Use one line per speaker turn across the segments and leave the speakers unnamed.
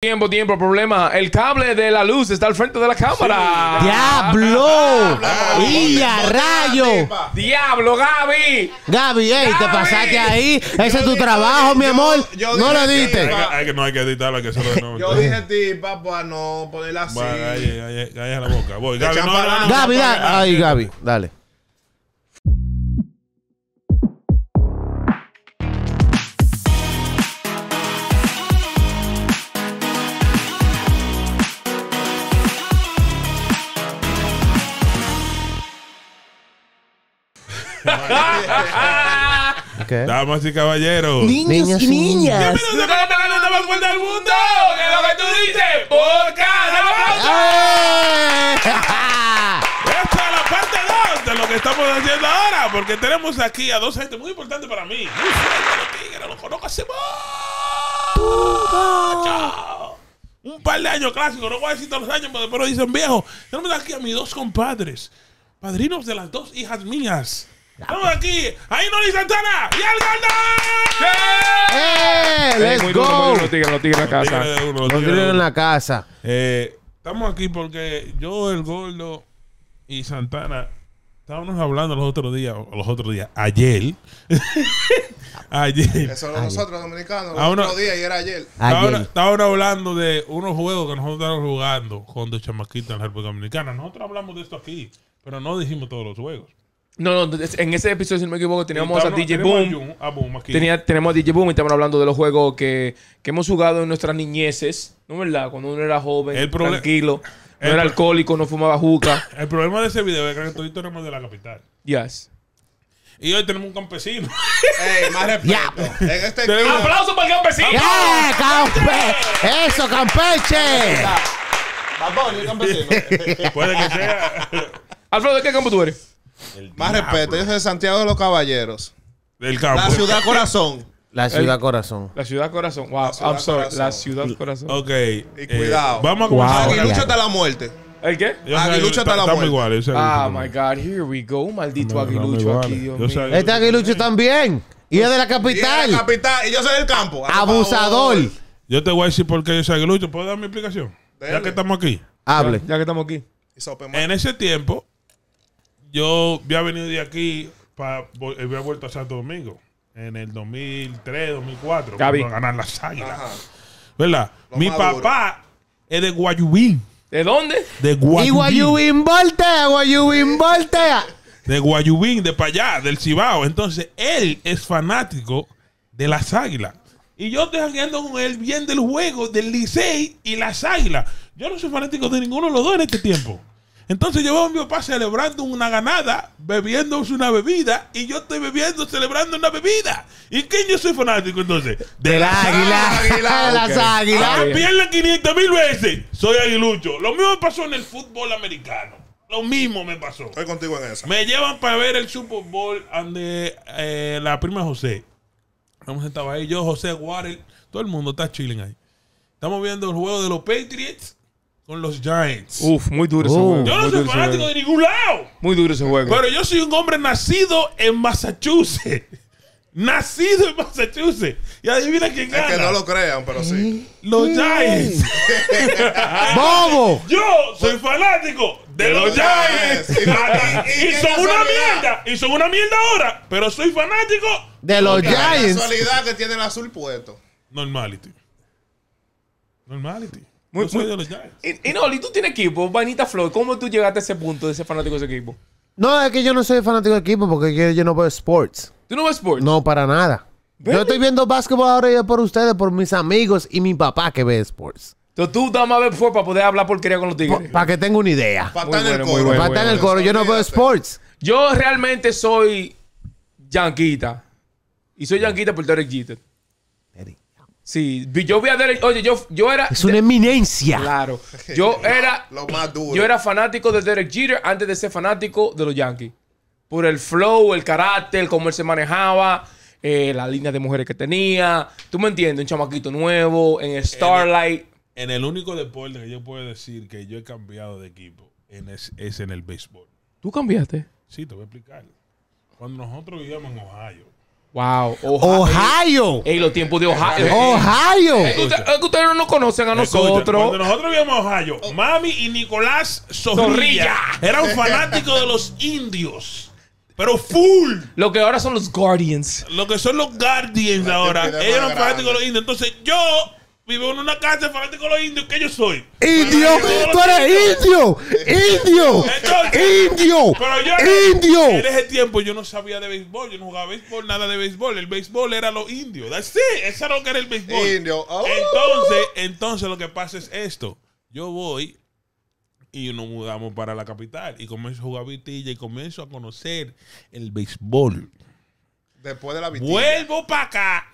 Tiempo, tiempo, problema. El cable de la luz está al frente de la cámara.
¡Diablo! ¡Y a rayo!
¡Diablo, Gaby!
Gaby, ey, te pasaste ahí. Ese es tu trabajo, mi amor.
yo
No lo diste.
no hay que editarlo, hay que hacerlo de nuevo.
Yo dije tipa para no ponerla así.
Bueno, ahí, ahí, ahí, ahí la boca. Voy. Gaby.
Gaby,
no,
dale.
no,
Ay. Gaby, dale. ¿Qué?
Damas y caballeros.
Niños y niñas.
Bienvenidos a la más fuerte del mundo.
¿Qué es lo que tú dices? ¡Por cada
¡Eh!
Esta es la parte 2 de lo que estamos haciendo ahora. Porque tenemos aquí a dos gente muy importantes para mí. Muy fuerte, los tigres. Los conozco hace mucho. Un par de años clásicos. No voy a decir todos los años, pero después lo dicen viejo. Tenemos aquí a mis dos compadres. Padrinos de las dos hijas mías. Tenemos aquí a Inoli Santana y al Galdán.
¡Eh! ¡Let's
muy duro,
go!
muy duro, los tigres, los tigres en la
Los
casa.
tigres de uno, los
Los
tigres de
en la casa.
Eh, estamos aquí porque yo, el gordo y Santana estábamos hablando los otros días, o los otros días, ayer. ayer.
Eso lo nosotros dominicanos,
Ah,
el
uno-
otro día y era ayer.
Estábamos,
Ayer.
estábamos hablando de unos juegos que nosotros estábamos jugando con dos chamaquitas en la República Dominicana. Nosotros hablamos de esto aquí, pero no dijimos todos los juegos.
No, no, en ese episodio, si no me equivoco, teníamos a DJ Boom.
Jun- a Boom aquí.
Tenía, tenemos a DJ Boom y estamos hablando de los juegos que, que hemos jugado en nuestras niñeces. ¿No es verdad? Cuando uno era joven,
El
tranquilo, no
el
era alcohólico, no fumaba juca.
El problema de ese video es que todos éramos de la capital.
Yes.
Y hoy tenemos un campesino.
Ey, más respeto. En este
¡Aplauso para el campesino!
¡Eh, campe! ¡Eso, Campeche!
Bunny, campesino.
Puede que sea
Alfredo, ¿de qué campo tú eres?
El
Más
diablo
respeto. Yo soy de Santiago de los Caballeros.
del campo.
La ciudad corazón.
La ciudad corazón.
La ciudad corazón. Wow,
ciudad
I'm sorry.
corazón.
La ciudad corazón.
Ok.
Y cuidado.
vamos a
Wow.
comenzar.
Ah,
Aguilucho hasta la muerte.
¿El qué?
Yo
Aguilucho hasta la
estamos
muerte.
iguales. yo
Ah,
aguilucho
my God. Here we go. Maldito
No,
aguilucho aquí. Dios
Yo
mío.
Este aguilucho también. Y es de la
Y en la
capital.
capital. Y yo soy del campo.
Abusador.
favor.
Yo te voy a decir por qué yo soy aguilucho. ¿Puedo dar mi explicación? Ya
Dele.
que estamos aquí.
Hable.
Ya que estamos aquí.
En ese tiempo, yo había venido de aquí, pa, vo- había vuelto a Santo Domingo. En el 2003, 2004.
Gaby.
cuando ganar las águilas.
Ajá.
¿Verdad?
Lo
Mi papá es de Guayubín.
¿De dónde?
De
Y
Guayubín.
Guayubín voltea, Guayubín voltea.
de Guayubín, de para allá, del Cibao. Entonces, él es fanático de las águilas. Y yo estoy jangueando con él bien del juego del Licey y las águilas. Yo no soy fanático de ninguno de los dos en este tiempo. Entonces yo veo a mi papá celebrando una ganada, bebiéndose una bebida, y yo estoy bebiendo, celebrando una bebida. ¿Y quién yo soy fanático entonces? De
Del
las
águila.
águila.
De las águilas.
Ah, bien.
Pierden 500 mil veces. Soy aguilucho. Lo mismo me pasó en el fútbol americano. Lo mismo me pasó.
Estoy contigo en esa.
Me llevan para ver el Super Bowl de eh, la prima José. Estamos sentados ahí, yo, José Water, todo el mundo está chilling ahí. Estamos viendo el juego de los Patriots con los Giants.
Uf, muy duro ese
Uh.
juego.
yo no
muy
soy
duro ese
fanático
juego.
de ningún lado,
Muy duro ese juego.
pero yo soy un hombre nacido en Massachusetts. nacido en Massachusetts. Y adivina quién
Es
gana.
que no lo crean, pero sí.
Los Giants.
¡Bobo!
Yo soy fanático de los Giants.
Giants.
Y, son una mierda. Y son una mierda ahora. Pero soy fanático
De los
La
Giants.
casualidad que tiene el azul puesto.
Normality. Normality.
Muy-
Yo soy
muy-
de los Giants.
Y, y no, y tú tienes equipo, Vanita Floyd. ¿Cómo tú llegaste a ese punto de ser fanático de ese equipo?
No, es que yo no soy fanático de equipo porque yo, yo no veo sports.
¿Tú no ves sports?
No, para nada. Yo
¿Verde?
estoy viendo básquetbol ahora ya por ustedes, por mis amigos y mi papá que ve sports.
Entonces tú dame a ver fue para poder hablar porquería con los tigres.
Para que tenga una idea.
Para estar en el coro.
bueno,
Para estar en el coro, yo no veo sports.
Yo realmente soy yanquita. Y soy yanquita por Derek Jeter. Sí, yo vi a Derek. Oye, yo, yo era.
Es una eminencia.
Claro. Yo era.
Lo más duro.
Yo era fanático de Derek Jeter antes de ser fanático de los Yankees. Por el flow, el carácter, cómo él se manejaba, eh, la línea de mujeres que tenía. ¿Tú me entiendes? Un chamaquito nuevo, en Starlight.
En el único deporte que yo puedo decir que yo he cambiado de equipo en es, es en el béisbol.
¿Tú cambiaste?
Sí, te voy a explicar. Cuando nosotros vivíamos en Ohio,
Wow. Ohio.
Ohio.
Ey, los tiempos de Ohio.
Ohio.
Usted- ustedes no nos conocen a
Escucha,
nosotros.
Cuando nosotros vivíamos a Ohio, Mami y Nicolás Zorrilla,
Zorrilla.
eran fanáticos de los indios. Pero full.
Lo que ahora son los Guardians.
Lo que son los Guardians ahora. Ellos eran fanáticos de los indios. Entonces yo vivo en una casa fanático de los indios. ¿Qué yo soy?
Indio. Tú eres indio. Indio.
Entonces-
Indio.
Pero yo en
Indio.
ese tiempo yo no sabía de béisbol. Yo no jugaba béisbol, nada de béisbol. El béisbol era los indios. It. Eso era lo que era el béisbol.
Indio. Oh.
Entonces, entonces lo que pasa es esto. Yo voy y nos mudamos para la capital y comienzo a jugar vitilla y comienzo a conocer el béisbol.
Después de la vitilla.
Vuelvo para acá.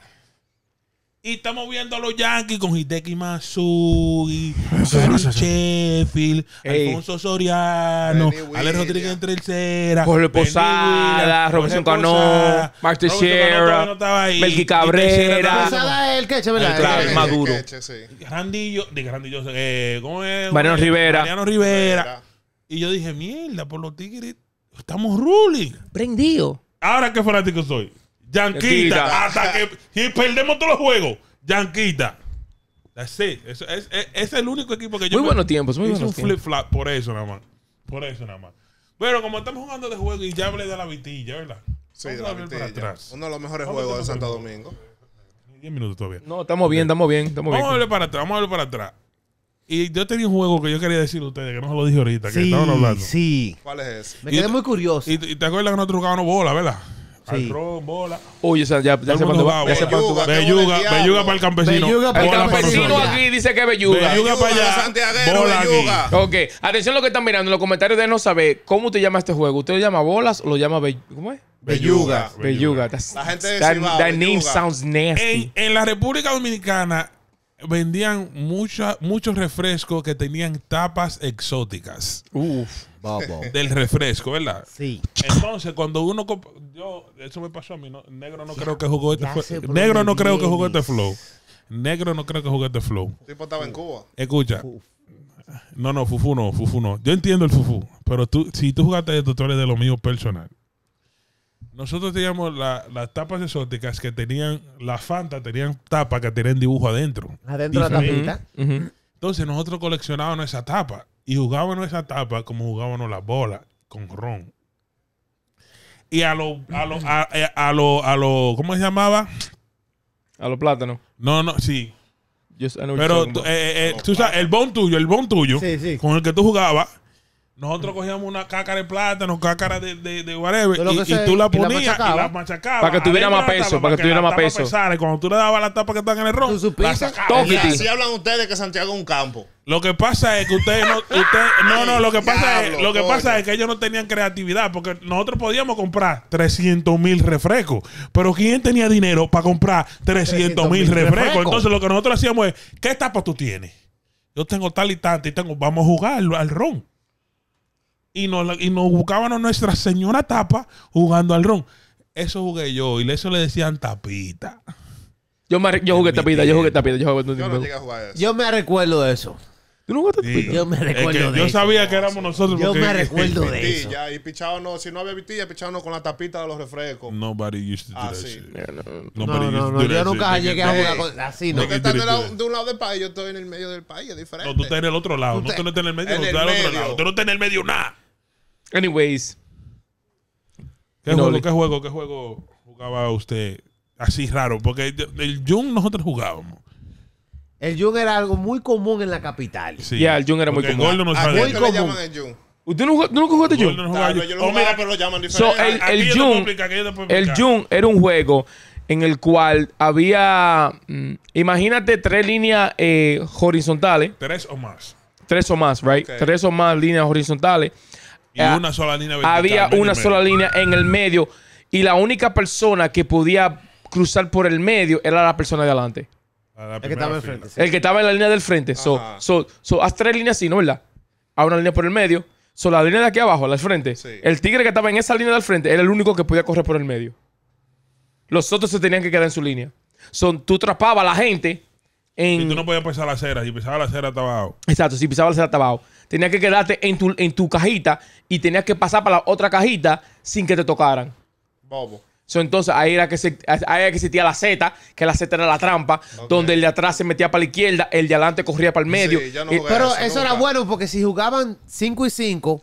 Y estamos viendo a los Yankees con Hideki Matsui, Gary Sheffield,
Ey.
Alfonso Soriano,
Benny
Ale
Williams.
Rodríguez tercera,
Jorge Posada,
Jorge
Cano, Mark Teixeira,
Cano todavía no estaba ahí.
Melqui
Y Teixeira
Cabrera.
Posada es el queche, ¿verdad?
Claro,
El-
el más duro.
Queche, sí.
Grandillo, de Grandillo, eh, ¿cómo es?
Mariano Rivera.
Mariano Rivera.
Era.
Y yo dije, mierda, por los tigres estamos ruling.
Prendido.
Ahora qué fanático soy. Yanquita. Hasta que y perdemos todos los juegos. Yanquita. Eso, es, es, es el único equipo que yo
Muy buenos tiempos, muy buenos
un flip flop por eso nada más. Por eso nada más. Bueno, como estamos jugando de juego y ya hablé de la vitilla, ¿verdad?
Sí,
Vamos
de
a
la vitilla.
atrás.
Uno de los mejores juegos de Santo Domingo.
10 minutos todavía.
No, estamos bien, estamos bien, estamos
Vamos a
bien.
volver para atrás, vamos a volver para atrás. Y yo tenía un juego que yo quería decirle a ustedes, que no se lo dije ahorita, que
Sí,
estaban hablando.
sí.
¿Cuál es ese?
Me quedé
Y-
muy curioso.
Y, y te acuerdas que nosotros jugábamos bola, ¿verdad?
Sí.
Arroz, bola.
Uy, o sea, ya, ya sé para dónde va.
Belluga.
Belluga, belluga para el campesino.
Belluga para
El campesino aquí dice que belluga.
Belluga
Belluga
para allá. bola aquí.
belluga.
Ok, atención a lo que están mirando en los comentarios de no saber cómo te llama este juego. ¿Usted lo llama bolas o lo llama be- ¿Cómo es?
Belluga.
Belluga. That's-
La gente de
that, that name
belluga.
sounds nasty.
En, en la República Dominicana vendían mucha, muchos refrescos que tenían tapas exóticas
Uf.
Del refresco, ¿verdad?
Sí.
Entonces, cuando uno... Yo, eso me pasó a mí. ¿no? Negro no creo que jugó este...
sé por
Negro no creo que jugó este flow. Negro no creo que jugó este flow.
El tipo estaba en Cuba.
Escucha. No, no, Fufu no, Fufu no. Yo entiendo el Fufu, pero tú, si tú jugaste esto, tú eres de lo mío personal. Nosotros teníamos la- las tapas exóticas que tenían, las Fanta tenían tapas que tenían dibujo adentro.
Adentro de la tapita.
Entonces nosotros coleccionábamos esa tapa y jugábamos esa tapa como jugábamos las bolas con ron. Y a lo, a lo, a, a- a lo, a lo, ¿cómo se llamaba?
A los plátanos.
No, no, sí.
Just-
Pero eh, eh, tú sabes, el bon tuyo, el bon tuyo,
Sí, sí.
con el que tú jugabas, nosotros cogíamos una cácara de plátano, cácara de, de, de whatever, y, tú la
y la
ponías y la
machacaba.
machacabas.
Para que tuviera más peso,
tapa,
para que tuviera más peso.
pesara, y cuando tú le dabas la tapa que están en el ron,
¿Tú supiste?
la sacabas.
Y así hablan ustedes que Santiago es un campo.
Lo que pasa es que ustedes no, usted, no, no, lo que pasa es, lo que
coño.
pasa es que ellos no tenían creatividad porque nosotros podíamos comprar 300 mil refrescos, pero ¿quién tenía dinero para comprar 300 mil
300.000
refrescos?
refrescos.
Entonces lo que nosotros hacíamos es, ¿qué tapa tú tienes? Yo tengo tal y tanto y tengo, vamos a jugar al, al ron. Y nos, y nos buscábamos nuestra señora tapa jugando al ron. Eso jugué yo y eso le decían tapita.
Yo, me, yo jugué tapita, yo jugué tapita, yo jugué
Yo no llegué a jugar eso.
Yo me recuerdo de eso.
¿Tú no jugaste
Sí.
tapita?
Yo me
Es que
recuerdo de
yo
eso.
sabía que éramos nosotros.
Yo me recuerdo de eso.
Y pichábamos, si no había vitilla, pichábamos con la tapita de los refrescos.
Nobody used to do
Ah,
that
sí.
Yeah, no.
No, no, no. Yo nunca llegué a jugar con- así, ¿no?
Porque
tú
de,
eres-
la- de un lado del país, yo estoy en el medio del país, es diferente.
No, tú estás en el otro lado. No, tú no estás en el medio. tú estás en el otro lado. Tú no estás en el medio nada.
Anyways,
¿Qué
No,
juego, qué juego, qué juego jugaba usted así raro? Porque el Jung nosotros jugábamos.
El Jun era algo muy común en la capital.
Sí.
Ya, el Jung era muy
Porque
común.
Gordo no
¿A
sabe.
quién que le
común.
llaman el Jun?
¿Usted no, nunca jugaste Jung?
no jugaba.
Yo lo jugaba,
mira,
pero lo llaman
So,
diferente.
el,
aquí
el Jung,
explicar, puedo
el
explicar.
Jung era un juego en el cual había, mm, imagínate tres líneas eh, horizontales,
Tres o más.
tres o más, right?
Ok.
Tres o más líneas horizontales.
Y
Ah,
una sola línea vertical.
Había
medio
una
medio.
sola línea en el medio y la única persona que podía cruzar por el medio era la persona de adelante.
El que estaba sí.
El que estaba en la línea del frente. So, so, so, haz tres líneas así, ¿no verdad? A una línea por el medio. So, la línea de aquí abajo, la del frente.
Sí.
El tigre que estaba en esa línea del frente era el único que podía correr por el medio. Los otros se tenían que quedar en su línea. So, tú atrapabas a la gente en...
Y tú no podías pisar la acera. Si pisaba la acera, estaba abajo.
Exacto, si pisabas el abajo. Tenías que quedarte en tu, en tu cajita y tenías que pasar para la otra cajita sin que te tocaran.
Bobo.
So, entonces ahí era que se, ahí era que existía la Z, que la Z era la trampa, donde el de atrás se metía para la izquierda, el de adelante corría para el medio.
Sí, yo no
Eh,
Pero
eso
eso era bueno porque si jugaban 5 y 5,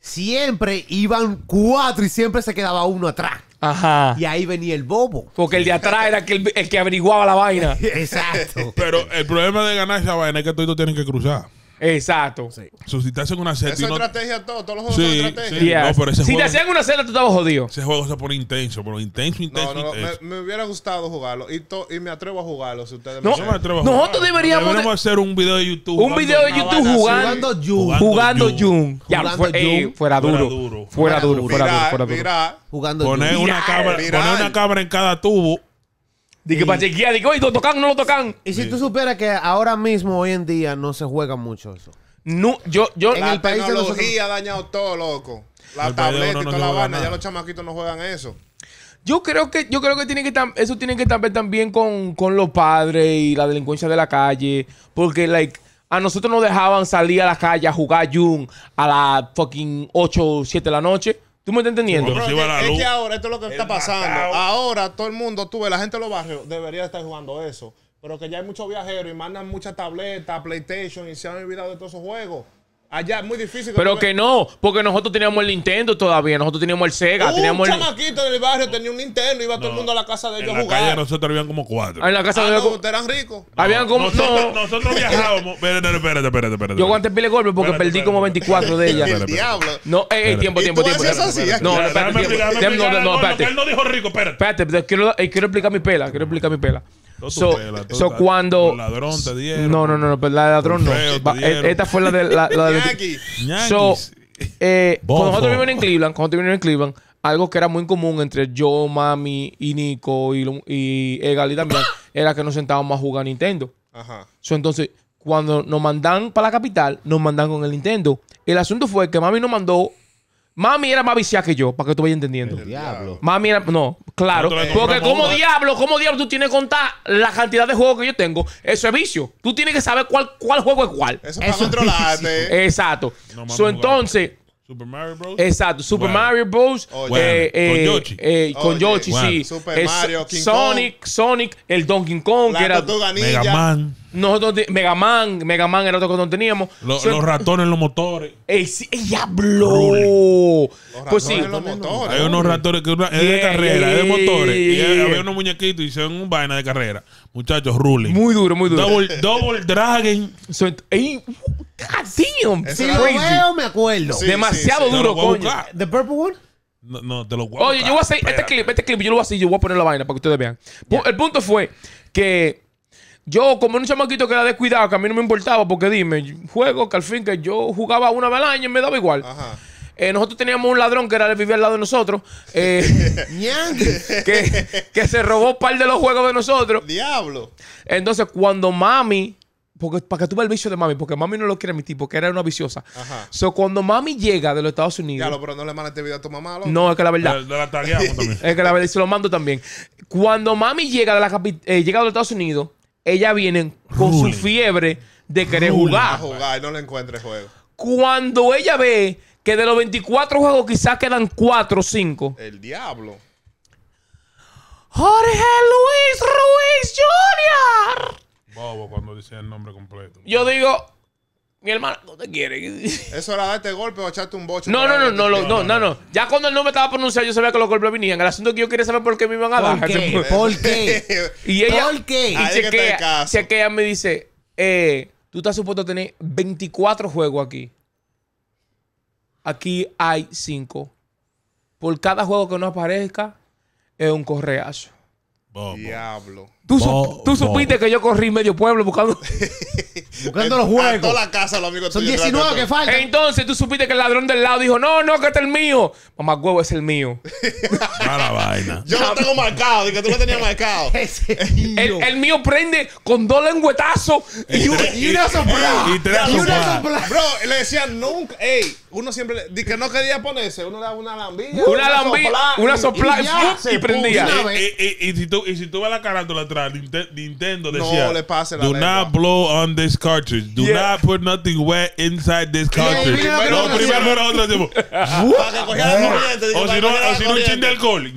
siempre iban 4 y siempre se quedaba uno atrás.
Ajá.
Y ahí venía el bobo.
Porque el de atrás era que el, el que averiguaba la vaina.
Exacto.
Pero el problema de ganar esa vaina es que todos tienen que cruzar.
Exacto.
So, si te hacen una set
Eso es
no-
estrategia todo. Todos los juegos
Sí,
son estrategia.
sí.
Yes.
No, pero ese
si te
juego-
hacían una celda, tú estabas jodido.
ese juego se pone intenso, pero intenso, intenso,
No, no, no,
intenso.
me, me hubiera gustado jugarlo y, to- y me atrevo a jugarlo si ustedes
No,
me
me atrevo a
Nosotros
jugar.
deberíamos de-
Deberíamos hacer un video de YouTube.
Un
jugando
video de YouTube jugando.
Jugando Jun.
Jugando
Jun.
Ya, eh,
Jun.
fuera duro. Fuera duro, fuera duro, fuera duro.
Jugando
Poner
Jun.
una, poner una cámara en cada tubo.
Dije, para chequear, dije, oye, ¿lo tocan o no lo tocan?
Y si tú supieras que ahora mismo, hoy en día, no se juega mucho eso.
No, yo, yo,
En
La
el país de
tecnología ha dañado todo, loco. La
El
tableta y
no
toda la
juega
vaina.
nada.
Ya los chamaquitos no juegan eso.
yo creo que, yo creo que tiene que tam- eso tiene que ver también con, con los padres y la delincuencia de la calle. Porque, like, a nosotros nos dejaban salir a la calle a jugar Jun a las fucking 8 o 7 de la noche. ¿Tú me estás entendiendo?
Pero
es, que, es
luz.
que ahora esto es lo que está pasando.
Macao.
Ahora todo el mundo, tú ves, la gente de los barrios debería estar jugando eso. Pero que ya hay muchos viajeros y mandan muchas tabletas, PlayStation y se han olvidado de todos esos juegos. Allá es muy difícil.
Pero que no, porque nosotros teníamos el Nintendo todavía, nosotros teníamos el Sega,
Un
teníamos el...
chamaquito en el barrio tenía un Nintendo, iba todo el mundo a la casa de
En
ellos
la
a
calle de
jugar.
nosotros habían como cuatro.
Ah, En la casa
Ah,
de...
no, ustedes eran ricos.
Habían como...
nosotros,
no,
nosotros viajábamos. Espérate, espérate, espérate, espérate.
yo aguanté pile golpe porque
Espérate,
perdí
espérate,
como
espérate.
24 de ellas.
El diablo.
No, eh, eh, tiempo,
¿Y
tiempo,
tú
tiempo.
así?
No, no,
Ya,
espérate,
déjame
tiempo.
explicar, déjame
Tem- no,
explicar
no,
algo,
espérate.
que Él no dijo rico, espérate.
Espérate, pero quiero, eh, quiero explicar mi pela, quiero explicar mi pela. So,
pela,
cuando...
ladrón te dieron.
No, no, no, no, pero la de ladrón no. Va,
dieron.
Esta fue la de... La, de. So, eh, cuando nosotros vivimos en Cleveland, cuando vivimos en Cleveland, algo que era muy común entre yo, mami y Nico y, y Egali también, era que nos sentábamos a jugar Nintendo.
Ajá.
So, entonces, cuando nos mandan para la capital, nos mandan con el Nintendo. El asunto fue que mami nos mandó. Mami era más viciada que yo, para que tú vayas entendiendo.
Diablo.
Mami era. No, claro.
Nosotros
Porque como
una.
diablo, como diablo tú tienes que contar la cantidad de juegos que yo tengo. Eso es vicio. Tú tienes que saber cuál, cuál juego es cuál.
Eso para
Eso
controlarte.
Exacto.
No, mami,
so, entonces.
Super Mario Bros.
Exacto, Super
Bueno.
Mario Bros.
Oye.
eh,
Bueno,
eh,
con Yoshi.
eh, con
Oye.
Yoshi,
Bueno.
sí.
Super
Eh,
Mario, King
Sonic, Sonic, el Donkey Kong, que era.
Mega Man.
Nosotros, Mega Man, Mega Man era otro que no teníamos.
Lo-
So,
los ratones en los motores.
¡Ey, sí, ey, diablo!
Los
Pues sí.
los motores.
Hay unos ratones que una- es de
Yeah,
carrera, es de motores. Y
yeah,
hay-
yeah.
había unos muñequitos y hicieron un vaina de carrera. Muchachos, ruling.
Muy duro, muy duro.
Double, double Dragon.
So, ey, God damn.
Eso
Si lo veo, me acuerdo.
Sí.
Demasiado duro, coño.
¿The Purple One?
No, no, te lo voy a
Oye, yo voy a hacer este clip, este clip, yo lo voy a hacer, yo voy a poner la vaina para que ustedes vean. El punto fue que yo, como un chamaquito que era descuidado, que a mí no me importaba, porque dime, juego que al fin que yo jugaba una vez al año y me daba igual.
Ajá.
Eh, nosotros teníamos un ladrón que era el vivía al lado de nosotros, eh, que, que se robó un par de los juegos de nosotros.
Diablo.
Entonces, cuando mami, porque para que tú veas el vicio de mami, porque mami no lo quiere admitir, porque era una viciosa.
Ajá.
So, cuando mami llega de los Estados Unidos,
Diablo, pero no le mandes este video a tu mamá, loco.
no es que la verdad.
De, de la también.
Es que la verdad, y se lo mando también. Cuando mami llega de la capi- eh, llega de los Estados Unidos, ella viene con
Ruling.
su fiebre de querer
A
jugar.
jugar y no le encuentre juego.
Cuando ella ve que de los 24 juegos quizás quedan 4 o 5.
El diablo.
Jorge Luis Ruiz Jr.
Bobo cuando dice el nombre completo.
Yo digo, mi hermana, no te quiere.
Eso era darte golpe o echarte un boche.
No, no, no, no, no, no, no, no. Ya cuando el nombre estaba pronunciado, yo sabía que los golpes venían. El asunto es que yo quería saber por qué me iban a dar.
¿Por qué? ¿Por qué?
Y ella,
¿Por qué?
y
Ahí que
chequea,
caso.
chequea me dice, eh, tú estás supuesto a tener 24 juegos aquí. Aquí hay 5. Por cada juego que no aparezca, es un correazo.
Bobo.
Diablo.
Tú, su-
Bo-
tú supiste
bo.
que yo corrí medio pueblo buscando.
Buscando los
A toda
juegos.
la casa los amigos
Son
tuyos
19
tratando-
que faltan.
Entonces tú supiste que el ladrón del lado dijo, no, no, que este es el mío. Mamá huevo es el mío.
A la vaina.
Yo lo tengo marcado, y que tú lo tenías marcado.
Ese
El, el mío prende con dos lengüetazos y un...
Y una soplada.
Y tres
Y una soplada.
Bro, le decían nunca, ey, uno siempre, le- di que no quería ponerse, uno le daba una lambilla.
Una lambilla,
soplada,
una
y-
sopla
y
prendía.
y si tú, y si tú ves la carátula atrás, Nintendo
No
decía:
le pase la
Do
lengua".
not blow on this cartridge. Do
Yeah.
not put nothing wet inside this cartridge. no, primero era otro tipo.
Para que cogiera la corriente. digo,
O si no, o si no un chin de alcohol.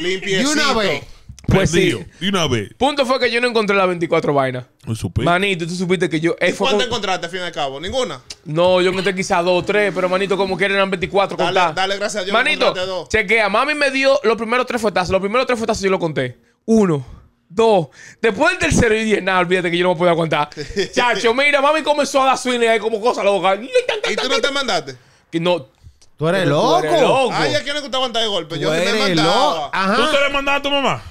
Limpiecito.
De una vez.
Pues sí.
De una vez.
Punto fue que yo no encontré las 24 vainas.
No supe.
Manito, tú supiste que yo. eh, fue
¿Cuánto
con-
encontraste al fin y al cabo? ¿Ninguna?
No, yo encontré quizás dos o tres, pero manito, como quieren eran 24
Dale,
contadas.
dale gracias a Dios
Manito,
dos.
chequea. Mami me dio los primeros tres fuetazos. Los primeros tres fuetazos yo lo conté. Uno, dos. Después del tercero y dije, nada, olvídate que yo no me podía aguantar. Chacho, mira, mami comenzó a dar swing ahí como cosa loca.
¿Y tú no te mandaste?
Que no.
Tú eres
Tú
loco.
eres loco.
Ay, ¿a quién le gusta aguantar de golpe?
Tú
Yo sí me
eres
mandaba.
loco.
¿Tú te le mandaste a tu mamá?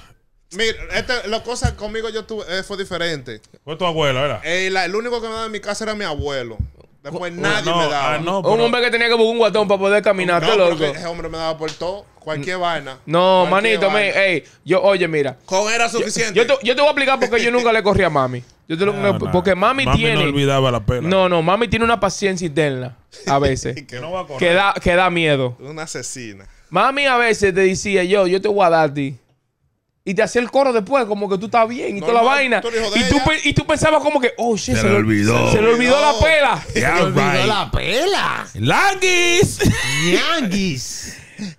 Mira, este, la cosa conmigo yo tuve, eh, fue diferente.
Fue tu abuela, ¿verdad?
Eh, la- el único que me daba en mi casa era mi abuelo. Después nadie
no,
me daba.
ah, no,
Un hombre que tenía que buscar un guatón para poder caminar,
No,
¿tú
pero
loco.
ese hombre me daba por todo, cualquier vaina.
No,
Cualquier
manito, me, ey, yo, oye, mira.
Con era suficiente.
Yo te, yo te voy a explicar por qué yo nunca le corrí a mami. Yo te lo-
No, no.
porque mami, tiene.
no olvidaba la pela.
No, no, mami tiene una paciencia interna a veces
Que
No va a correr.
que da, que da miedo.
Una asesina.
Mami a veces te decía yo, yo te voy a dar a ti. Y te hacía el coro después, como que tú estás bien y toda la vaina.
tú
Y tú, y tú pensabas como que, oh shit,
Se
se,
le
le
olvidó.
Se, le olvidó la pela.
Yeah,
Me olvidó
right.
la pela.
¡Languis!
Ñanguis.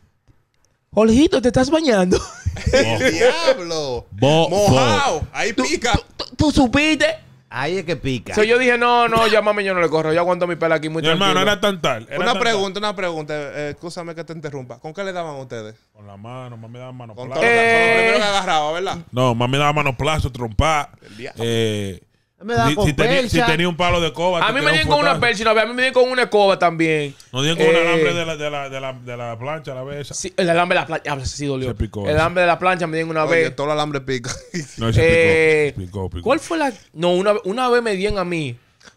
Jorgito, te estás bañando.
El diablo.
Bo-
Mojado. Ahí
¿Tú,
pica.
tú- tú- tú supiste.
Ahí es que pica.
So, yo dije, no, no, ya mami, yo no le corro. Yo aguanto mi pela aquí muy
Mi hermano,
tranquilo.
era tan tal. era
Una
tan
pregunta, una pregunta. Eh, escúchame que te interrumpa. ¿Con qué le daban ustedes?
tal. Con la mano, mami daba mano
Con,
plazo.
todo lo, que- con lo
Eh.
primero que agarraba, ¿verdad?
No, mami daba mano plazo, trompa.
diablo.
Eh,
Me da
si,
con
si tenía, si tenía un palo de coba.
A mí me dieron
un
con una percha, no, a mí me dieron con una escoba también.
Nos dieron con un
Eh,
alambre de la, de, la, de, la, de la plancha a la vez. esa.
Sí, el alambre de la plancha. Ah, sí dolió.
Se picó
el alambre de la plancha me dieron una
Oye,
vez.
todo el alambre pica.
No, ese
Eh,
picó, picó, picó.
¿Cuál fue la.? No, una, una vez me dieron a mí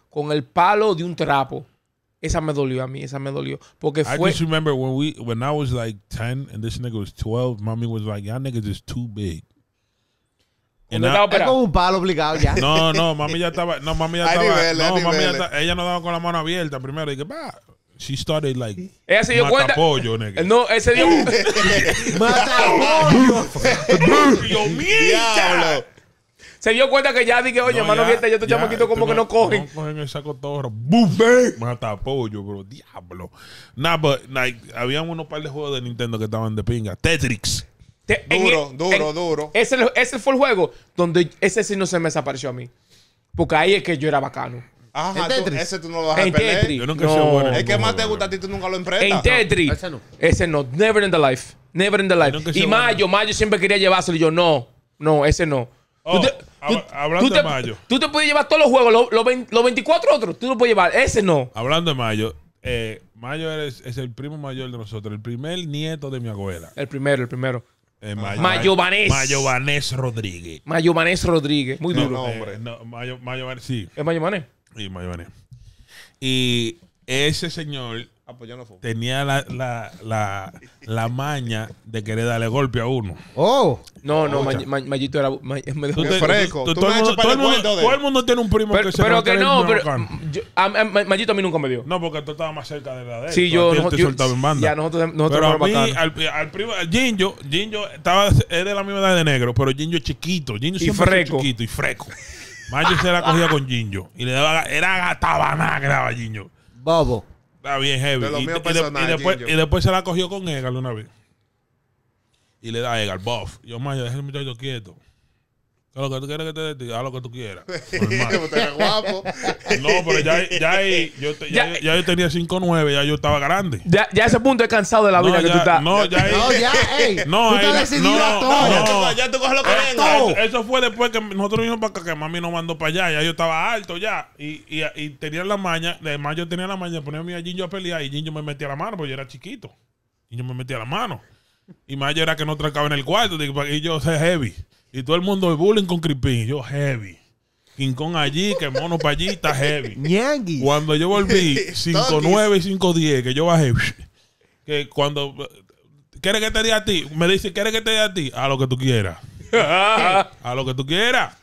con el palo de un trapo. Esa me dolió a mí, esa me dolió. Porque
I
fue.
just remember when we when I was like 10 and this nigga was 12, mommy was like, y'all niggas is too big.
Estaba
Es
operado.
como un palo obligado ya.
no, no, mami ya estaba, no, mami ya estaba, no, mami ya estaba, ella no daba con la mano abierta primero y que, bah, she started like,
Ella se dio cuenta.
matapollo, nigga.
No, ese dio.
Mata pollo.
Yo, mierda.
Se dio cuenta que ya dije, oye,
No,
mano,
ya,
fíjate, yo estos
ya,
chamaquitos como que no cogen.
No cogen esa cotorra. ¡Bum! Mata pollo, bro. Diablo. Nah, but, like, habían unos par de juegos de Nintendo que estaban de pinga. Tetris.
Te-
Duro, duro,
en-
duro.
Ese, ese fue el juego donde ese sí no se me desapareció a mí. Porque ahí es que yo era bacano.
Ajá,
¿En
tú-
Tetris?
ese tú no lo vas a
En
perder.
Tetris.
Yo nunca he
No.
sido bueno. en
El que más te gusta a ti, tú nunca lo enfrentas.
En Tetris.
ese no.
Ese no. Never in the life. Never in the life. Y
bueno.
Mayo, Mayo siempre quería llevárselo. Y yo, no. No, ese no.
Oh,
Tú
hablando
tú
de Mayo.
Tú te puedes llevar todos los juegos, los, los, 20 los 24 otros, tú los puedes llevar. Ese no.
Hablando de Mayo, eh, Mayo es, es el primo mayor de nosotros, el primer nieto de mi abuela.
El primero, el primero.
Eh, Mayo,
Mayo Vanés.
Mayo Vanés Rodríguez.
Mayo Manés Rodríguez. Muy
No,
duro.
no.
Eh,
hombre.
no, Mayo, Mayo Vanés, sí.
¿Es Mayo Manés?
Y Mayo Vanés. Y ese señor
Ah, pues yo no fui.
tenía la, la, la, la maña de querer darle golpe a uno.
Oh.
No, no, May- Mayito era. May- me dejó-
Tú
fresco.
tú-
Tú
todo,
me
todo, el mundo,
de
todo el mundo tiene un primo
Pero,
que se
pero que no, pero. yo- a- a- Mayito a mí nunca me dio.
No, porque tú estabas más cerca de la de él.
Sí,
Tú
yo. no-
te
yo-
soltaba en banda.
Ya, nosotros, nosotros
Pero a mí, al, al primo, Ginjo, Ginjo estaba, es de la misma edad de negro, pero Ginjo es chiquito. Ginjo siempre
freco.
chiquito y freco. Mayo se la cogía con Ginjo. Y le daba, era gatabaná que daba Ginjo.
Bobo.
Está bien heavy.
De
y, después,
Ginjo.
y después se la cogió con Egal una vez. Y le da a Egal, buff. Yo, Mayo, deja el muchacho quieto. ¿Qué es lo que tú quieres que te dé? ti? Haz lo que tú quieras.
Guapo.
No, pero ya, ya, ahí, yo, te- ya,
Ya-
ya yo tenía 5'9", ya yo estaba grande.
Ya, ya a ese punto he cansado de la vida que tú estás.
no, ya ahí-
No, ya, ey.
No,
tú
ahí-
estás decidido
no,
a todo.
Ya
no.
tú- Ya tú coges lo que venga.
Eso, fue después que nosotros vinimos para acá, que mami nos mandó para allá. Ya yo estaba alto ya. Y, y, y tenía la maña, además yo tenía la maña de ponerme a Ginjo a pelear y Ginjo me metía la mano porque yo era chiquito. Ginjo me metía la mano. Y Mayo era que no trancaba en el cuarto. digo, Y yo, sé heavy. Y todo el mundo de bullying con Crispín. Y yo, heavy. King Kong allí, que mono para allí, está heavy. Cuando yo volví 5'9 y 5'10, que yo bajé, que cuando. ¿Quieres que te dé a ti? Me dice, ¿quieres que te dé a ti? A lo que tú quieras. A lo que tú quieras.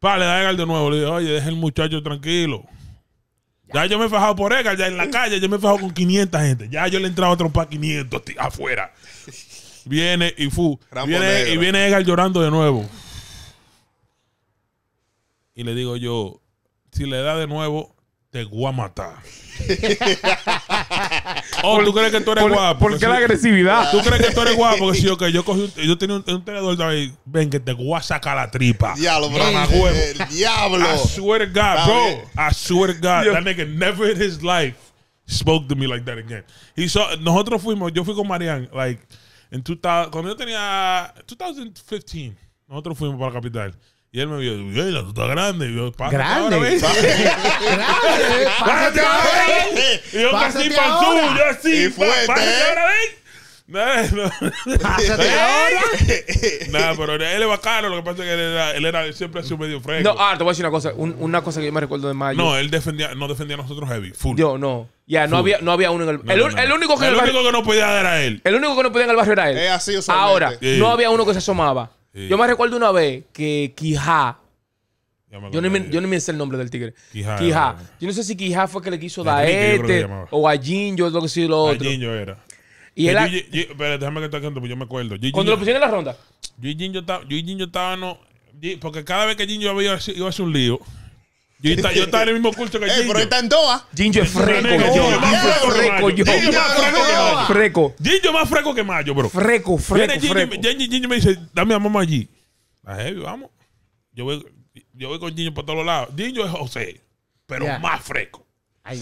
Pa, le da Egal de nuevo. Le digo, oye, deja el muchacho tranquilo. Ya yo me he fajado por Egal, ya en la calle, yo me he fajado con 500 gente. Ya yo le he entrado a trompar 500 ti- afuera. Viene y fu. Viene,
negro.
y viene Egal llorando de nuevo. Y le digo yo, si le da de nuevo, te voy a matar. oh, ¿tú crees que tú eres
¿Por,
guapo?
¿por qué la agresividad?
¿Tú crees que tú eres guapo? Que si yo, que yo cogí un, yo tenía un, un tenedor de ven que te voy a sacar la tripa.
Diablo, bro. El diablo.
I swear to God,
Está
bro.
bien.
I swear to God,
Yo-
that nigga never in his life spoke to me like that again. He saw, nosotros fuimos, yo fui con Marian, like, en 2000, cuando yo tenía 2015, nosotros fuimos para la capital. Y él me vio, "Ey, tú estás grande. Y yo, "Pásate
Grande.
ahora, ven".
Grande. Pásate ahora.
Y yo casi
Pásate
panzú,
ahora.
yo así.
Y fuerte,
"Pásate
¿eh?
ahora, ven". No, no.
Pásate ahora.
Pero él es bacano, lo que pasa es que él era, él era siempre ha sido medio fresco.
No, ah, te voy a decir una cosa. un- una cosa que yo me recuerdo de Mayo.
No, él defendía, no defendía a nosotros heavy, full.
Yo, no. Ya, no había, no había uno en el.
No,
el,
no, no.
el único que en
el
el barrio-
único que no podía dar era él.
El único que no podía en el barrio era él.
Es así usualmente.
Ahora,
Sí.
no había uno que se asomaba.
Sí.
Yo me recuerdo una vez que Quijá,
Ya me
yo ni, me, yo ni me sé el nombre del tigre.
Quijá,
Quijá.
era-
Yo no sé si Quijá fue que le quiso dar a
Enrique, yo creo que
este
llamaba.
o a Jinjo, lo que sí, lo otro.
Jinjo era.
Y él,
Espérate, déjame que te cuento, porque yo me acuerdo.
Cuando lo pusieron en la ronda,
yo y Jinjo estaba, yo y Jinjo estaba no, porque cada vez que Jinjo había iba a hacer un lío, yo estaba, yo estaba en el mismo curso que
Eh,
Jinjo.
pero está en Doha.
Jinjo es freco. Yo.
Jinjo más que
freco, yo.
Jinjo más fresco que Mayo.
Freco,
Jinjo más fresco que Mayo, bro.
freco, freco, freco.
Jinjo me dice, dame a mamá allí. La heavy, vamos. Yo voy, yo voy con Jinjo por todos lados. Jinjo es José, pero más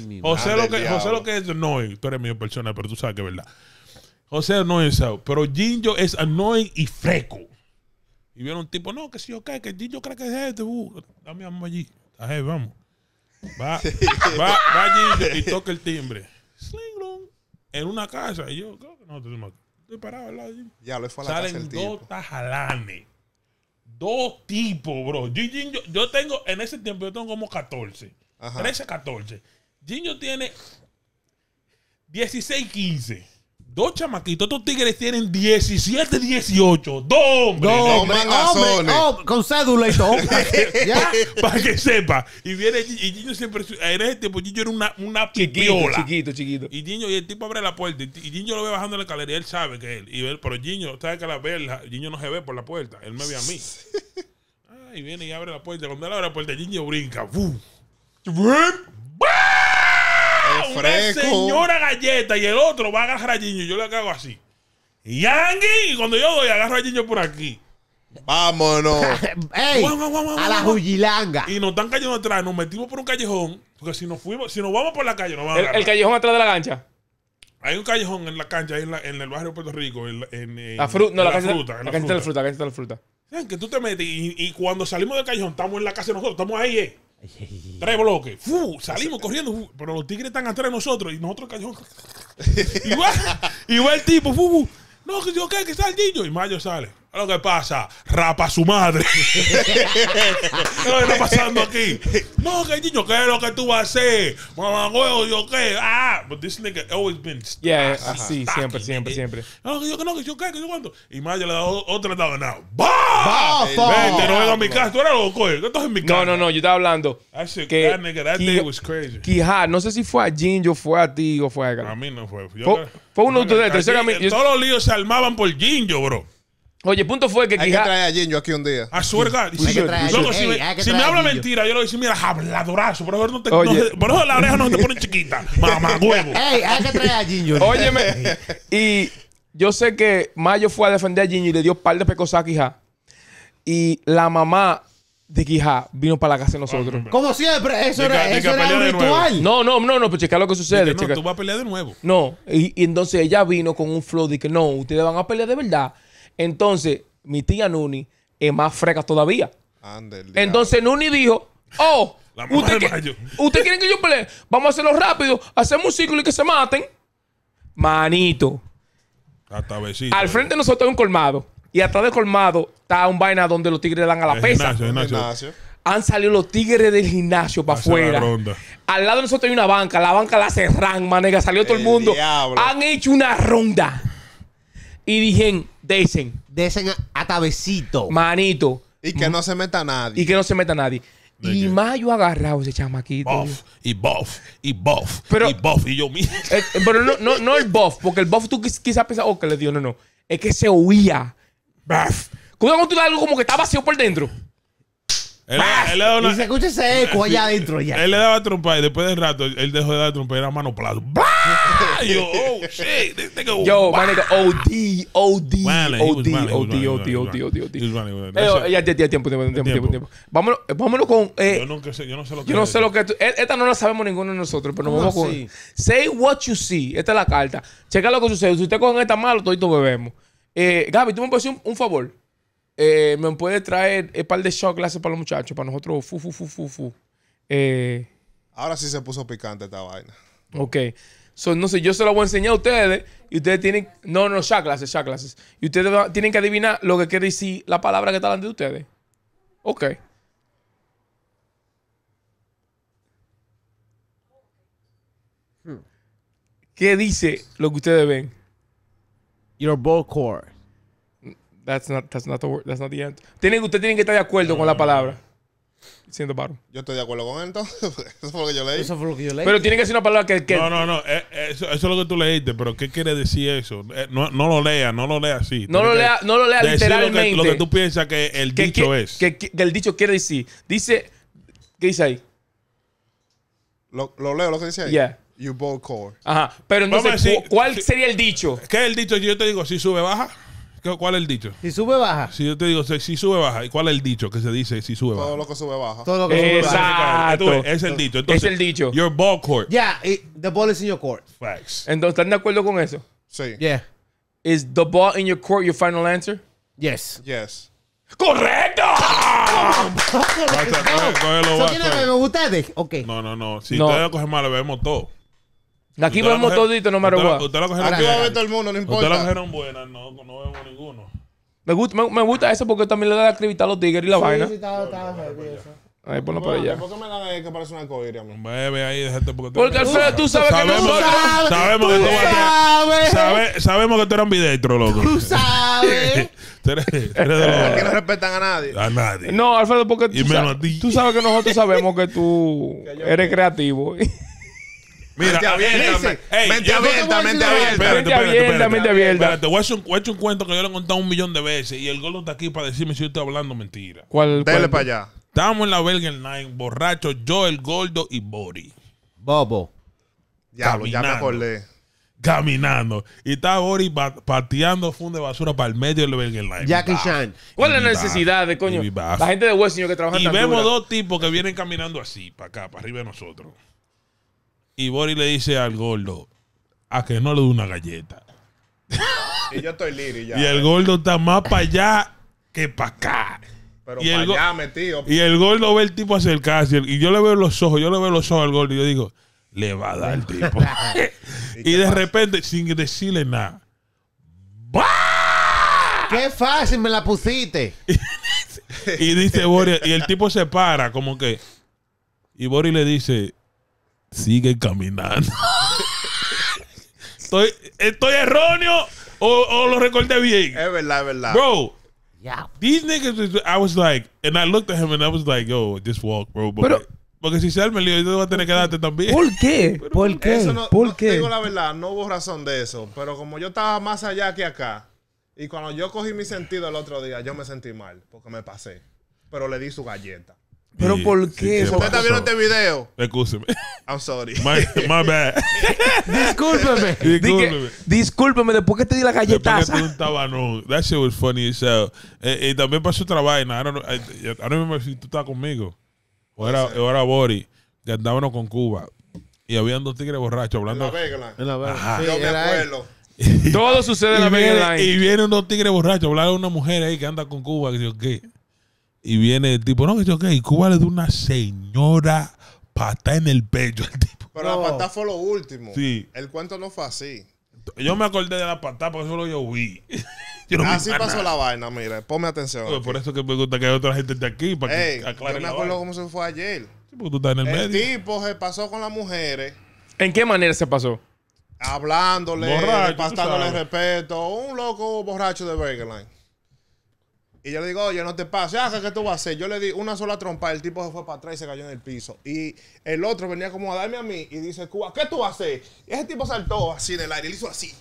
mi
José
Madre
lo, que, José lo que es annoying. Tú eres mío personal, pero tú sabes que es verdad. José annoying, so, pero Jinjo es annoying y freco. Y viene un tipo, no, que si yo qué, que Jinjo cree que es este. Uh, dame mamá allí. Ajá, vamos. Va, va, va Jinjo y toca el timbre. Slinglong. En una casa. Y yo, creo que no, estoy estoy parado al lado de Jinjo.
Diablo, fue a la casa
Salen
el
dos
tipo.
tajalanes. Dos tipos, bro. Yo, tengo, en ese tiempo, yo tengo como 14.
Ajá.
13, 14. Jinjo tiene 16, 15. Dos chamaquitos. Estos tigres tienen 17, 18. Dos hombres.
No,
No,
hombre,
mangazones.
hombre, hombre, con cédula y todo. ¿Ya?
Para que sepa. Y viene y Jinjo siempre. En ese tiempo, Jinjo era una, una
Chiquito,
pipiola.
chiquito, chiquito.
Y Jinjo, y el tipo abre la puerta. Y Jinjo lo ve bajando la escalera. Y él sabe que él. Y él pero Jinjo, sabe que la ve. él- Jinjo no se ve por la puerta. Él me ve a mí. Ah, y viene y abre la puerta. Cuando él abre la puerta, Jinjo brinca. ¡Fu!
Es
Una señora galleta y el otro va a agarrar a Jinjo. Yo le hago así. Yangi. Y cuando yo doy, agarro a Jinjo por aquí.
Vámonos.
Ey,
Guau, guau, guau, guau,
a la jujilanga.
Y nos están cayendo atrás. Nos metimos por un callejón. Porque si nos fuimos, si nos vamos por la calle, nos van a
El,
agarrar.
el callejón atrás de la gancha.
Hay un callejón en la cancha, ahí en, la- en el barrio de Puerto Rico. En, la- en, en-
La fruta, no,
en
la, cancha,
fruta. en
la
la
cancha de la
fruta.
fruta, la cancha de la fruta.
¿Saben? Que tú te metes y, y cuando salimos del callejón, estamos en la casa de nosotros, estamos ahí, eh. Tres bloques. Fu, salimos corriendo, fu, pero los tigres están atrás de nosotros y nosotros va, y va el tipo, fu. No, que yo qué, que está el niño. Y Mayo sale. ¿Qué es lo que pasa? Rapa a su madre. ¿Qué es lo que está pasando aquí? No, que niño, ¿qué es lo que tú vas a hacer? Mamá, huevo, yo qué. Ah, but this nigga always been.
Yeah,
ah,
sí,
stocky,
siempre, siempre,
nigga.
siempre.
No, que yo que no, que yo qué, que yo cuánto. Y Mayo le da o- otra da ganado. ¡Bah! Vente, no venga a mi casa. Tú eres loco, eh. ¿Qué estás en mi casa?
No, no, no, yo estaba hablando.
That shit,
que
that nigga, that day was crazy.
Quijá, no sé si fue a Jinjo, fue a ti o fue a
A mí no fue. Yo-
Fue- fue uno de ustedes. Yo-
Todos los líos se armaban por Jinjo, bro.
Oye, el punto fue que
Hay que traer a Jinjo aquí un día.
A su verga.
Hay que traer a
Loco, si
Ey,
me,
hay que
si me
traer a
habla mentira, yo le voy a decir, mira, habladorazo. Por eso no te,
Oye.
no se- por eso las orejas no te ponen chiquitas. Mamá huevo.
Ey, hay que traer a Jinjo.
Óyeme, y yo sé que Mayo fue a defender a Jinjo y le dio un par de pecosas a Quijá. Y la mamá de Quijá vino para la casa de nosotros.
Como siempre, eso
De
era,
que- de
eso era
pelea
un
de nuevo.
ritual.
No, no, no, no, pues checa lo que sucede.
no,
checa.
tú vas a pelear de nuevo.
No, y, y entonces ella vino con un flow de que no, ustedes van a pelear de verdad. Entonces, mi tía Nuni es más freca todavía.
Ande, el diablo.
Entonces Nuni dijo, oh,
La mamá
¿usted,
de
qui-
Mayo.
¿usted quieren que yo pelee? Vamos a hacerlo rápido, hacemos un ciclo y que se maten. Manito,
Hasta besito.
al frente de nosotros hay un colmado. Y atrás del colmado está un vaina donde los tigres le dan a la
El
pesa.
gimnasio, el gimnasio.
Gimnasio.
Han salido los tigres del gimnasio para
la
afuera.
ronda.
Al lado de nosotros hay una banca. La banca la cerran, manega. Salió todo el
El
mundo.
diablo.
Han hecho una ronda. Y dijeron, dicen,
Desen atabecito.
manito.
Y que no se meta nadie.
Y que no se meta nadie.
¿De
Y
qué?
Mayo agarrado ese chamaquito.
Buff, y buff, y buff,
Pero-
y buff. Y yo, mira.
Eh, pero no, no, no el buff, porque el buff tú quizás piensas, oh, que le dio. No, no. Es que se oía. Buff. Cuando tú das algo como que está vacío por dentro.
Él, él le daba una-
Y se escucha ese eco allá adentro ya.
Él le daba trompa y después del rato él dejó de dar trompa y era mano plato. Y yo, oh shit, this nigga
Yo, my nigga, OD, OD, OD, OD, OD, OD, OD, OD.
That's
ya, ya, ya, tiempo, tiempo, tiempo, tiempo,
Tiempo.
tiempo. Vámonos, eh, vámonos con. eh,
Yo nunca sé, yo no sé lo que
yo no sé lo que tú. e- Esta no la sabemos ninguno de nosotros, pero nos
¿Cómo
vamos con. Say what you see. Esta es la carta. Checa lo que sucede. Si usted cogen esta malo, todito bebemos. Eh, Gaby, tú me puedes decir un, un favor. Eh, me puedes traer un par de shot glasses para los muchachos, para nosotros. Fu, fu, fu, fu, fu. Eh,
Ahora sí se puso picante esta vaina.
Ok. So, no sé, yo se lo voy a enseñar a ustedes y ustedes tienen. No, no, shot glasses, shot glasses. Y ustedes va- tienen que adivinar lo que quiere decir la palabra que está delante de ustedes. Ok. ¿Qué dice lo que ustedes ven?
Your ball core.
That's not, that's not the word, that's not the answer. Tienen, ustedes tienen que estar de acuerdo con la palabra. Siendo paro.
Yo estoy de acuerdo con él, entonces. Eso fue lo que yo leí.
Eso fue lo que yo leí.
Pero tiene que ser una palabra que. que
No, no, no. eh, eh, eso, eso es lo que tú leíste, pero ¿qué quiere decir eso? Eh, no, no lo lea, no lo lea así.
No lo lea- no lo lea
decir lo que-
literalmente.
Lo que, tú piensas que el
que-
dicho
que-
es.
que- que el dicho quiere decir. Dice. ¿Qué dice ahí?
Lo, lo leo lo que dice ahí.
Yeah.
You both core.
Ajá. Pero entonces,
decir-
¿cu- ¿cuál sería el dicho?
¿Qué es el dicho? Yo te digo, si sube, baja. ¿Qué- ¿Cuál es el dicho?
si sube, baja.
Si yo te digo, si si sube, baja. ¿Y cuál es el dicho que se dice si sube, baja?
Todo lo que sube baja.
Todo lo que sube, baja.
Exacto.
Es, el dicho. Entonces,
Es el dicho.
Your ball court.
Yeah, it- the ball is in your court.
Facts.
Entonces, ¿están de acuerdo con eso?
Sí.
Yeah.
¿Is the ball in your court your final answer?
Yes.
Yes.
¡Correcto!
Cógelo,
¿So ustedes? Ok.
No, no, no. Si
No.
ustedes lo cogen mal, lo vemos todo.
Aquí
Usted la
vemos todito, no matter
usted la- cogieron
Aquí va a ver todo el mundo, no
Usted la
importa.
cogieron buena, no, no vemos ninguno.
Me gusta, me, me gusta eso porque también le da la actividad a los tigres y la vaina.
Sí, está- está heavy eso.
Ahí, ponlo para allá.
¿Por qué me dan ahí que parece una arcoíris a mí?
Bebe ahí, déjate porque tú-
Porque Alfredo, tú sabes que
sabemos,
nosotros...
sabemos que
tú sabes.
sabe- sabemos que tú eres ambidestro, loco.
Tú sabes.
Tú eres, de
Aquí no
los-
respetan a nadie.
a nadie.
No, Alfredo, porque tú,
Y menos
sabes,
a ti.
tú sabes que nosotros sabemos que tú eres creativo.
Mira,
Mente abierta,
hey,
mente abierta, mente abierta.
Espérate,
Mente abierta,
espérate.
mente abierta.
Espérate, voy a hacer un, cuento que yo le he contado un millón de veces y el gordo está aquí para decirme si yo estoy hablando mentira.
¿Cuál?
Dele
cuál?
para allá.
Estábamos en la Burger Nine, borrachos, yo, el gordo y Bori.
Bobo.
Diablo, ya me
Caminando.
acordé.
Caminando. Y estaba Bori ba- pateando funde de basura para el medio del Burger Nine.
Jackie. Chan.
¿Cuál es la necesidad de coño? La gente de West que trabaja
Y
tan
vemos
dura.
dos tipos que vienen caminando así, para acá, para arriba de nosotros. Y Bori le dice al gordo, a que no le dé una galleta.
Y yo estoy liri ya.
Y el gordo está más para allá que para acá.
Pero
y
para
el
allá, metido.
Y el gordo ve el tipo acercarse. Y yo le veo los ojos, yo le veo los ojos al gordo y yo digo, le va a dar el tipo. y de repente, sin decirle nada,
Qué fácil me la pusiste.
y dice Boris, y el tipo se para, como que. Y Boris le dice, sigue caminando. estoy, ¿Estoy erróneo o, o lo recordé bien?
Es verdad, es verdad.
Bro, these niggas, I was like, and I looked at him and I was like, yo, just walk, bro. Porque,
Pero-
porque si se arma el lío, yo voy a tener que darte también.
¿Por qué?
¿Por qué?
Eso no,
¿Por
no-
qué?
Digo la verdad, no hubo razón de eso. Pero como yo estaba más allá que acá, y cuando yo cogí mi sentido el otro día, yo me sentí mal, porque me pasé. Pero le di su galleta.
¿Pero
Sí,
por qué?
¿qué
Eso-
¿Ustedes
pasó?
vieron este video?
Excúseme.
I'm sorry.
My, my bad.
Discúlpeme.
Di que-
Discúlpeme.
discúlpeme, después que te di la
Después que
galletaza.
tú un tabanón. That shit was funny as hell. Eh, y también pasó otra vaina. I don't, know, I, I don't remember si tú estabas conmigo. O era, o era Bori. Que andábamos con Cuba. Y habían dos tigres borrachos
En la
hablando.
Vega,
En la.
Ajá.
Sí,
yo me acuerdo.
Todo sucede en la Vega
y vienen dos tigres borrachos hablar de una mujer ahí que anda con Cuba. Que yo, ¿qué? Y viene el tipo, no, que yo, ¿qué? Y Cuba le da una señora pata en el pecho al tipo.
Pero
No.
la patada fue lo último.
Sí.
El cuento no fue así.
Yo me acordé de la patada porque eso lo yo vi. yo no vi
Así pasó
nada.
la vaina, mira. Ponme atención.
Pues por eso que me gusta que haya otra gente de aquí para
Ey,
que
yo
aclare
me acuerdo cómo se fue ayer.
Sí, porque tú estás en el,
El
medio.
tipo se pasó con las mujeres,
¿En qué manera se pasó?
hablándole, pastándole respeto. Un loco borracho de Burgerline. Y yo le digo, oye, no te pases. Ah, ¿qué tú vas a hacer? Yo le di una sola trompa. El tipo se fue para atrás y se cayó en el piso. Y el otro venía como a darme a mí y dice, Cuba, ¿qué tú vas a hacer? Y ese tipo saltó así en el aire y le hizo así.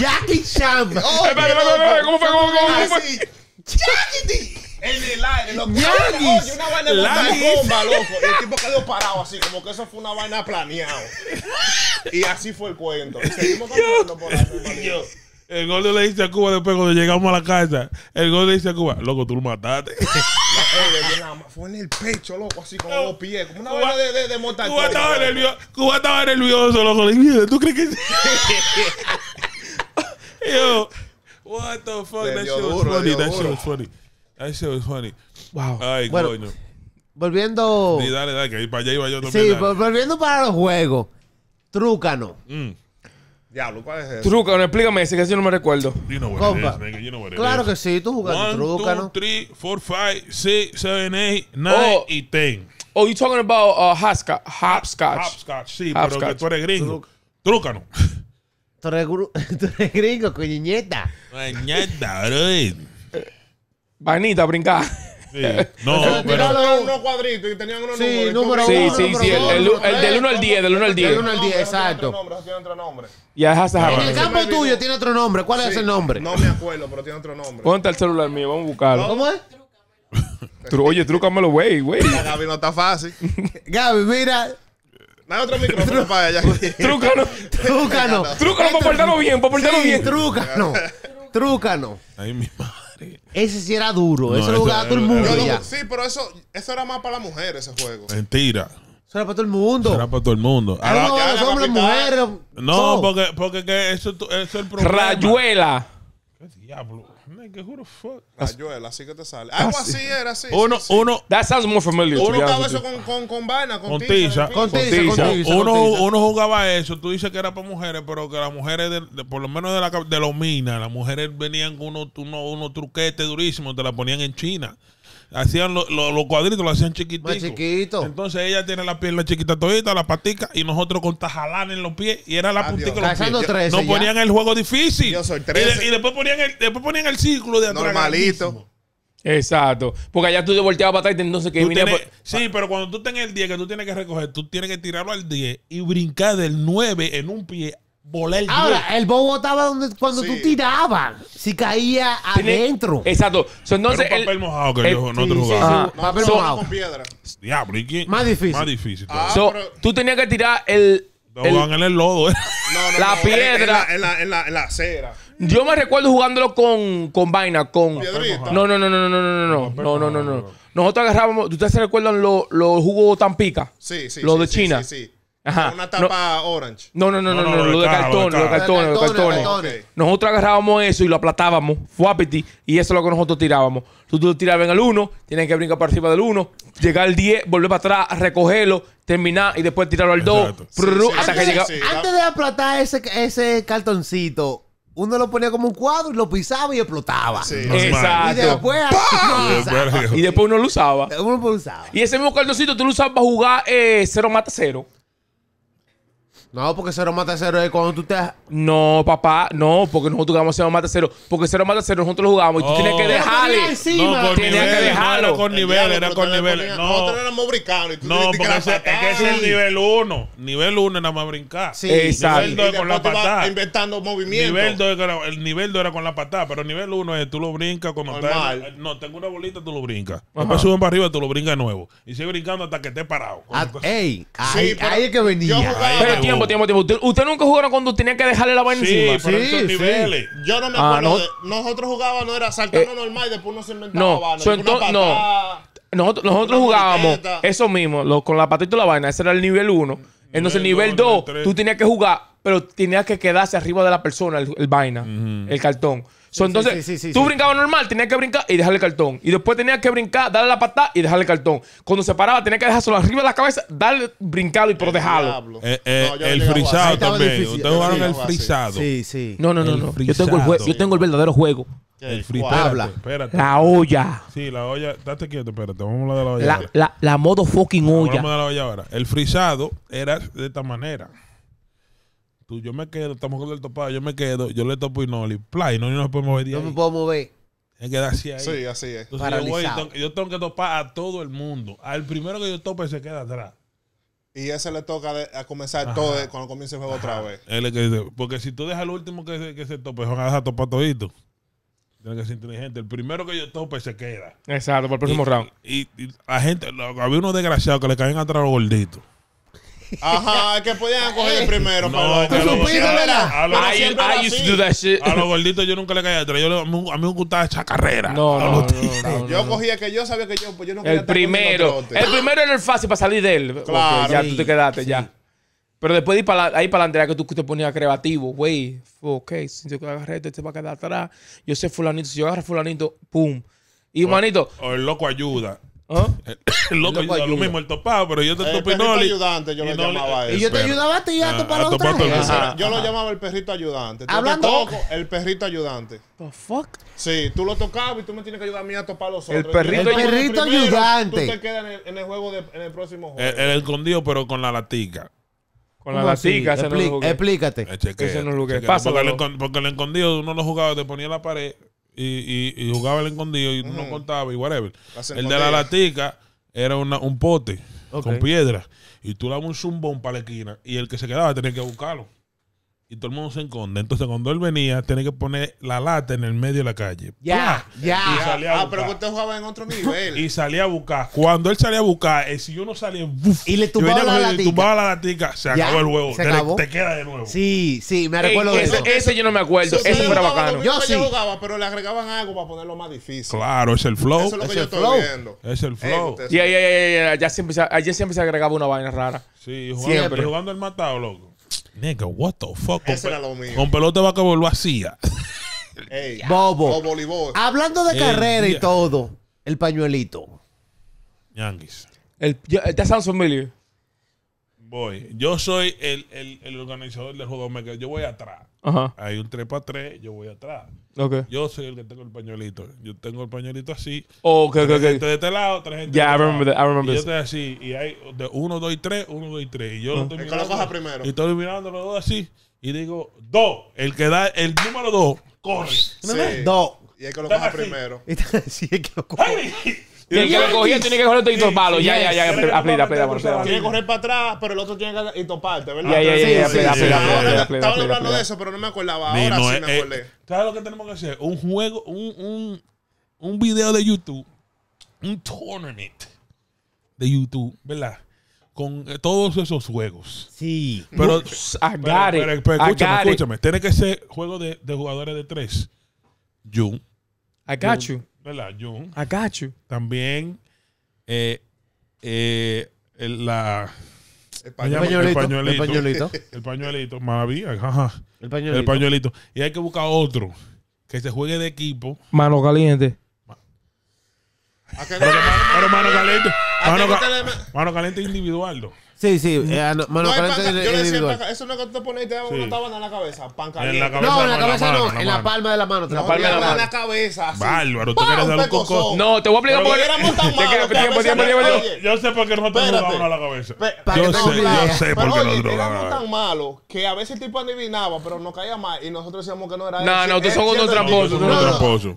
Jackie Chan.
Oye,
espera, espera, espera, ¿cómo fue? ¿Cómo fue? ¿Cómo fue?
Así. ¡Jackie! En el aire, loco. Oye, una vaina de bomba, loco. Y el tipo quedó parado así, como que eso fue una vaina planeado. Y así fue el cuento. Y seguimos caminando por hermanito.
El gordo le dice a Cuba después cuando llegamos a la casa. El gordo le dice a Cuba, loco, tú lo mataste.
Fue en el pecho, loco, así como dos pies. Como una vaina de, de, de mortal
Cuba estaba nervioso, Cuba estaba nervioso, loco. Le dije, ¿tú crees que Yo, what the fuck? That shit was funny. That shit was funny. That shit was funny.
Wow.
Ay,
Bueno,
coño.
Volviendo.
Y dale, dale, que ahí para allá iba yo también.
Sí, volviendo para los juegos. Trúcano.
Mm.
Diablo, ¿cuál es eso?
Truco, no, explícame ese, que yo no me recuerdo.
You know what
Compa.
it is, nigga. You know what it
Claro
is.
que sí, tú jugaste
One, two,
Trúcano.
three, four, five, six, seven, eight, nine
Oh.
y ten.
Oh, you talking about uh, hopscotch? Hopscotch.
Hopscotch, sí, pero
Hopscotch.
que tú eres gringo. Trúcano.
Tú eres, gru- tú eres gringo, coñiñeta.
Mañana, bro.
Vainita, brincar.
Sí. No,
Pero
pero...
unos cuadritos y tenían unos
Sí,
números.
Sí, sí, sí. El, del
tres.
1 al 10, del 1 al 10.
Del uno al
No,
10,
eso tiene
exacto.
tiene otro nombre.
Ya has to have
En el campo tuyo tiene otro nombre. ¿Cuál es el nombre?
No me acuerdo, pero tiene otro nombre.
Ponte el celular mío, vamos a buscarlo.
¿Cómo es?
Oye, trúcamelo, güey, güey.
La Gaby no está fácil.
Gaby, mira.
Dame otro micrófono para ella.
Trúcano.
Trúcano.
Trúcano para portarlo bien, para portarlo
Sí,
bien.
Trúcano. Trúcano.
Ay, mi madre.
Ese sí era duro.
No,
eso lo jugaba todo el mundo ya.
sí, pero eso, eso era más para las mujeres, ese juego.
Mentira.
Eso era para todo el mundo.
Será para todo el mundo.
Era
Ahora-
ya
los
la
hombres, mujeres.
no,
todo.
porque, porque que eso, eso es el problema.
Rayuela.
¿Qué diablo? Nigga, who the fuck?
Rayuela, así que te sale. Algo así era, así.
Uno,
sí,
uno,
That sounds more familiar.
Uno jugaba eso con, con, con vaina, con,
Con
tiza.
Con tiza,
tiza.
con tiza,
uno, uno jugaba eso. Tú dices que era para mujeres, pero que las mujeres, de, de- por lo menos de, la, de los minas, las mujeres venían con unos uno, unos truquetes durísimos, te la ponían en China. Hacían lo- lo- los cuadritos, lo hacían chiquititos.
Más chiquito.
Entonces ella tiene la pierna chiquita todita, la patica, y nosotros con tajalán en los pies, y era la
Adiós.
puntita de los
Calzando
pies.
13
Nos
ya.
ponían el juego difícil.
Yo soy
Y de-
13.
Y, después ponían el, después ponían el círculo de atrás.
Normalito.
grandísimo.
Exacto. Porque allá tú te volteabas para atrás y entonces que
tienes-
por-
sí, pero cuando tú tengas el 10 que tú tienes que recoger, tú tienes que tirarlo al 10 y brincar del 9 en un pie, volar el 10.
Ahora, el bobo estaba donde, cuando
Sí.
tú tirabas. Si caía
Tiene-
adentro.
Exacto. So, entonces,
Era un
el-
papel mojado que
el-
yo- nosotros
sí, sí, sí.
No,
Papel
no,
mojado.
con piedra.
Diablo, ¿y quién?
Más difícil.
Más difícil.
Ah,
so,
pero-
tú tenías que tirar el, el-
jugaban en el lodo. ¿eh?
No, no,
La
no,
piedra.
En la, en la, en la, en la acera.
Yo me recuerdo jugándolo con, con vaina, con.
Piedrita.
No, no, no, no, no, no, no, no, no, no, no, no. Nosotros agarrábamos, ¿ustedes se recuerdan los los jugos Tampica?
Sí, sí.
Los
sí,
de
sí,
China.
Sí, sí.
Ajá.
Una tapa orange.
No, no, no, no,
No,
no,
no,
lo de cartón,
lo de
lo cartones. Nosotros agarrábamos eso y lo aplatábamos, fuapiti, y eso es lo que nosotros tirábamos. Tú, tú tirabas en el 1, tienes que brincar para arriba del 1, llegar al 10, volver para atrás, recogerlo, terminar y después tirarlo al 2,
Exacto.
Sí, sí,
hasta
sí,
que
sí,
llega.
sí.
Antes de aplatar ese, ese cartoncito, uno lo ponía como un cuadro y lo pisaba y explotaba.
Sí.
Y
Exacto.
después.
Y después uno lo usaba.
uno lo usaba.
Y ese mismo cartoncito tú lo usabas para jugar eh, cero mata cero.
No, porque cero mata cero es cuando tú te.
No, papá, no, porque nosotros jugamos cero mata cero. Porque cero mata cero nosotros lo jugamos y tú
Oh.
tienes que
Pero
dejarle.
No, con
Tenía que
niveles,
dejarlo.
No era con
El
niveles,
diablo,
era con
ponías-
No,
Nosotros éramos bricanos. y tú
no,
tenías que
porque
la
ese, es que ese es el nivel 1. Nivel 1 es nada más brincar.
Sí.
Exacto.
Nivel
Y
2 es con la patada.
inventando movimientos.
Nivel 2 era, el nivel 2 era con la patada, pero el nivel 1 es tú lo brincas cuando
Normal.
estás. No, tengo una bolita, tú lo brincas. Después suben para arriba, tú lo brincas de nuevo. Y sigue brincando hasta que estés parado.
Ah, ey,
Sí,
ahí,
pero
ahí es que
yo
venía.
jugaba-
Pero
Ay,
tiempo, tiempo, tiempo. ¿Usted, usted nunca jugaron cuando tenía que dejarle la vaina
Sí,
encima?
pero
Sí,
esos
sí.
niveles.
Yo no me
Ah,
acuerdo.
no.
de- nosotros jugábamos, no era saltando
Eh,
normal y después uno se inventaba
no,
vaina,
so no. Nosotros, nosotros jugábamos eso mismo, lo- con la patita y la vaina. Ese era el nivel 1. Entonces, el
Nivel
nivel
dos,
2,
nivel tres.
tú tenías que jugar, pero tenías que quedarse arriba de la persona, el, el vaina, el cartón. So, entonces,
sí, sí, sí,
tú
sí.
brincabas normal, tenías que brincar y dejarle el cartón. Y después tenías que brincar, darle la patada y dejarle el cartón. Cuando se paraba, tenías que dejárselo arriba de la cabeza, darle brincado y pero dejarlo.
Diablo.
Eh, eh,
No,
el frisado también.
difícil.
Ustedes jugaron el frisado.
Sí, sí.
No, no, no,
El
no. Yo tengo, el yo tengo el verdadero juego.
El frisado.
Habla.
Espérate.
La olla.
Sí, la olla. Date quieto, espérate. Vamos a hablar de la olla.
La,
ahora.
la, la modo fucking olla.
de la olla ahora. El frisado era de esta manera. Tú, yo me quedo, estamos con el topado, yo me quedo, yo le topo Inoli, play, no, no se puede mover de
No me puedo mover.
Hay que dar así ahí.
Sí, así es.
Entonces yo, voy, tengo- yo tengo que topar a todo el mundo. Al primero que yo tope se queda atrás.
Y ese le toca de- a comenzar todo de- cuando comience el juego otra vez.
Él es que dice, porque si tú dejas el último que se, que se tope, van a dejar topar todito. Tiene que ser inteligente. El primero que yo tope se queda.
Exacto, para el próximo
y,
round.
Y, y la gente, lo- había unos desgraciados que le caían atrás a los gorditos.
Ajá, es que podían coger el primero.
No, que a
¿Tú
los-
supiste,
a-
verdad?
a los-
Pero
I,
siempre era
I used to
así.
do that shit.
A los gorditos yo nunca le caía atrás. Yo a, mí, a mí me gustaba esa carrera.
No, no, no,
tigres.
no, no,
Yo cogía que yo sabía que yo, pues yo no quería
El primero. El primero era el fácil para salir de él.
Claro.
ya tú te quedaste,
sí.
ya. Pero después de ir para ahí para adelante era que tú te ponías creativo. Güey, ok, si yo agarré este, este va a quedar atrás. Yo sé fulanito. Si yo agarro fulanito, pum. Y manito,
O el loco ayuda.
¿Ah?
El, el loco
loco
ayuda. Lo mismo el topado, pero yo te
El
topo y
perrito ayudante, yo
y
lo llamaba a
Y
eso.
yo te ayudaba a ti a topar
a
los
el
trajes.
Yo lo llamaba el perrito ayudante.
Hablando-
toco, el perrito ayudante.
The fuck?
Sí, tú lo tocabas y tú me tienes que ayudar a mí a topar los
El
otros.
perrito
te toco
ayudante.
primero,
ayudante.
Tú te quedas en el, en el juego de, en el próximo juego.
El, el escondido, pero con la latica.
Con la latica, ese no lo
Expli-
jugué.
Explícate.
Eh, chequea,
Ese no lo jugué.
chequea.
Pásalo,
Porque, el, el escondido uno lo jugaba, te ponía en la pared y, y, y jugaba el escondido y uno contaba y whatever.
Las
El de la latica era una, un pote con piedra y tú le dabas un zumbón para la esquina y el que se quedaba tenía que buscarlo. Y todo el mundo se esconde. Entonces cuando él venía, tenía que poner la lata en el medio de la calle.
Ya,
Y
ya.
salía a
ah, pero usted jugaba en otro nivel.
Y salía a buscar. Cuando él salía a buscar, eh, si yo no salía, ¡buf!
Y le tumbaba la latica.
tumbaba la latica, se
Ya,
acabó el juego.
se
te,
acabó.
te queda de nuevo.
Sí, sí, me
Ey,
recuerdo de
ese,
eso.
ese yo no me acuerdo.
Ustedes
Ese fuera
jugaban lo
bacano.
Yo
que
sí.
Jugaba, pero le agregaban algo para ponerlo más difícil.
Claro, es el flow.
Eso es lo que
Es
yo
el
estoy
flow.
viendo.
Es el
Ey,
flow.
ustedes-
Ya, ya, ya, ya, ya. Ya siempre, se- ayer siempre se agregaba una vaina rara.
Sí, jugando,
Siempre.
pero jugando el matado, loco. Nigga, what the fuck. Con,
Ese era lo mío.
con pelota va a volver vacía.
Ey,
Bobo.
Voleibol.
Hablando de
El
carrera y
día.
todo, el pañuelito.
Yankees.
El, yo, that sounds familiar.
Voy. Yo soy el, el, el organizador del juego. Me quedo- Yo voy atrás.
Ajá.
Hay un 3 para 3, yo voy atrás.
Ok.
Yo soy el que tengo el pañuelito. Yo tengo el pañuelito así.
Ok, ok,
Tres gente
ok.
de este lado, tres gente
Yeah,
de
I
este
remember
lado.
that, I remember
Y yo
this.
estoy así. Y hay de 1, 2 y 3, 1, 2 y 3. Y yo lo estoy
El que
mirando.
lo coja primero.
Y estoy mirando los dos así. Y digo, 2. El que da el número 2, corre.
Sí.
Dos.
Y el que lo
Dame
coja
así.
primero.
Sí, es que lo cojo.
¡Ay!
Y el que lo cogía tiene que coger todo y toparlo. Ya, ya, ya.
Toparlo,
aplica.
tiene
que correr para atrás, pero el otro tiene que toparte, ¿verdad?
Ya, ya, ya, aplica,
hablando de eso, pero no me acordaba. Ahora sí me
eh,
acordé.
¿Sabes lo que tenemos que hacer? Un juego, un, un, un video de YouTube, un tournament de YouTube, ¿verdad? Con eh, todos esos juegos.
Sí.
Pero,
I
pero,
got it.
pero- pero
I
escúchame,
it.
escúchame. Tiene que ser juego de, de jugadores de tres. Jun,
I got you.
¿Verdad? Jun.
I got you.
También eh, eh, el- la,
El
pañuelito,
el pañuelito.
el pañuelito.
El pañuelito, maravilla. Ajá.
El pañuelito.
El pañuelito. Y hay que buscar otro que se juegue de equipo.
Mano caliente.
¿A qué-
Pero, pero mano caliente.
¿A
Mano, mano caliente individual. ¿no?
Sí, sí. eh, no, mano
No, hay panca- yo le decía, panca- eso no es que tú te pones y te da
Sí.
una tabana en la cabeza. Pan
En la cabeza.
No, en la
en
cabeza
mano,
no,
en la
en palma de la mano. te la
palma de la
en
mano.
la cabeza. así.
Bárbaro, tú quieres dar un coco.
No, te voy a explicar por.
Oye,
Yo sé por qué nosotros
Espérate.
jugamos a la cabeza. Yo sé, yo sé por
Pero
qué nosotros
éramos tan malos que a veces el tipo adivinaba, pero nos caía mal y nosotros decíamos que no era
No, no, ustedes son unos tramposos.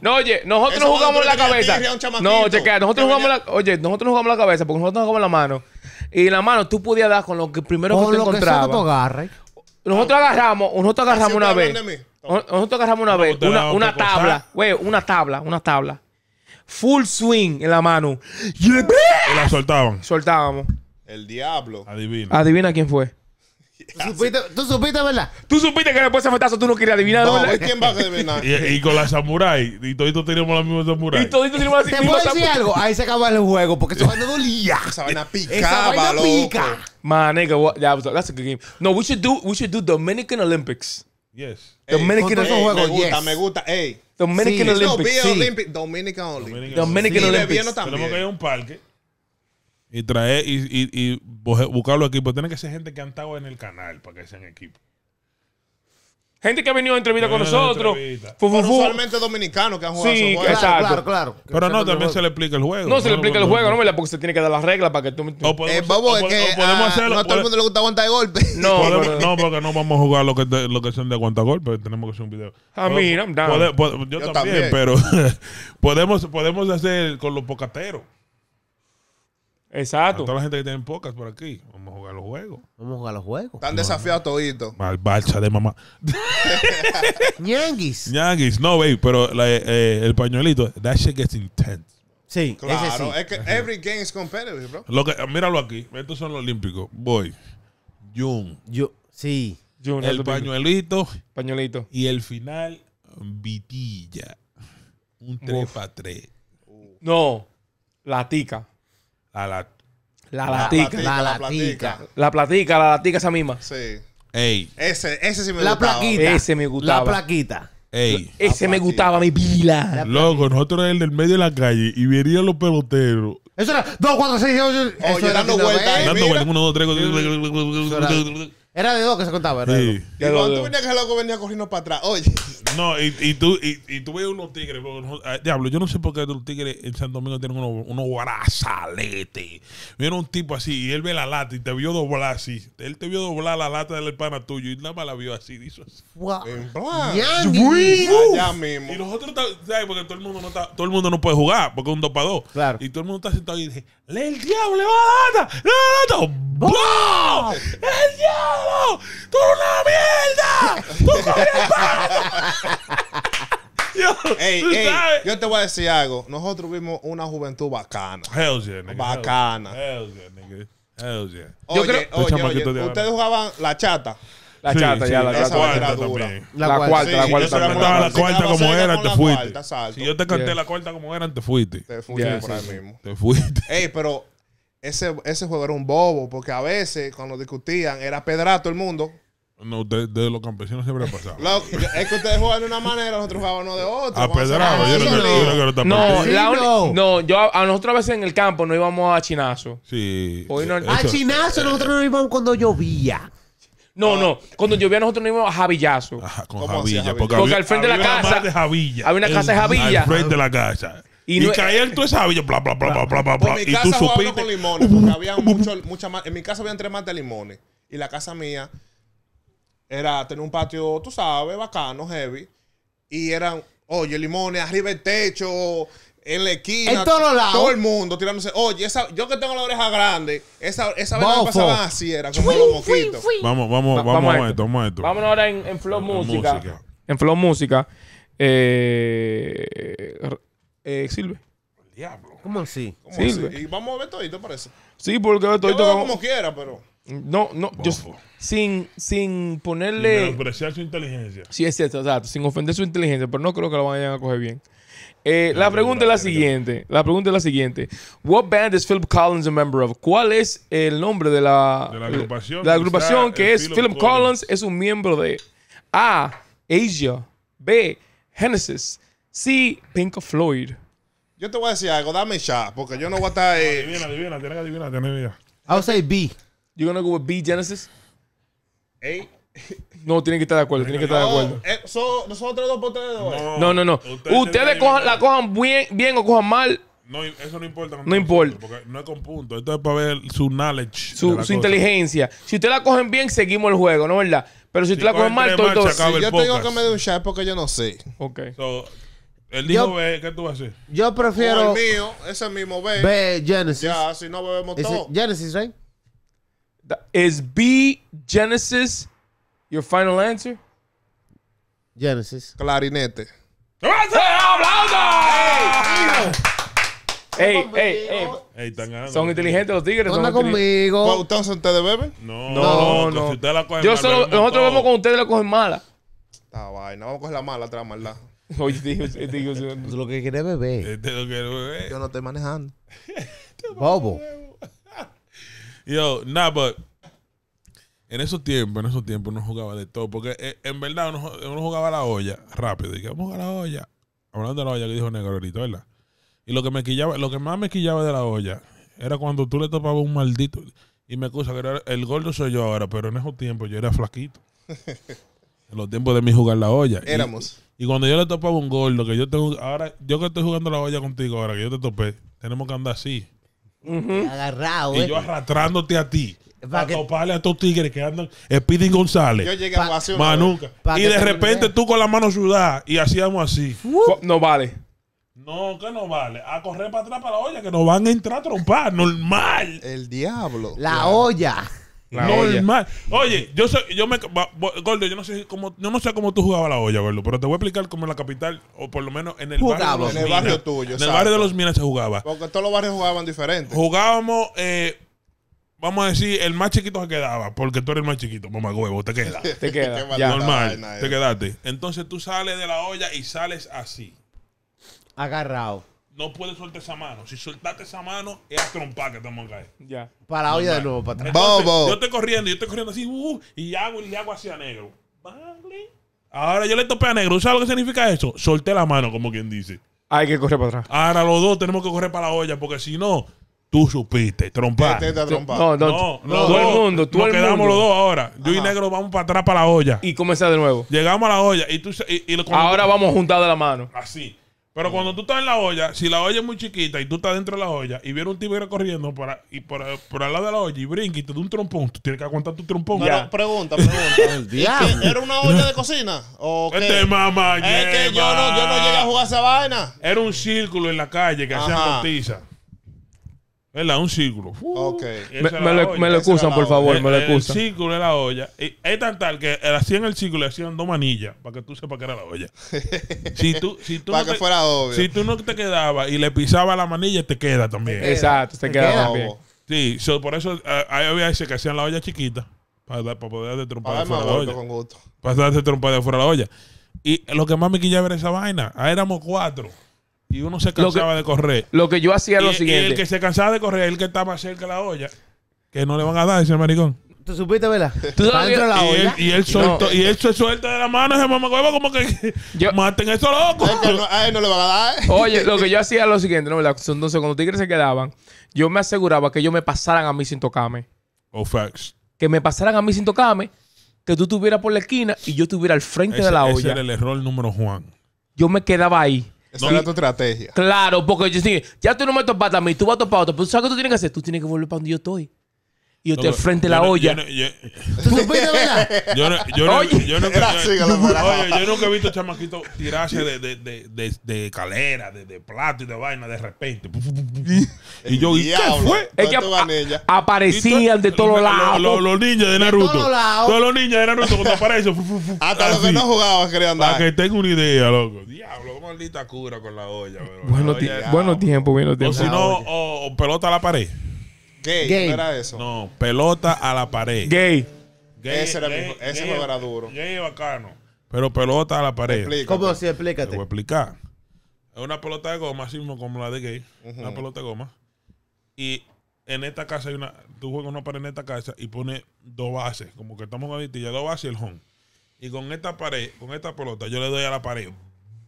No,
oye, nosotros no jugamos la cabeza. No, chequea, nosotros jugamos la, oye, nosotros no jugamos la cabeza porque nosotros jugamos la mano. Y en la mano tú podías dar con lo que primero que
Con
te
lo que sea que tú
encontrabas. Nosotros agarramos, nosotros agarramos una vez. Nosotros agarramos una vez una, una tabla, güey, una tabla, una tabla. Full swing en la mano.
Y la soltaban.
Soltábamos.
El diablo.
Adivina.
Adivina quién fue.
¿Tú supiste, tú supiste, ¿verdad?
Tú supiste que después de ese fetazo tú no querías adivinar,
No,
¿verdad?
¿y ¿quién va a adivinar?
Y, y con la samurai. Y toditos teníamos la misma samurai.
Y todito tenemos la
¿Te
misma
puedo decir algo? Ahí se acaba el juego porque esa vaina dolía.
Esa vaina
Esa
picaba,
vaina
loco.
pica.
Man, nigga, what, yeah, that's a good game. No, we should do, we should do Dominican Olympics.
Yes.
Ey,
Dominican
juegos,
me gusta,
yes.
me gusta. Ey.
Dominican
Sí.
Olympics.
sí.
Olympic, Dominican Olympic.
Dominican
Sí,
Olympics.
Tenemos que ir a un parque y traer y, y, y buscar los equipos. Tiene que ser gente que han estado en el canal para que sean equipos.
Gente que ha venido a entrevista con
a
nosotros.
entrevista.
Fu, fu,
Pero
fu.
usualmente dominicanos que han jugado
Sí,
juegos.
Exacto.
Claro, claro, claro.
Pero no, también se le explica el juego.
No se le explica el juego, ¿no? ¿verdad? Porque se tiene que dar las reglas para que tú...
O podemos,
Eh, bobo,
o
es
pod-
que
o podemos
ah,
hacerlo.
no a todo el mundo le gusta aguantar golpes.
No,
no, porque no vamos a jugar lo que, de- lo que son de aguantagolpes. Tenemos que hacer un video.
I mean, I'm down.
Pode- pode- yo,
Yo
también,
también.
pero podemos, podemos hacer con los pocateros. A
Exacto.
toda la gente que tiene pocas por aquí. Vamos a jugar los juegos.
Vamos a jugar los juegos.
Están desafiados toditos.
Mal balsa de mamá.
Ñanguis.
Yankees, no, baby, pero la- eh, el pañuelito, that shit gets intense.
Sí, ese
Claro,
sí.
es que every game is competitive, bro.
Lo que, míralo aquí, estos son los olímpicos. Voy, Jun,
Yo, sí.
Junior,
el pañuelito
Pañuelito.
y el final, vitilla. Un 3
Uf.
para 3.
No. La tica.
A la,
La
La
latica.
platica,
La
la
latica.
platica.
La platica, la latica esa misma.
Sí.
ey,
Ese, ese sí me
La
gustaba.
plaquita.
Ese me gustaba.
La plaquita.
ey.
Ese me gustaba, mi pila.
Loco, nosotros en el del medio de la calle y venían los peloteros
Eso era 2, 4, 6, 8.
Oye, dando vueltas
dando vueltas, uno, dos, tres.
Era de dos que se contaba. Era de
Sí.
Y cuando tú venías que el loco venía corriendo para atrás. Oye,
No, y, y tú, y, y tú ves unos tigres, bro, no- ah, diablo, yo no sé por qué los tigres en Santo Domingo tienen unos, unos brazaletes. Viene un tipo así y él ve la lata y te vio doblar así. Él te vio doblar la lata del pana tuyo y nada más la vio así, dice así.
Wow.
en plan.
Ñanguis.
Allá mismo.
Y nosotros, ta- ¿sabes? Porque todo el mundo no está, todo el mundo no puede jugar porque es un 2 para 2.
Claro.
Y todo el mundo está sentado y dice, ¡Le el diablo, le va a la lata! ¡Le va a la lata! ¡Bum! ¡El diablo! ¡Tú eres una mierda! ¡Tú eres pana! Yo,
Ey, ey, yo te voy a decir algo. Nosotros vimos una juventud bacana.
Hell yeah, nigga.
Bacana.
Hell yeah, nigga. Hell yeah.
Oye,
creo-
oye, ustedes jugaban la chata.
La
Sí,
chata,
sí,
ya, la chata.
cuarta
era
también.
La
La
cuarta.
cuarta, la
Sí,
cuarta
yo.
Estaba la cuarta como
con
te fuiste.
cuarta.
Si yo te canté
Yeah.
la cuarta como eran, te fuiste.
Te fuiste
Yeah,
por
sí,
ahí
sí.
mismo.
Te fuiste.
Ey, pero ese, ese juego era un bobo, porque a veces cuando discutían era pedrato el mundo.
No, de, de los campesinos siempre ha pasado.
Es que ustedes juegan de una manera, nosotros jugábamos de otra.
A
Vamos a
pedrado, yo no
no.
yo no
No.
Sí, no.
no, yo a nosotros a veces en el campo no íbamos a chinazo.
Sí.
Hoy no-
Eso-
Al chinazo nosotros nos íbamos cuando llovía.
No, no. Cuando llovía nosotros no íbamos a Javillazo.
Ajá, con
¿Cómo así,
Javilla. Porque,
Porque
había-
al frente de la
había una
casa-
más de Javilla.
había una casa de Javilla.
Al frente de la casa.
Y
Y,
no-
caía toda esa Javilla. Bla, bla, bla, bla, bla, bla,
Por
bla.
mi
Y tú supiste.
con limones, porque había mucho, mucha ma- En mi casa habían tres matas de limones. Y la casa mía era tener un patio, tú sabes, bacano, heavy. Y eran, oye, limones arriba del techo, en la esquina.
En todos lados.
Todo el mundo tirándose. Oye, esa, yo que tengo la oreja grande, esa, esa vez me
Bofo.
pasaban así, era como los moquitos.
Vamos, vamos,
Va-
vamos,
vamos a
esto, vamos a esto.
Vámonos ahora en, en Flow
En
Música.
música.
En Flow Música. Eh, eh, Silve.
Diablo.
¿Cómo así?
¿Cómo así? Y vamos a ver todo, ¿te parece?
Sí, porque
Yo
estoy
veo
como...
como quiera, pero.
No, no. Yo,
Bofo.
sin, sin
Sin
ponerle...
apreciar su inteligencia.
Sí, es cierto, exacto. Sin ofender su inteligencia, pero no creo que lo vayan a coger bien. Eh, la pregunta es la siguiente. La pregunta es la siguiente. What band is Philip Collins a member of? ¿Cuál es el nombre de la,
De la agrupación
de la agrupación que es
Philip
Philip Collins.
Collins?
es un miembro de A. Asia. B. Genesis. C. Pink Floyd.
Yo te voy a decir algo, dame shot, porque yo no voy a estar. eh,
Adivina, adivina, tienes que adivinar, tienes que adivinar.
I would say B.
You gonna go with B. Genesis?
ey,
No, tienen que estar de acuerdo. Tienen que estar de
no,
acuerdo.
eh, so- nosotros dos por ustedes dos. eh.
No, no, no. Ustedes, cojan- la cojan bien, bien o cojan mal.
No, eso no importa.
No importa.
Porque no es con punto. Esto es para ver su knowledge.
su, inteligencia. Si usted la cogen bien, seguimos el juego, ¿no es verdad? Pero si usted la
cogen
mal,
tres
todo,
Si yo te digo
podcast.
que me dé un shot porque yo no sé.
Ok.
So, él dijo,
Yo-
ve, ¿qué tú vas a hacer?
Yo prefiero
O el mío, ese mismo B.
B. Genesis.
Ya, si no bebemos
Is it
todo.
Genesis, right?
That- Is B Genesis your final answer?
Genesis.
Clarinete.
Ey, ey, ey.
Ey, están ganando.
Son inteligentes los tigres. son
Anda
inteligentes.
conmigo.
¿Pues ¿Entonces ustedes beben?
No,
No,
no,
no.
Si usted la coge
Yo
mal,
solo,
bebemos
nosotros
todo.
vemos con ustedes la cogen mala.
Está vaina. Vamos a coger la mala atrás, maldad.
Oye, digo, digo,
es lo que quiere beber.
Este es lo que bebé.
Yo no estoy manejando.
Bobo.
Yo, nah, but en esos tiempos, en esos tiempos uno jugaba de todo. Porque eh, en verdad uno, uno jugaba la olla rápido. Y que vamos a la olla. Hablando de la olla que dijo Negro ahorita, ¿verdad? Y lo que me quillaba, lo que más me quillaba de la olla era cuando tú le topabas un maldito. Y me excusa que era- el gordo soy yo ahora, pero en esos tiempos yo era flaquito. en los tiempos de mí jugar la olla. Y-
Éramos.
Y, cuando yo le topaba un gordo, que yo tengo. Ahora, yo que estoy jugando la olla contigo ahora, que yo te topé, tenemos que andar así.
Agarrado,
Y
eh.
yo arrastrándote a ti.
Pa'
Para
que-
toparle a estos tigres que andan. Speedy González.
Yo llegué
Pa-
a.
Más nunca. Y de
te
repente tú con la mano sudada y hacíamos así.
No vale.
No, que no vale. A correr para atrás para la olla, que nos van a entrar a trompar. Normal.
El diablo.
La olla.
La olla.
Normal. Oye, yo soy, yo me, gordo, yo no sé cómo, yo no sé cómo tú jugabas la olla, gordo, pero te voy a explicar cómo en la capital, o por lo menos en el barrio de
Jugamos.
los
En el barrio
Minas.
tuyo,
En el barrio de los Minas se jugaba.
Porque todos los barrios jugaban diferente.
Jugábamos, eh, vamos a decir, el más chiquito se quedaba, porque tú eres el más chiquito, mamá huevo, te queda.
Te queda. Ya.
Normal, te quedaste. Entonces tú sales de la olla y sales así.
Agarrado.
No puedes soltar esa mano. Si soltaste esa mano, es a trompar que te vamos a caer.
Ya.
Para la olla de nuevo, para atrás.
Entonces,
Bobo.
Yo estoy corriendo, yo estoy corriendo así, uh, y hago, y le hago hacia negro. Vale. Ahora yo le topé a negro. ¿Sabes lo que significa eso? Solté la mano, como quien dice.
Hay que correr para atrás.
Ahora los dos tenemos que correr para la olla, porque si no, tú supiste, trompar.
Te- te- te trompa.
No, no,
No,
no,
los
todo el
dos,
mundo, todo
nos
el
quedamos
mundo.
los dos ahora. Yo y negro vamos para atrás para la olla.
Y comenzar de nuevo.
Llegamos a la olla y tú... Y,
Ahora vamos juntados de la mano.
Así. Pero cuando tú estás en la olla, si la olla es muy chiquita y tú estás dentro de la olla y viene un tigre corriendo por, a- y por, a- por al lado de la olla y brinca y te da un trompón, tú tienes que aguantar tu trompón.
Pero
Ya.
pregunta, pregunta. ¿Y
diablo.
qué, ¿Era una olla de cocina? ¿O qué?
Este mamá
es que yo no, yo no llegué a jugar esa vaina.
Era un círculo en la calle que hacían
Ajá.
¿Verdad? Un círculo. Uh,
Me,
era
me lo, me lo
era
excusan, por favor,
El-
me lo
el
excusan.
círculo de la olla. Y es tan tal que hacían el círculo y hacían dos manillas para que tú sepas que era la olla. si tú, si tú
Para
no
que
te-
fuera obvio.
Si tú no te quedabas y le pisabas la manilla, te queda también.
Exacto, se
Te
queda
queda,
también.
Sí, so, por eso eh, hay había veces que hacían la olla chiquita para, para poder de trompar fuera la olla.
con gusto.
Para trompa de fuera de la olla. Y lo que más me quillaba era esa vaina. Ahí éramos cuatro. Y uno se cansaba de correr.
Lo que yo hacía es
Y,
lo
y el
siguiente.
que se cansaba de correr el que está más cerca de la olla. Que no le van a dar ese maricón.
¿Tú supiste, verdad?
¿Tú
Para
sabes-
dentro de la
y, él,
olla.
y él soltó, y él se suelta de la mano ese mamacuevo como que
Yo-
maten a esos locos.
Es que no- a él no le van a dar. ¿eh?
Oye, lo que yo hacía es lo siguiente, ¿no? ¿verdad? Entonces, cuando los tigres se quedaban, yo me aseguraba que ellos me pasaran a mí sin tocarme.
Oh, facts.
Que me pasaran a mí sin tocarme, que tú estuvieras por la esquina y yo estuviera al frente
Ese,
de la
ese
olla.
era el error número Juan.
Yo me quedaba ahí.
Esa
No.
era tu estrategia.
Claro, porque yo sí, ya tú no me topaste a mí, tú vas a topar a otro. Pero ¿tú sabes qué tú tienes que hacer? Tú tienes que volver para donde yo estoy. Y estoy al frente de la
no-
olla.
Yo, no- no- no- nunca, he visto chamaquitos tirarse de, de, de, de, de escalera, de, de plato y de vaina de repente. Y yo, ¿y qué
Diablo.
fue?
Es que a- a- aparecían de todos lados.
lo- Los ninjas de Naruto.
todos
los ninjas de Naruto cuando aparecen.
Hasta los que no jugaban querían
Para que tenga una idea, loco. Diablo, qué maldita cura con la olla. bro.
Buenos
La
ti-
olla es-
buenos tiempos, buenos
O
tiempos.
si no, o, o pelota a la pared.
Gay,
Gay.
no era eso.
No, pelota a la pared.
Gay.
Gay-
Ese era mi-
gay-
ese juego era duro.
Gay bacano. Pero pelota a la pared.
Explícate.
¿Cómo así?
Te
Explícate.
voy a explicar. Es una pelota de goma, así mismo como la de gay. Una pelota de goma. Y en esta casa hay una. Tú juegas una pared en esta casa y pones dos bases. Como que estamos con ya dos bases y el home. Y con esta pared, con esta pelota, yo le doy a la pared.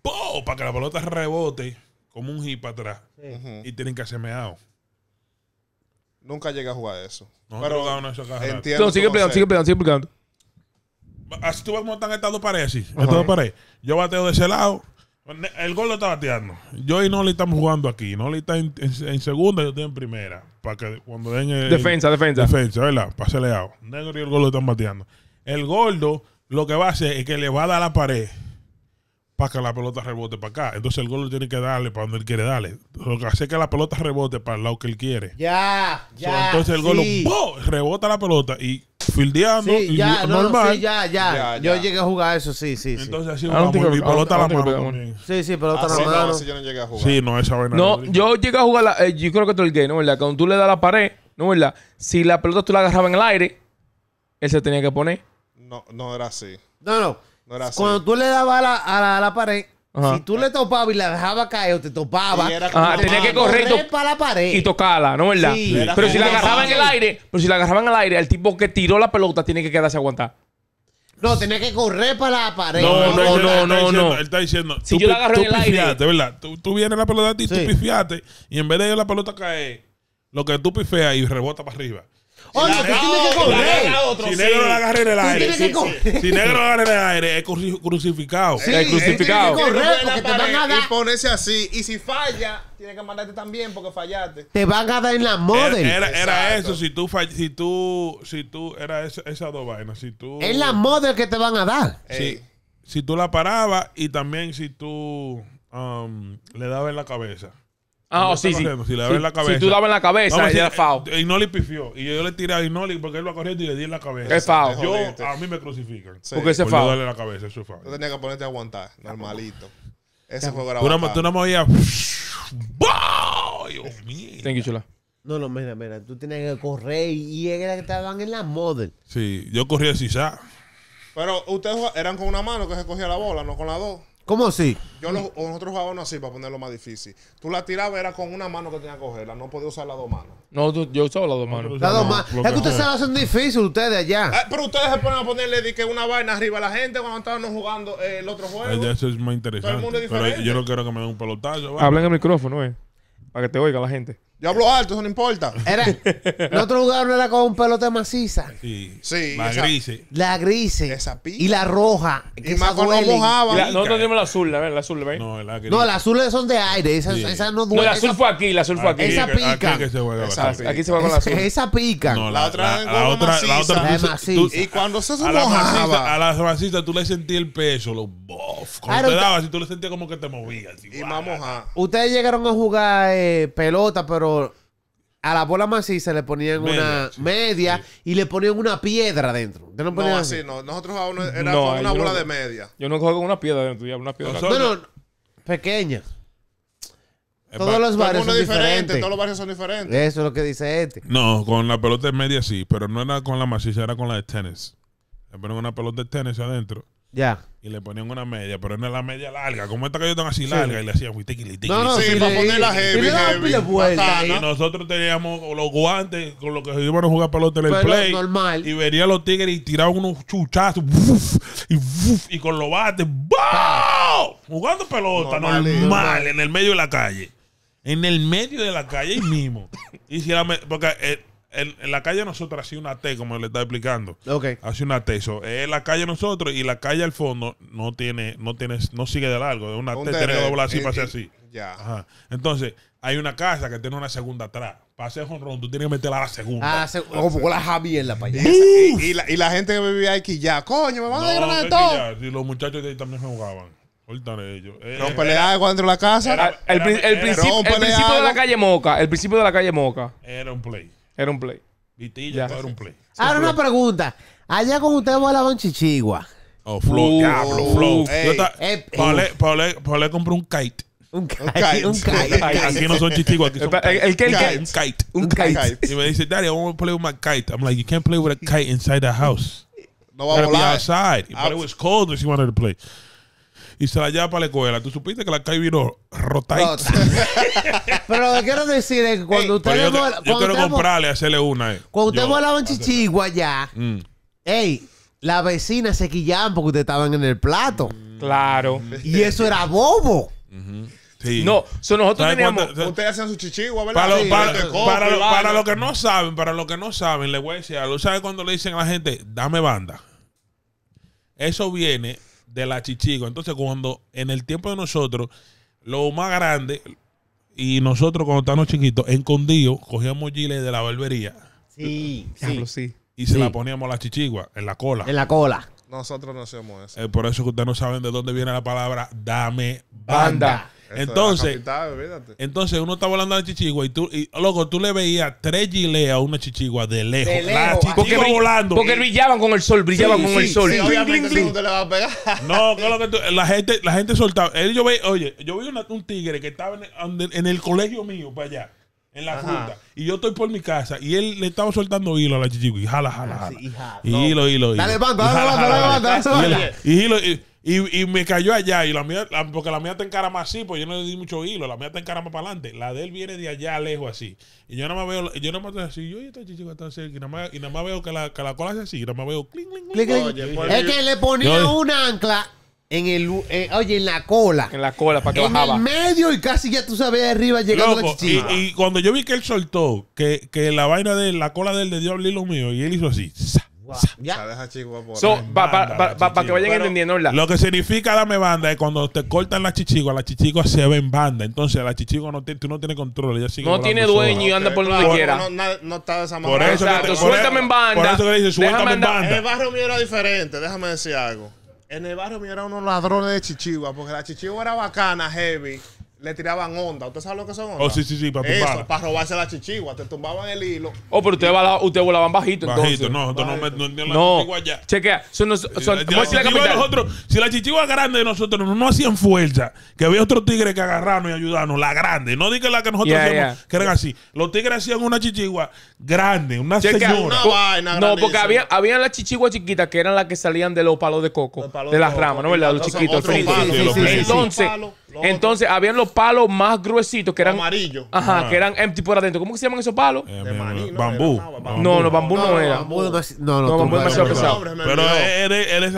¡Boh! Para que la pelota rebote como un hip para atrás. Y tienen que hacer meado.
Nunca llegué a jugar eso.
Nosotros jugábamos eso cada rato.
entiendo.
No, sigue explicando, sigue explicando, sigue explicando.
Así tú ves cómo están estas dos paredes así. Estas dos paredes. Yo bateo de ese lado. El gol lo está bateando. Yo y Noli estamos jugando aquí. Noli está en, en- en segunda y yo estoy en primera. Para que cuando den el.
Defensa, defensa.
Defensa, ¿verdad? Pase leado. Negro y el gordo están bateando. El gordo lo que va a hacer es que le va a dar a la pared para que la pelota rebote para acá. Entonces el gordo tiene que darle para donde él quiere darle. Lo que hace es que la pelota rebote para el lado que él quiere.
Ya,
So,
ya.
entonces el
sí.
¡boh! rebota la pelota y fildeando
Sí,
y
ya, no, no,
normal.
sí, ya, ya,
Ya,
Yo
ya.
llegué a jugar eso, sí, sí, sí.
Entonces así
I don't
jugamos
think
y pelota a la mano también.
sí, sí, pelota la
no,
mano.
así yo no llegué a jugar.
Sí, no, esa vaina.
No, yo llegué a jugar, la- eh, yo creo que tú el gay, ¿no? ¿Verdad? Cuando tú le das a la pared, ¿no? ¿Verdad? Si la pelota tú la agarrabas en el aire, él se tenía que poner.
No, no era así.
No, no.
No era así.
Cuando tú le dabas a la, a la, a la pared,
Ajá.
si tú le topabas y la dejabas caer o te topaba,
Y era como
Ajá,
una
tenía que correr y to-
para la pared.
y tocarla, ¿no? ¿Verdad?
Sí.
Era
Pero si la
una
agarraba en el aire, pero si la agarraba en el aire, el tipo que tiró la pelota tiene que quedarse a aguantar.
No, tenía que correr para la pared.
No, no, no,
está
no,
diciendo-
no.
Él está diciendo.
Si
tú
yo la
pi-
agarro
tú
en el aire.
pifiaste, ¿verdad? Tú, tú vienes la pelota a ti,
Sí.
tú pifiaste. Y en vez de la pelota caer, lo que tú pifeas y rebota para arriba.
Oye, tú tienes que correr.
si
sí.
negro la agarra en el aire.
tienes
sí, sí. Si negro la agarra en el aire, es cruci- crucificado.
Sí,
El crucificado.
tienes correr porque te van a dar,
Y ponerse así. Y si falla, tiene que mandarte también porque fallaste.
te van a dar en la model.
era, era eso, si tú, fall- si tú, si tú, era esa- esas dos vainas, si tú,
Es la model que te van a dar.
Si, si tú la parabas y también si tú um, le dabas en la cabeza.
Ah,
Cuando
sí, sí.
Si le
Sí,
en la cabeza.
Si tú dabas en la cabeza,
Vamos a
era
eh, Ignoli pifió. Y yo le tiré a Ignoli porque él va corriendo y le di en la cabeza.
Es foul.
Yo, a mí me crucifican.
Sí.
Porque ese foul.
darle en la cabeza, eso es foul.
Tú tenías que ponerte a aguantar, normalito. Ese juego era
Tú nada más oías. ¡Bow! Dios mío.
Thank you, chula.
No, no, mira, mira, tú tenías que correr y, era que estaban en la model.
Sí, yo corrí a Cisá.
Pero ustedes eran con una mano que se cogía la bola, no con las dos.
¿Cómo así?
Yo nosotros jugábamos así para ponerlo más difícil. Tú la tirabas era con una mano que tenías que cogerla, no podías usar las dos manos.
No, tú- yo usaba las dos manos.
Las dos
lo
Es que ustedes se lo hacen difícil, ustedes allá.
Ah, pero ustedes se ponen a ponerle di que una vaina arriba a la gente cuando estábamos jugando eh, el otro juego.
Eh, Eso es más interesante.
Todo el mundo es
Pero
diferente.
yo no quiero que me den un pelotazo. ¿vale?
Habla en el micrófono, eh. Para que te oiga la gente.
Yo hablo alto, eso no importa.
Era, nosotros jugábamos era con un pelota maciza.
Sí.
Sí,
La grise.
La grise.
Esa pica.
Y la roja. que
Y más
esa
cuando
duelen.
mojaba.
Y la- nosotros tenemos la azul, la, la azul, ¿ves?
No, la grise.
No, las azules son de aire. Esas
Sí.
esas no
No,
duelen.
la azul fue aquí, la azul fue aquí.
Esa pica.
Aquí se juega
Esa
bastante.
pica.
Aquí se va con la azul.
esa pica.
No,
La
la,
otra
la, otra, la otra
La
tú-
maciza.
tú-
Y cuando se
a la maciza, a
mojaba.
la maciza tú le sentías el peso, los bof. Cuando te dabas, y tú le sentías como que te movías.
Y más mojada.
Ustedes llegaron a jugar eh, pelota, pero a la bola maciza le ponían
Media,
una
sí.
media y le ponían una piedra dentro. ¿Ustedes no
No,
así?
así no. Nosotros jugábamos, era
No,
con una bola
no-
de media.
Yo no juego con una piedra dentro, ya, una piedra.
Nosotros-
No, no, pequeña. Todos los barrios son
es diferente,
diferentes.
todos los barrios son diferentes.
Eso es lo que dice este.
No, con la pelota de media sí, pero no era con la maciza, era con la de tenis. Le ponían una pelota de tenis adentro
Ya.
y le ponían una media, pero no es la media larga. Como esta que yo están así larga y le hacían fui, tiquili, tiquili,
No, no,
Sí,
si
para
le-
ponerla heavy,
y le daban
heavy,
pila de vuelta.
Y nosotros teníamos los guantes con los que íbamos a jugar pelota en el
Pero
play.
normal.
Y vería a los tigres y tiraban unos chuchazos. ¡buf! y, ¡buf! y con los bates. ¡bow! Jugando pelota
Normal,
normal,
normal.
en el medio de la calle. En el medio de la calle ahí mismo. y si la me- porque eh, en, en la calle nosotros hacía una T, como le estaba explicando.
Ok.
Hace una T. So, es la calle nosotros y la calle al fondo no tiene, no tiene, no sigue de largo. Es una
Un
T, tiene que doblar así
Y-
para hacer
y-
así.
Ya.
Ajá. Entonces, hay una casa que tiene una segunda atrás. Para hacer jonrón, tú tienes que meterla a la segunda.
Ah, se, como la Javier para allá.
Y, y la, y la gente que vivía aquí ya, coño, me van a desgranar
que
todo.
ya, si los muchachos de ahí también jugaban. Ahorita ellos. Eh,
No
eh,
pelear algo dentro de la casa.
Ah, El, el el principio de la calle Moca, el principio de la calle Moca
Era un play.
Era un play.
Vitilla,
Ya.
era un play.
Ahora una pregunta. Allá con ustedes volaban chichigua.
Oh, Flow,
Uh,
diablo,
uh,
Flow. Yo ta-
Eh,
Paulé, compró un kite.
Un kite.
kite.
Un kite.
Aquí no son aquí son
El, que- que-
un kite.
un kite.
Kite.
Y me dice, Daddy, I want to play with my kite. I'm like, you can't play with a kite inside the house.
No va a
Gotta be
volar.
outside. But it was cold when she wanted to play. Y se la lleva para la escuela. ¿Tú supiste que la kite vino rotita?
Pero lo que quiero decir es que cuando ustedes
yo,
vola-
yo
cuando
quiero comprarle, hacerle una. eh.
cuando
Yo.
volaban chichigua allá,
Mm.
ey, las vecinas se quillaban porque ustedes estaban en el plato.
Claro.
Y eso era bobo.
Sí.
No, so nosotros
¿Sabes
teníamos.
cuánto-
Ustedes hacían su chichigua, ¿verdad?
Para, lo-
Sí,
para, para, lo- para que no saben, para los que no saben, les voy a decir algo. ¿Sabes cuando le dicen a la gente, dame banda? Eso viene de la chichigo. Entonces, cuando en el tiempo de nosotros, lo más grande, y nosotros cuando estábamos chiquitos, escondidos, cogíamos giles de la barbería
Sí,
Diablo, sí.
y se
Sí.
la poníamos a la chichigua en la cola.
En la cola.
Nosotros no hacemos eso.
Eh, por eso que ustedes no saben de dónde viene la palabra dame banda.
Banda.
La
Entonces,
capital.
Entonces uno estaba hablando de chichigua y tú, y, loco, tú le veías tres gileas a una chichigua de lejos.
De
La
lejos.
chichigua
Porque,
volando.
porque brillaban con el sol, brillaban
Sí,
con
sí,
el sol.
sí,
Obviamente le a pegar.
No, que tú- la gente, la gente soltaba. Él, yo ve, oye, yo vi una- un tigre que estaba en el, en el colegio mío para allá, en la
Ajá.
fruta. Y yo estoy por mi casa y él le estaba soltando hilo a la chichigua y jala, jala, jala.
sí, y jala.
Y hilo, hilo, hilo.
Dale, banda, dale, banda, dale, banda,
Y hilo, y, y, y me cayó allá y la mía, la- porque la mía está en cara más así, pues yo no le di mucho hilo, la mía está en cara más para adelante. La de él viene de allá lejos así. Y yo nada más veo, yo nada más estoy así, yo y esta chichigua está cerca y nada más, y nada más veo que la, que la cola hace así, y nada más veo cling, cling, cling.
Oye,
es que le ponía
Yo-
un ancla en el, eh, oye, en la cola.
En la cola para que
En
bajaba.
el medio y casi ya tú sabes arriba llegando la
Loco, y,
chichigua.
y cuando yo vi que él soltó, que, que la vaina de la cola de él le dio al hilo mío, y él hizo así. sa,
Ya.
deja chichigua por
So,
ahí.
para que vayan
Pero
entendiendo, ¿verdad?
Lo que significa dame banda es cuando te cortan la chichigua, la chichigua se ve en banda. Entonces la chichigua no tiene, tú no tienes control. Ella sigue
No
volando
tiene
sola.
dueño y anda por donde
claro,
quiera.
No, no, no está de esa
Por
manera.
eso, que
Exacto,
te- por
suéltame
eso-
en banda.
Por eso que le dice, suéltame
Déjame
en
andar-
En el barrio mío era diferente, déjame decir algo. En el barrio mío eran unos ladrones de chichigua, porque la chichigua era bacana, heavy. Le tiraban onda. ¿Usted sabe lo que son ondas?
Oh, sí, sí, sí, para
Eso,
tumbarla.
para robarse la chichigua. Te tumbaban el hilo.
Oh, pero ustedes ustedes volaban bajito, entonces.
Bajito, no, nosotros no
Bajito.
no, no,
No,
chichigua ya.
chequea. Son, son, son,
Si
¿cómo
la
la
chichigua de nosotros, si la chichigua grande de nosotros no, no hacían fuerza, que había otros tigres que agarraron y ayudarnos, la grande, no diga la que nosotros
Yeah,
hacíamos,
yeah.
que eran así. Los tigres hacían una chichigua grande, una
Chequea.
señora.
Una vaina
no, porque había, habían las chichiguas chiquitas que eran las que salían de los palos de coco,
Los palos
de
de
las ramas, ¿no? ¿Verdad?
los
chiquitos. Entonces,
los
entonces habían los palos más gruesitos que eran
Amarillo.
Ajá,
Ajá.
que eran empty por adentro. ¿Cómo que se llaman esos palos?
Eh,
De
mira,
maní, no,
bambú.
era nada, bambú.
No, no, bambú no,
No,
era.
bambú.
No, no,
No, bambú
no,
demasiado
no,
pesado.
Pero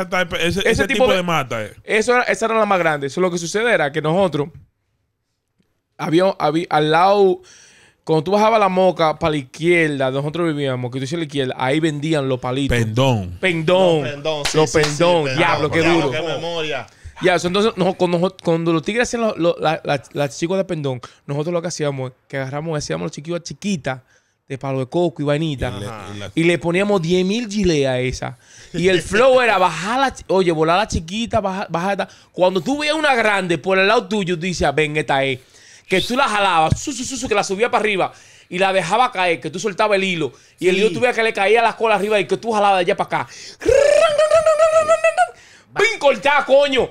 type- ese, ese
Ese
tipo, de,
de-
mata. eh.
Eso era, esa era la más grande. Eso lo que sucede era que nosotros había, había al lado, cuando tú bajabas la moca para la izquierda, donde nosotros vivíamos, que tú dices la izquierda, ahí vendían los palitos.
Pendón.
pendón.
Los pendón, sí,
los
sí, sí,
pendón.
pendón.
Diablo, qué
Diablo,
duro.
Qué memoria.
Ya, eso, entonces, no, cuando, cuando los tigres hacían lo- lo- la- la- las chicos de pendón, nosotros lo que hacíamos es que agarramos, hacíamos los chiquillos chiquitas de palo de coco y vainita.
Y le- y
poníamos 10 mil gileas a esa. Y el flow era bajar la, oye, volar la chiquita, bajar, bajar esta. Cuando tú veías una grande por el lado tuyo, tú dices, ven, esta es. Que tú la jalabas, su, su, su, su, que la subía para arriba y la dejaba caer, que tú soltabas el hilo. Y el hilo tuviera que le caía la cola arriba y que tú jalabas de allá para acá. ¡Pin cortada, coño!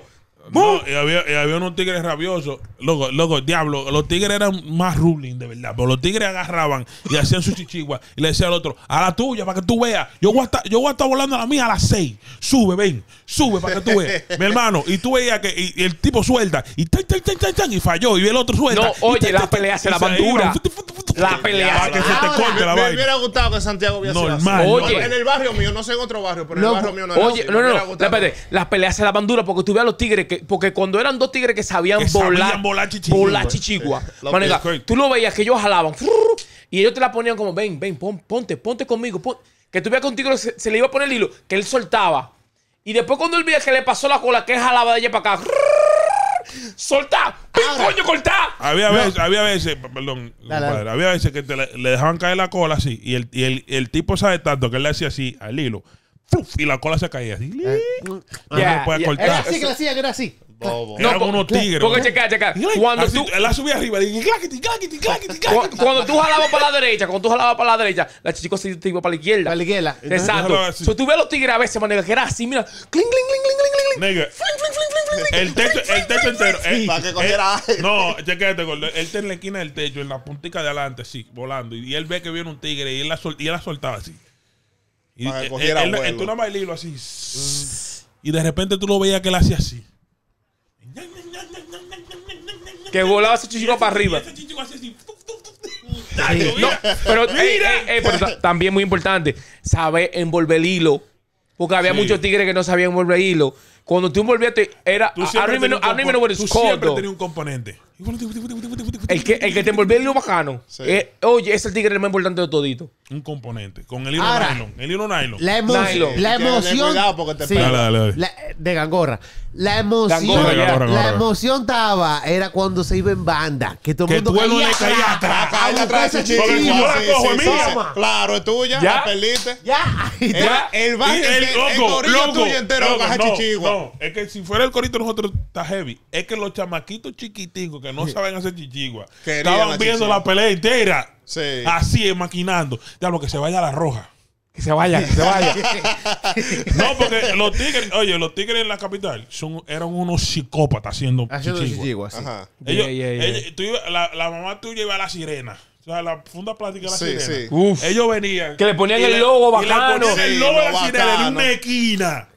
No, y había, y había unos tigres rabiosos. Loco, loco, diablo, los tigres eran más ruling, de verdad. Pero los tigres agarraban y hacían su chichigua y le decía al otro, a la tuya, para que tú veas. Yo voy a estar, yo voy a estar volando a la mía a las seis. Sube, ven, sube para que tú veas. Mi hermano, y tú veías que y, y el tipo suelta y tan, tan, tan, tan, tan, y falló. Y el otro suelta.
No, oye, la pelea se la van
iban,
dura.
futu, futu, futu,
La pelea
Para que se te corte la
Me, me
vaina.
hubiera gustado que Santiago hubiera sido así.
Normal.
Oye.
en el barrio mío, no sé en otro barrio, pero en el barrio mío no era
Oye, no,
Me
no,
hubiera
no.
gustado.
Espérate, las peleas se daban duras porque tú veas los tigres que, porque cuando eran dos tigres que sabían
Que sabían
volar,
volar chichigua.
volar Manega, tú lo veías que ellos jalaban y ellos te la ponían como, ven, ven, pon- ponte, ponte conmigo. pon-". Que tú veas que un tigre se, se le iba a poner el hilo, que él soltaba. Y después cuando él veía que le pasó la cola, que él jalaba de allá para acá. ¡Soltá! ¡Pin, coño, cortá!
Había veces, había veces, perdón,
Dale,
compadre, había veces que te le, le dejaban caer la cola así y el, y el, el tipo sabe tanto que él le hacía así al hilo y la cola se caía así. no
Ya,
se puede
ya,
cortar.
Era así que lo hacían, era así.
Bobo.
Eran
po-
unos tigres.
Porque
¿no?
checa, checa. Cuando
así,
tú,
él la subía arriba y claquiti, claquiti, claquiti,
cu-
claquiti.
cuando tú jalabas para la derecha, cuando tú jalabas para la derecha, la chichico se iba para la izquierda.
Para la izquierda.
Exacto. So, tú ves a los tigres a veces, manera, que era así, mira. Cling, cling, cling, cling, cling, cling,
Nigga,
cling, cling, cling, cling, cling.
el techo, el techo entero. eh,
Para que
eh,
cogiera aire.
No, chequete, gordo. Él está en la esquina del techo, en la puntica de adelante, sí, volando. Y él ve que viene un tigre y él la, sol- y él la soltaba así. Y
Para que
él-
cogiera
él- él-
vuelo.
tú nada más el hilo así. Y de repente tú lo veías que él hacía así.
Que volaba ese chichico para arriba.
Y ese chichico hacía así.
No, pero, ta- también muy importante, saber envolver el hilo. Porque había
Sí.
muchos tigres que no sabían envolver hilo. Cuando tú envolvías, te- era.
Tú siempre tenías un tú componente.
El que, el que te envolvía el hilo bacano.
Sí.
eh, oye, es el tigre más importante de todito.
Un componente. Con el hilo
Ahora,
nylon. El hilo nylon.
La, emo-
Nylon.
la
que
emoción.
cuidado porque te
Sí.
pega.
Dale, dale, dale.
La- de Gangorra. La emoción.
Gangorra,
la,
ya.
Gangorra,
la emoción estaba, era cuando se iba en banda. Que todo el
Que
mundo
tú no
caía
le caías atrás.
Ahí atrás de
buscarse
chichico.
Porque cuando la
Sí,
cojo
sí,
es
sí,
mía.
sí. Claro, es tuya.
Ya.
La perdiste.
Ya.
El, el el,
el
el
loco,
corillo
loco,
tuyo entero
loco,
baja
no, es que si fuera el corito de nosotros está heavy. Es que los chamaquitos chiquiticos que no saben hacer chichigua
Querían
estaban
la
viendo
chichigua.
la pelea entera.
Sí.
Así, maquinando. Diablo, que se vaya a la roja.
Que se vaya, que se vaya.
No, porque los tigres, oye, los tigres en la capital son, eran unos psicópatas haciendo
Haciendo
chichigua.
chichigua, sí.
Ajá.
Ellos-
Yeah, yeah, yeah.
ellos- tú ibas- la, la mamá tuya iba a la sirena. O sea, la funda plástica de la
Sí,
sirena.
sí.
Uf.
Ellos venían.
Que le ponían
y
el logo
y le
bacano.
ponían el
Sí,
logo de la
lo
sirena en
bacano.
una esquina.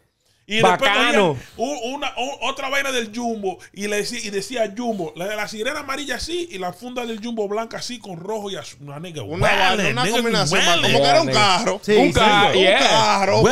Y
Bacano.
después una, un- otra vaina del Jumbo y, le decía, y decía Jumbo. La de la sirena amarilla así y la funda del Jumbo blanca así con rojo y azul. Una nigga,
Una, una combinación. Como que era un carro.
Sí,
un
sí.
ca-
Un
yeah.
carro.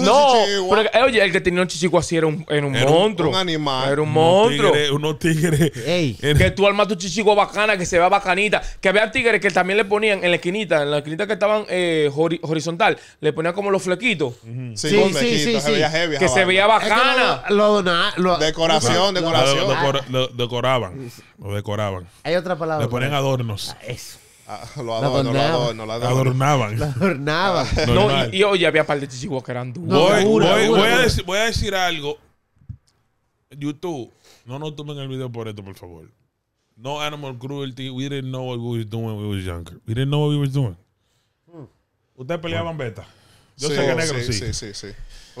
No, pero eh, oye, el que tenía un chichico así era un, era un
Era un-
monstruo.
un animal.
Era un
Unos
monstruo.
tigres- Unos tigres.
Ey.
en-
Que tú armas tu chichico bacana, que se vea bacanita. Que había tigres que también le ponían en la esquinita, en la esquinita que estaban eh, hori- horizontal, le ponían como los flequitos.
Sí,
Sí, sí,
mequito,
sí,
se
sí.
veía heavy.
Se veía
Es que
bacana.
lo, lo,
Decoración, decoración.
lo- decora- lo decoraban. Lo decoraban.
Hay otra palabra.
Le ponían adornos.
Eso.
Ah, lo adorno, lo
adornaba.
adorno, lo adorno.
Adornaban.
Lo adornaba.
No, y, y oye, había par de chichigos que eran duros.
No,
voy,
dura,
voy-
dura,
voy a decir, voy a decir algo. YouTube, no nos tomen el video por esto, por favor. no animal cruelty. We didn't know what we was doing when we was younger. We didn't know what we was doing. ¿Ustedes peleaban beta? Yo
Sí,
sé que negro sí.
sí, sí, sí.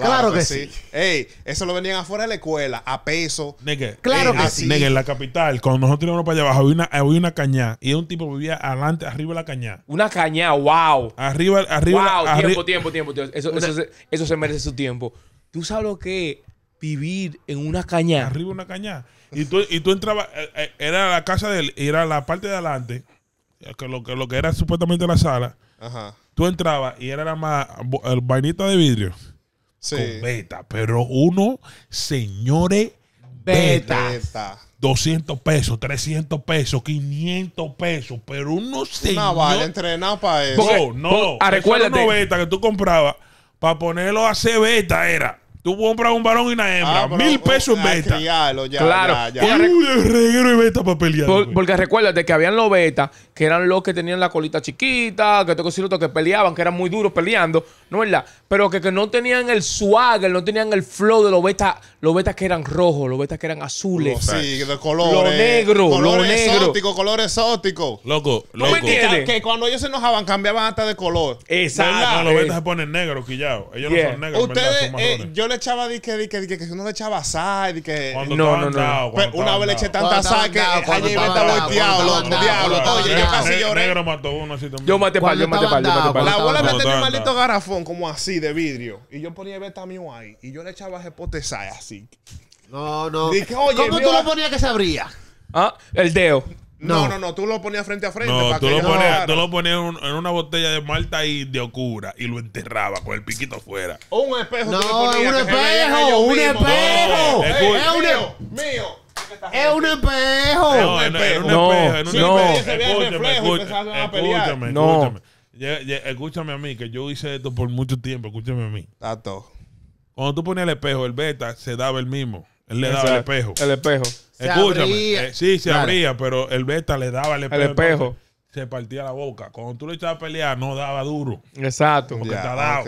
Claro que sí.
Ey, eso lo venían afuera de la escuela, a peso.
Nigga,
Claro que
así.
sí.
Nigga, en la capital, cuando nosotros íbamos para allá abajo, había una, había una cañá. Y un tipo vivía adelante, arriba de la cañá.
Una caña, wow.
Arriba, arriba.
wow,
arri-
tiempo, tiempo, tiempo, tiempo. Eso, eso, se, eso se merece su tiempo. ¿Tú sabes lo que es vivir en una caña?
Arriba una cañá. Y tú, y tú entrabas, eh, eh, era la casa de él, y era la parte de adelante, que lo, que lo que era supuestamente la sala.
Ajá.
Tú entrabas y era nada más el vainita de vidrio
Sí.
con beta. Pero uno, señores,
Beta.
Beta.
200 pesos, 300 pesos, 500 pesos. Pero uno,
Una
señor.
valla entrenada para eso.
Porque-
No, no.
porque- ah, recuérdate.
una beta que tú comprabas para ponerlo a hacer beta era. Tú compras un varón y una hembra.
Ah, pero,
mil pesos en
a
beta.
criarlo, ya,
Claro.
ya, ya.
Porque-
Uy, el reguero de beta para pelear.
Por- porque recuérdate que habían los betas, que eran los que tenían la colita chiquita, que te otro que peleaban, que eran muy duros peleando, ¿no es verdad? Pero que, que no tenían el swagger, no tenían el flow de los betas, los betas que eran rojos, los betas que eran azules.
Sí, de colores.
Lo negro,
colores
lo negro.
exóticos, colores exóticos.
Loco,
¿No
loco.
me entiendes?
Que, cuando ellos se enojaban cambiaban hasta de color.
Exacto.
No, los
Eh,
betas se ponen negros, quillados. Ellos
Yeah.
no son negros,
Ustedes,
son
eh, yo le echaba di que, di que, di que, que uno le echaba sal, di que...
Cuando
No, no, no.
una vez le eché tanta sal que
cuando
me estaba volteado, loco, diablo. Oye. Casi lloré.
Negro mató uno así también.
Yo maté pal,
Cuando
yo maté pal, yo maté pal.
La abuela me tenía un maldito garrafón como así de vidrio. Y yo ponía el beta mío ahí. Y yo le echaba ese pote de sal así.
No, no.
Dije, oye,
¿Cómo tú lo ponías que se abría?
Ah, el dedo.
No,
No.
no, no, tú lo ponías frente a frente.
No,
para
tú
que
lo, ponías, tú lo ponías en, un- en una botella de malta y de oscura y lo enterraba con el piquito afuera.
O un espejo.
No,
tú le ponías
es un
se veían
espejo, un espejo.
No,
Ey,
escucha.
mío, mío.
Es un espejo.
No, en un
No,
espejo, un
no.
espejo.
El
escúchame,
No.
escúchame. Ya- ya, escúchame a mí, que yo hice esto por mucho tiempo. Escúchame a mí.
Tato.
Cuando tú ponías el espejo, el beta se daba el mismo. Él le daba el espejo.
El espejo.
Se
Escúchame. eh, sí, se abría, pero el beta le daba el espejo.
espejo.
entonces Se partía la boca. Cuando tú le echabas a pelear, no daba duro.
Exacto.
Porque
Ya,
está dado.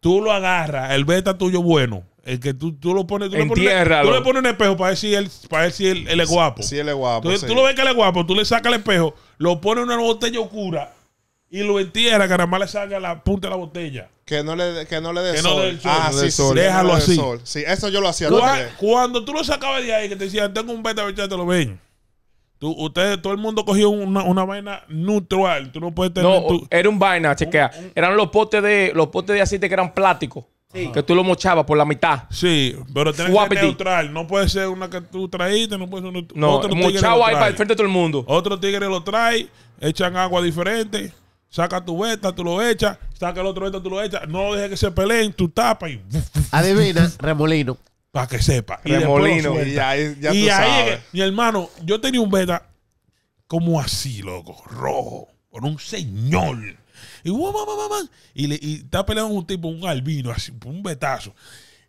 Tú lo agarras, el beta tuyo bueno. El que tú, tú lo pones. Tú le pones, tú le pones un espejo para ver si él, para ver si él, él es guapo.
Sí, él es guapo.
tú,
sí.
tú lo ves que él es guapo, tú le sacas el espejo, lo pones en una botella oscura y lo entierras, que nada más le salga la punta de la botella.
Que no le, que no le dé
Que no
sol. Ah,
no le
sí,
sol.
no
Déjalo
dé
así.
sol. Sí, eso yo lo hacía
Cua-
también.
Cuando tú lo sacabas de ahí, que te decían, tengo un beta, ya te lo ven. Tú, ustedes, todo el mundo cogió una, una vaina neutral. Tú no puedes tener
No,
tu-
era un vaina, chequea. Eran los potes de los potes de aceite que eran plásticos. Que tú lo mochabas por la mitad.
Sí, pero tiene que ser neutral. No puede ser una que tú traíste, no puede ser una,
No,
otro tigre
mochado
lo
ahí para el frente de todo el mundo.
Otro tigre lo trae, echan agua diferente, saca tu beta, tú lo echas, saca el otro beta, tú lo echas. No dejes que se peleen, tú tapas y
Adivina, remolino.
para que sepa. Y
Remolino.
Y ya, ya
y
tú
ahí,
sabes.
mi hermano, yo tenía un beta como así, loco, rojo, por un señor. Y, y, le, y está peleando un tipo, un albino, así, un betazo.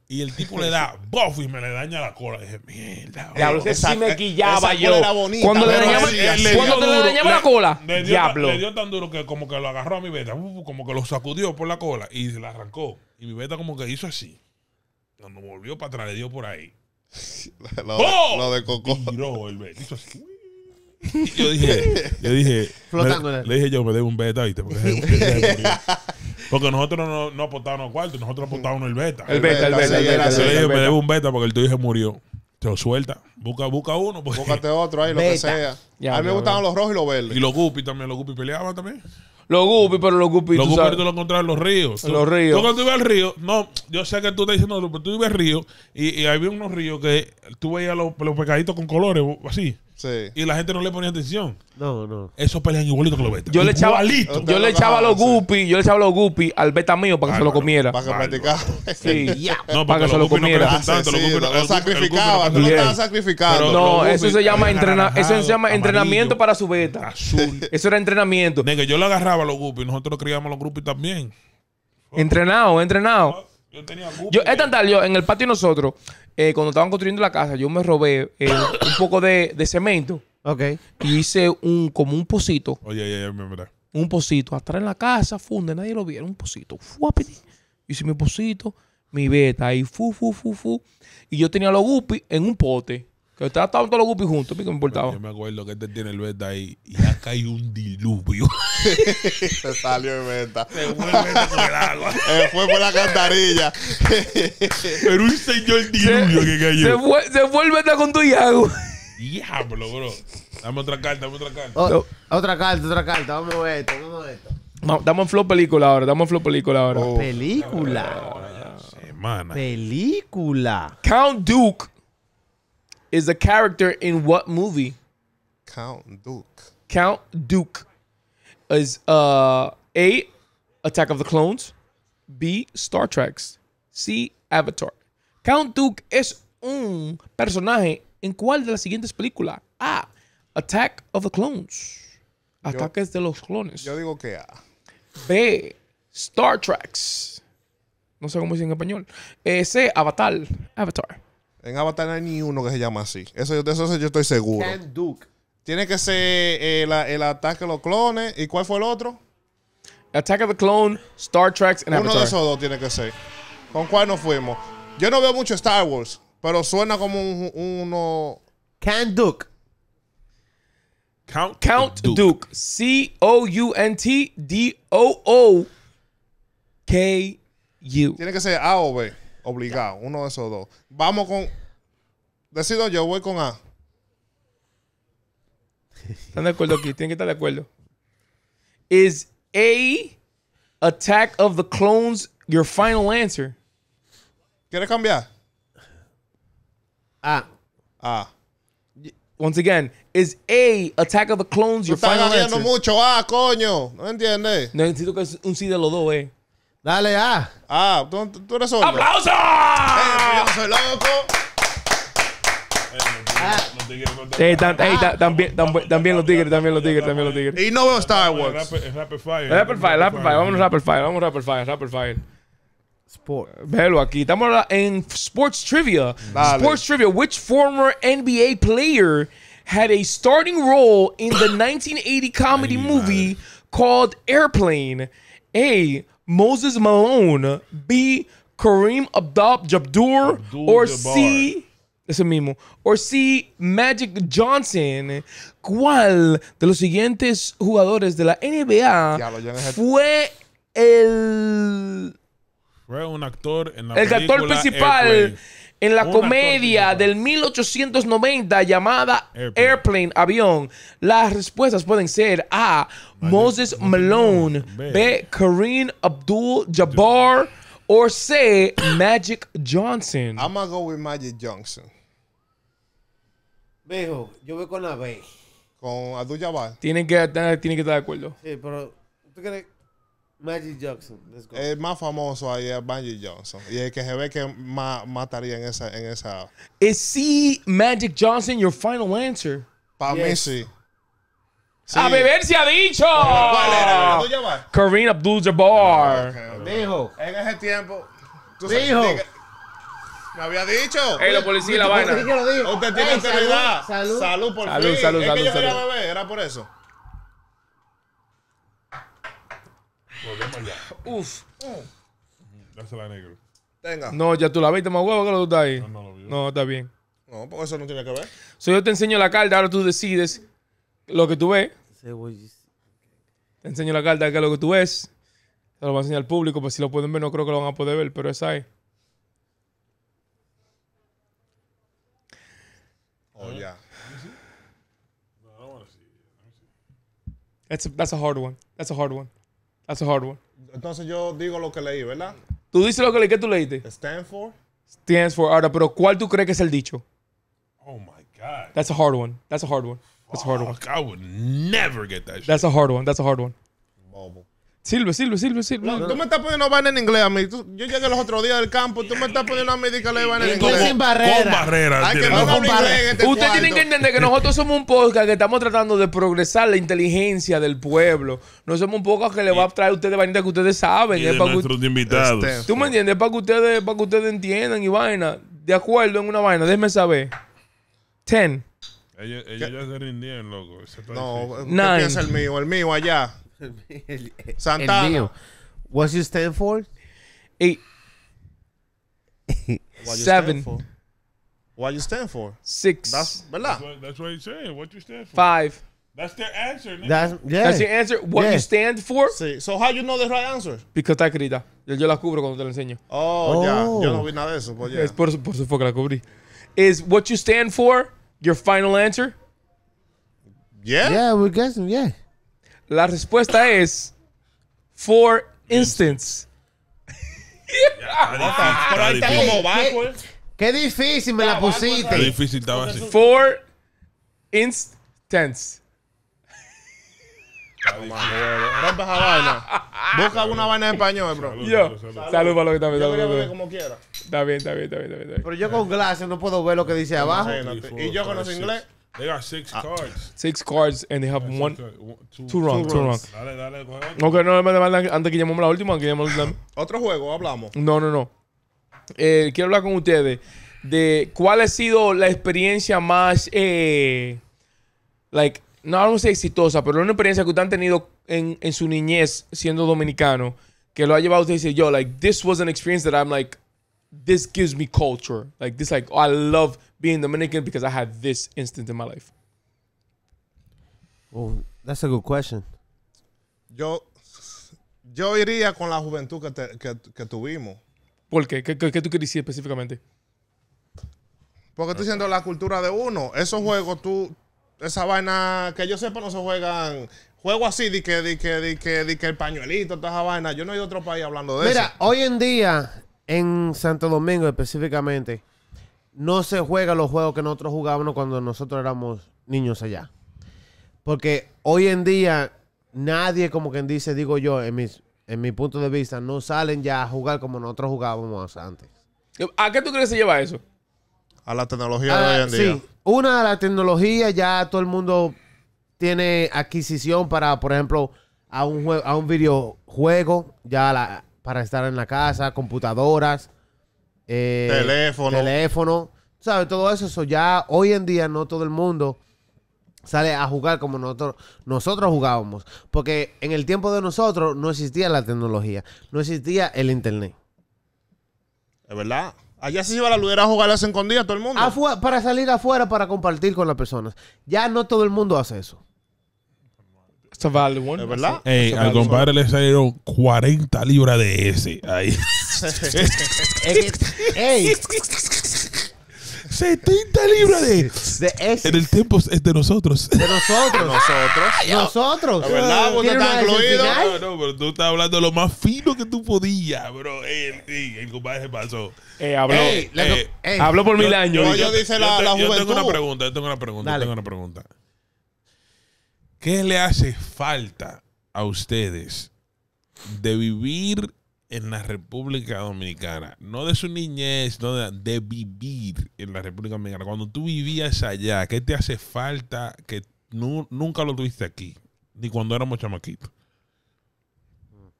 Y el tipo le da buff y me le daña la cola. dije, mierda.
Diablo,
bro".
ese sí me quillaba yo.
cola era bonita,
cuando le dañaba,
le
cuando te le dañaba la
le-
cola.
Le dio,
Diablo.
le dio tan duro que como que lo agarró a mi beta, como que lo sacudió por la cola y se la arrancó. Y mi beta como que hizo así. Cuando volvió para atrás, le dio por ahí.
Lo,
¡Oh!
lo de Coco.
El beta. Hizo así. Y yo dije, yo dije,
Flotando
me- le dije yo, me debo un beta, ¿viste? Porque. Porque nosotros no, no apostábamos cuartos, nosotros apostábamos el beta.
El beta, el
beta,
beta, el
sí,
beta, el
así.
Yo le
beta,
dije, me debo un beta porque el tuyo se murió. Te lo suelta. Busca, busca uno. porque-
Búscate otro ahí, lo que sea.
Ya,
a mí me gustaban los rojos y los
Y
verdes.
los guppies también, los guppies peleaban también.
Los guppies, pero los guppies,
Los guppies tú lo encontrabas en los ríos.
En los ríos.
Tú cuando ibas al río, no, yo sé que tú estás diciendo, pero tú ibas al río y, y había unos ríos que tú veías los, los pescaditos con colores, así,
Sí.
y la gente no le ponía atención.
No, no.
Esos pelean igualito que los betas.
Yo le echaba,
Igualito.
yo le echaba los guppies, yo le echaba los guppies al beta mío para que se lo comiera.
Para que practicara.
Sí.
Ya.
No,
para que se lo comiera.
Ah, lo sacrificaba, tú
no
lo estabas sacrificando.
No, eso se llama entrenamiento para su beta.
Azul.
Eso era entrenamiento.
Nigga, yo le agarraba a los guppies, nosotros criamos los guppies también.
Entrenado, entrenado.
Yo tenía.
Yo, es tan tal, yo en el patio de nosotros, eh, cuando estaban construyendo la casa, yo me robé eh, un poco de, de cemento
Ok.
y hice un como un pocito,
Oye, oye, oye, mira.
un pocito atrás en la casa, funde, nadie lo viera, un pocito. Fuapiti. Hice mi pocito, mi beta ahí, fu, fu, fu, fu. Y yo tenía los guppies en un pote. Que estaban todos los guppies juntos, a mí que me importaba.
Yo me acuerdo que este tiene el beta ahí y acá hay un diluvio.
Se salió de venta.
Se vuelve con el agua.
Eh, fue por la cantarilla.
Pero un señor diluvio que
Se
cayó.
fue, se fue el beta con tu Iago.
Diablo, bro. Dame otra carta, dame otra carta.
O-
No.
Otra carta, otra carta. Vamos a ver esto, vamos a ver esto.
No, Damos en flow película ahora, damos en flow película ahora.
Oh.
Película.
Semana.
Película.
Count Duke is a character in what movie?
Count Duke.
Count Duke is uh A. Attack of the Clones, B. Star Trek, C. Avatar. Count Duke es un personaje en cuál de las siguientes películas? A. Attack of the Clones. Ataques de los clones.
Yo digo que A.
B. Star Trek. No sé cómo dice en español. Eh, C. Avatar. Avatar.
En Avatar no hay ni uno que se llama así. Eso, yo- de eso yo estoy seguro.
Ken Duke.
Tiene que ser eh, la- el ataque de los clones. ¿Y cuál fue el otro?
Attack of the Clone, Star Trek, and
Uno
Avatar.
de esos dos tiene que ser. ¿Con cuál nos fuimos? Yo no veo mucho Star Wars, pero suena como un- uno.
Ken Duke.
Count,
Count Duke. C O U N T D O O K U.
Tiene que ser A o B. Obligado. Uno de esos dos. Vamos con. Decido yo, voy con A.
¿Están de acuerdo aquí? Tienen que estar de acuerdo. Is A Attack of the Clones your final answer?
¿Quieres cambiar?
Ah.
A.
Once again, is A Attack of the Clones your final
ganando
answer?
mucho A, coño. ¿No entiendes?
Necesito que es un sí de los dos, eh.
Dale A.
Ah, tú, tú eres sordo.
¡Aplausos!
Eh, yo no soy loco.
Tan- tan- también, también, también los tigres, también los tigres, también los tigres.
Y no veo Star Wars.
Rapid, rapid fire.
Rapid fire, rapid fire, vámonos rapid fire, vamos rapid fire, rapid fire.
Sport.
Velo aquí, estamos ahora en sports trivia.
Dale.
Sports trivia. Which former NBA player had a starting role in the 1980 comedy
Ay,
movie called Airplane? A. Moses Malone. B. Kareem Abdul-Jabbar.
Abdul-Jabbar.
Or C. Ese mismo. Or C. Magic Johnson. ¿Cuál de los siguientes jugadores de la NBA
Diablo,
fue el
Fue un actor en la
el actor principal
Airplane.
En la comedia del 1890 llamada
Airplane.
Airplane. avión. Las respuestas pueden ser A. Moses Malone,
B.
Kareem Abdul-Jabbar o C. Magic Johnson.
I'm gonna go with Magic Johnson.
Viejo, yo voy con la B.
Con Abdul Jabbar.
Tienen que, estar- tienen que estar de acuerdo.
Sí, pero ¿tú crees? Magic go.
El más famoso ahí es Magic Johnson. Y el que se ve que más mataría en esa. En esa.
Is C. Magic Johnson your final answer?
Para mí sí. Sí.
A beber se ha dicho.
¿Cuál era? ¿Abdul Jabbar?
Kareem Abdul-Jabbar.
Viejo.
En ese tiempo. tú
Dijo.
sabes, Me había dicho.
Ey, los policías y la vaina.
Usted tiene autoridad.
Salud. salud.
por
Salud,
fin.
salud,
es
salud,
que yo quería
salud.
beber, era por eso.
Uf.
Dásela, negro.
Tenga. No,
No, ya tú la viste más huevo que lo que tú estás ahí.
no lo vio.
No, está bien.
porque eso no tiene que ver.
So yo te enseño la carta, ahora tú decides lo que tú ves. Te enseño la carta, que es lo que tú ves. Se lo voy a enseñar al público, pues si lo pueden ver, no creo que lo van a poder ver, pero es ahí.
Oh, ya.
That's a, that's a hard one. That's a hard one. That's a hard one.
Entonces yo digo lo que leí, ¿verdad?
Tú dices lo que le que tú leíste.
Stanford.
Stands for ahora, pero ¿cuál tú crees que es el dicho?
Oh my God.
That's a hard one. That's a hard one. That's a hard one.
Fuck, I would never get that shit.
That's a hard one. That's a hard one.
Bobo.
Sirve, sirve, sirve, sirve.
Tú me estás poniendo vaina en inglés a mí. Tú- yo llegué los otros días del campo. Tú me estás poniendo a mí de que le vaina en Inglés
sin barrera.
Con barreras.
Hay que
tiene
no
que-
hablar inglés en este
Ustedes tienen que entender que nosotros somos un podcast que estamos tratando de progresar la inteligencia del pueblo. No somos un podcast que le va a traer a ustedes vainas que ustedes saben.
y
Es
de
para que-
nuestros invitados.
Este.
¿Tú me entiendes? Es para que ustedes, para que ustedes entiendan y vaina. De acuerdo en una vaina. Déjenme saber. Ten.
Ellos, ellos ya se rindieron, loco.
No,
difícil.
¿qué
Nine.
piensa el mío? El mío allá.
el,
Santana.
el mío. What's your stand for?
Eight.
What you
Seven.
stand for? What you stand for?
Six.
That's,
That's what, that's what he's saying. What you stand for?
five.
That's their answer. nigga.
That's, yeah.
That's your answer. What
Yeah.
you stand for?
Sí. So how do you know the right answer?
Because está escrita. Yo, yo la cubro cuando te la enseño.
Oh, ya.
Oh.
Yo no vi nada de eso. Pues ya.
Es por, eso- por eso fue que la cubrí. Is what you stand for your final answer?
Yeah?
Yeah, we're guessing, yeah.
La respuesta es for instance.
Pero ahí está como backward.
Qué difícil me la pusiste.
difícil, estaba así.
For instance.
Rompe esa vaina. Busca una vaina en español, bro.
Yo. Salud para lo que bien.
Yo ver como quiera.
está bien, está bien, está bien, está bien.
Pero yo con glasses no puedo ver lo que dice abajo.
Y yo conozco inglés.
They got six cards.
Six cards and they have one.
Two,
Two wrong, two wrong.
Dale, dale.
Ok, no, mandan antes que llamemos la última, que llamemos la...
Otro juego, hablamos.
No, no, no. Eh, quiero hablar con ustedes de cuál ha sido la experiencia más, eh, like, no vamos a decir exitosa, pero una experiencia que ustedes han tenido en, en su niñez siendo dominicano, que lo ha llevado a ustedes a decir, yo, like, this was an experience that I'm like, this gives me culture. Like, this, like, oh, I love being Dominican because I had this instant in my life.
Oh, that's a good question.
Yo, yo iría con la juventud que, te- que, que tuvimos.
¿Por qué? ¿Qué, qué, qué tú quieres decir específicamente?
Porque estoy diciendo la cultura de uno. Esos juegos, tú, esa vaina que yo sepa no se juegan. Juegos así, de que, de que, de que, de que el pañuelito, toda esa vaina. Yo no he ido a otro país hablando de
Mira,
eso.
hoy en día, en Santo Domingo específicamente, no se juegan los juegos que nosotros jugábamos cuando nosotros éramos niños allá. Porque hoy en día, nadie, como quien dice, digo yo, en, mis, en mi punto de vista, no salen ya a jugar como nosotros jugábamos antes.
¿A qué tú crees que se lleva eso?
A la tecnología de
Ah,
hoy en día.
sí, una de las tecnologías ya todo el mundo tiene adquisición para, por ejemplo, a un, jue- a un videojuego, ya la- para estar en la casa, computadoras, eh,
Teléfono.
teléfono, ¿sabes? Todo eso, eso ya hoy en día no todo el mundo sale a jugar como nosotros, nosotros jugábamos. Porque en el tiempo de nosotros no existía la tecnología, no existía el internet.
Es verdad. Allá se iba a la luz, era a jugar las escondidas todo el mundo.
Para salir afuera para compartir con las personas. Ya no todo el mundo hace eso.
It's a valid one.
¿Es verdad?
Ey, al compadre le salieron 40 libras de ese. Ahí.
Ey,
70 libras de.
de ese-
En el tiempo es de nosotros.
de nosotros.
Nosotros.
nosotros.
La verdad, vos
¿Tiene
no
una
estás incluido.
No, no, pero tú estás hablando de lo más fino que tú podías, bro. Ey, ey, el compadre se pasó.
Eh, habló.
Ey,
Eh,
Habló por mil
Yo-
años.
yo-
dijo.
yo dice la-
te-
la
yo tengo una pregunta, yo tengo una pregunta, yo
Dale.
tengo una pregunta. ¿Qué le hace falta a ustedes de vivir en la República Dominicana? No de su niñez, no de, de vivir en la República Dominicana. Cuando tú vivías allá, ¿qué te hace falta que nu- nunca lo tuviste aquí? Ni cuando éramos chamaquitos.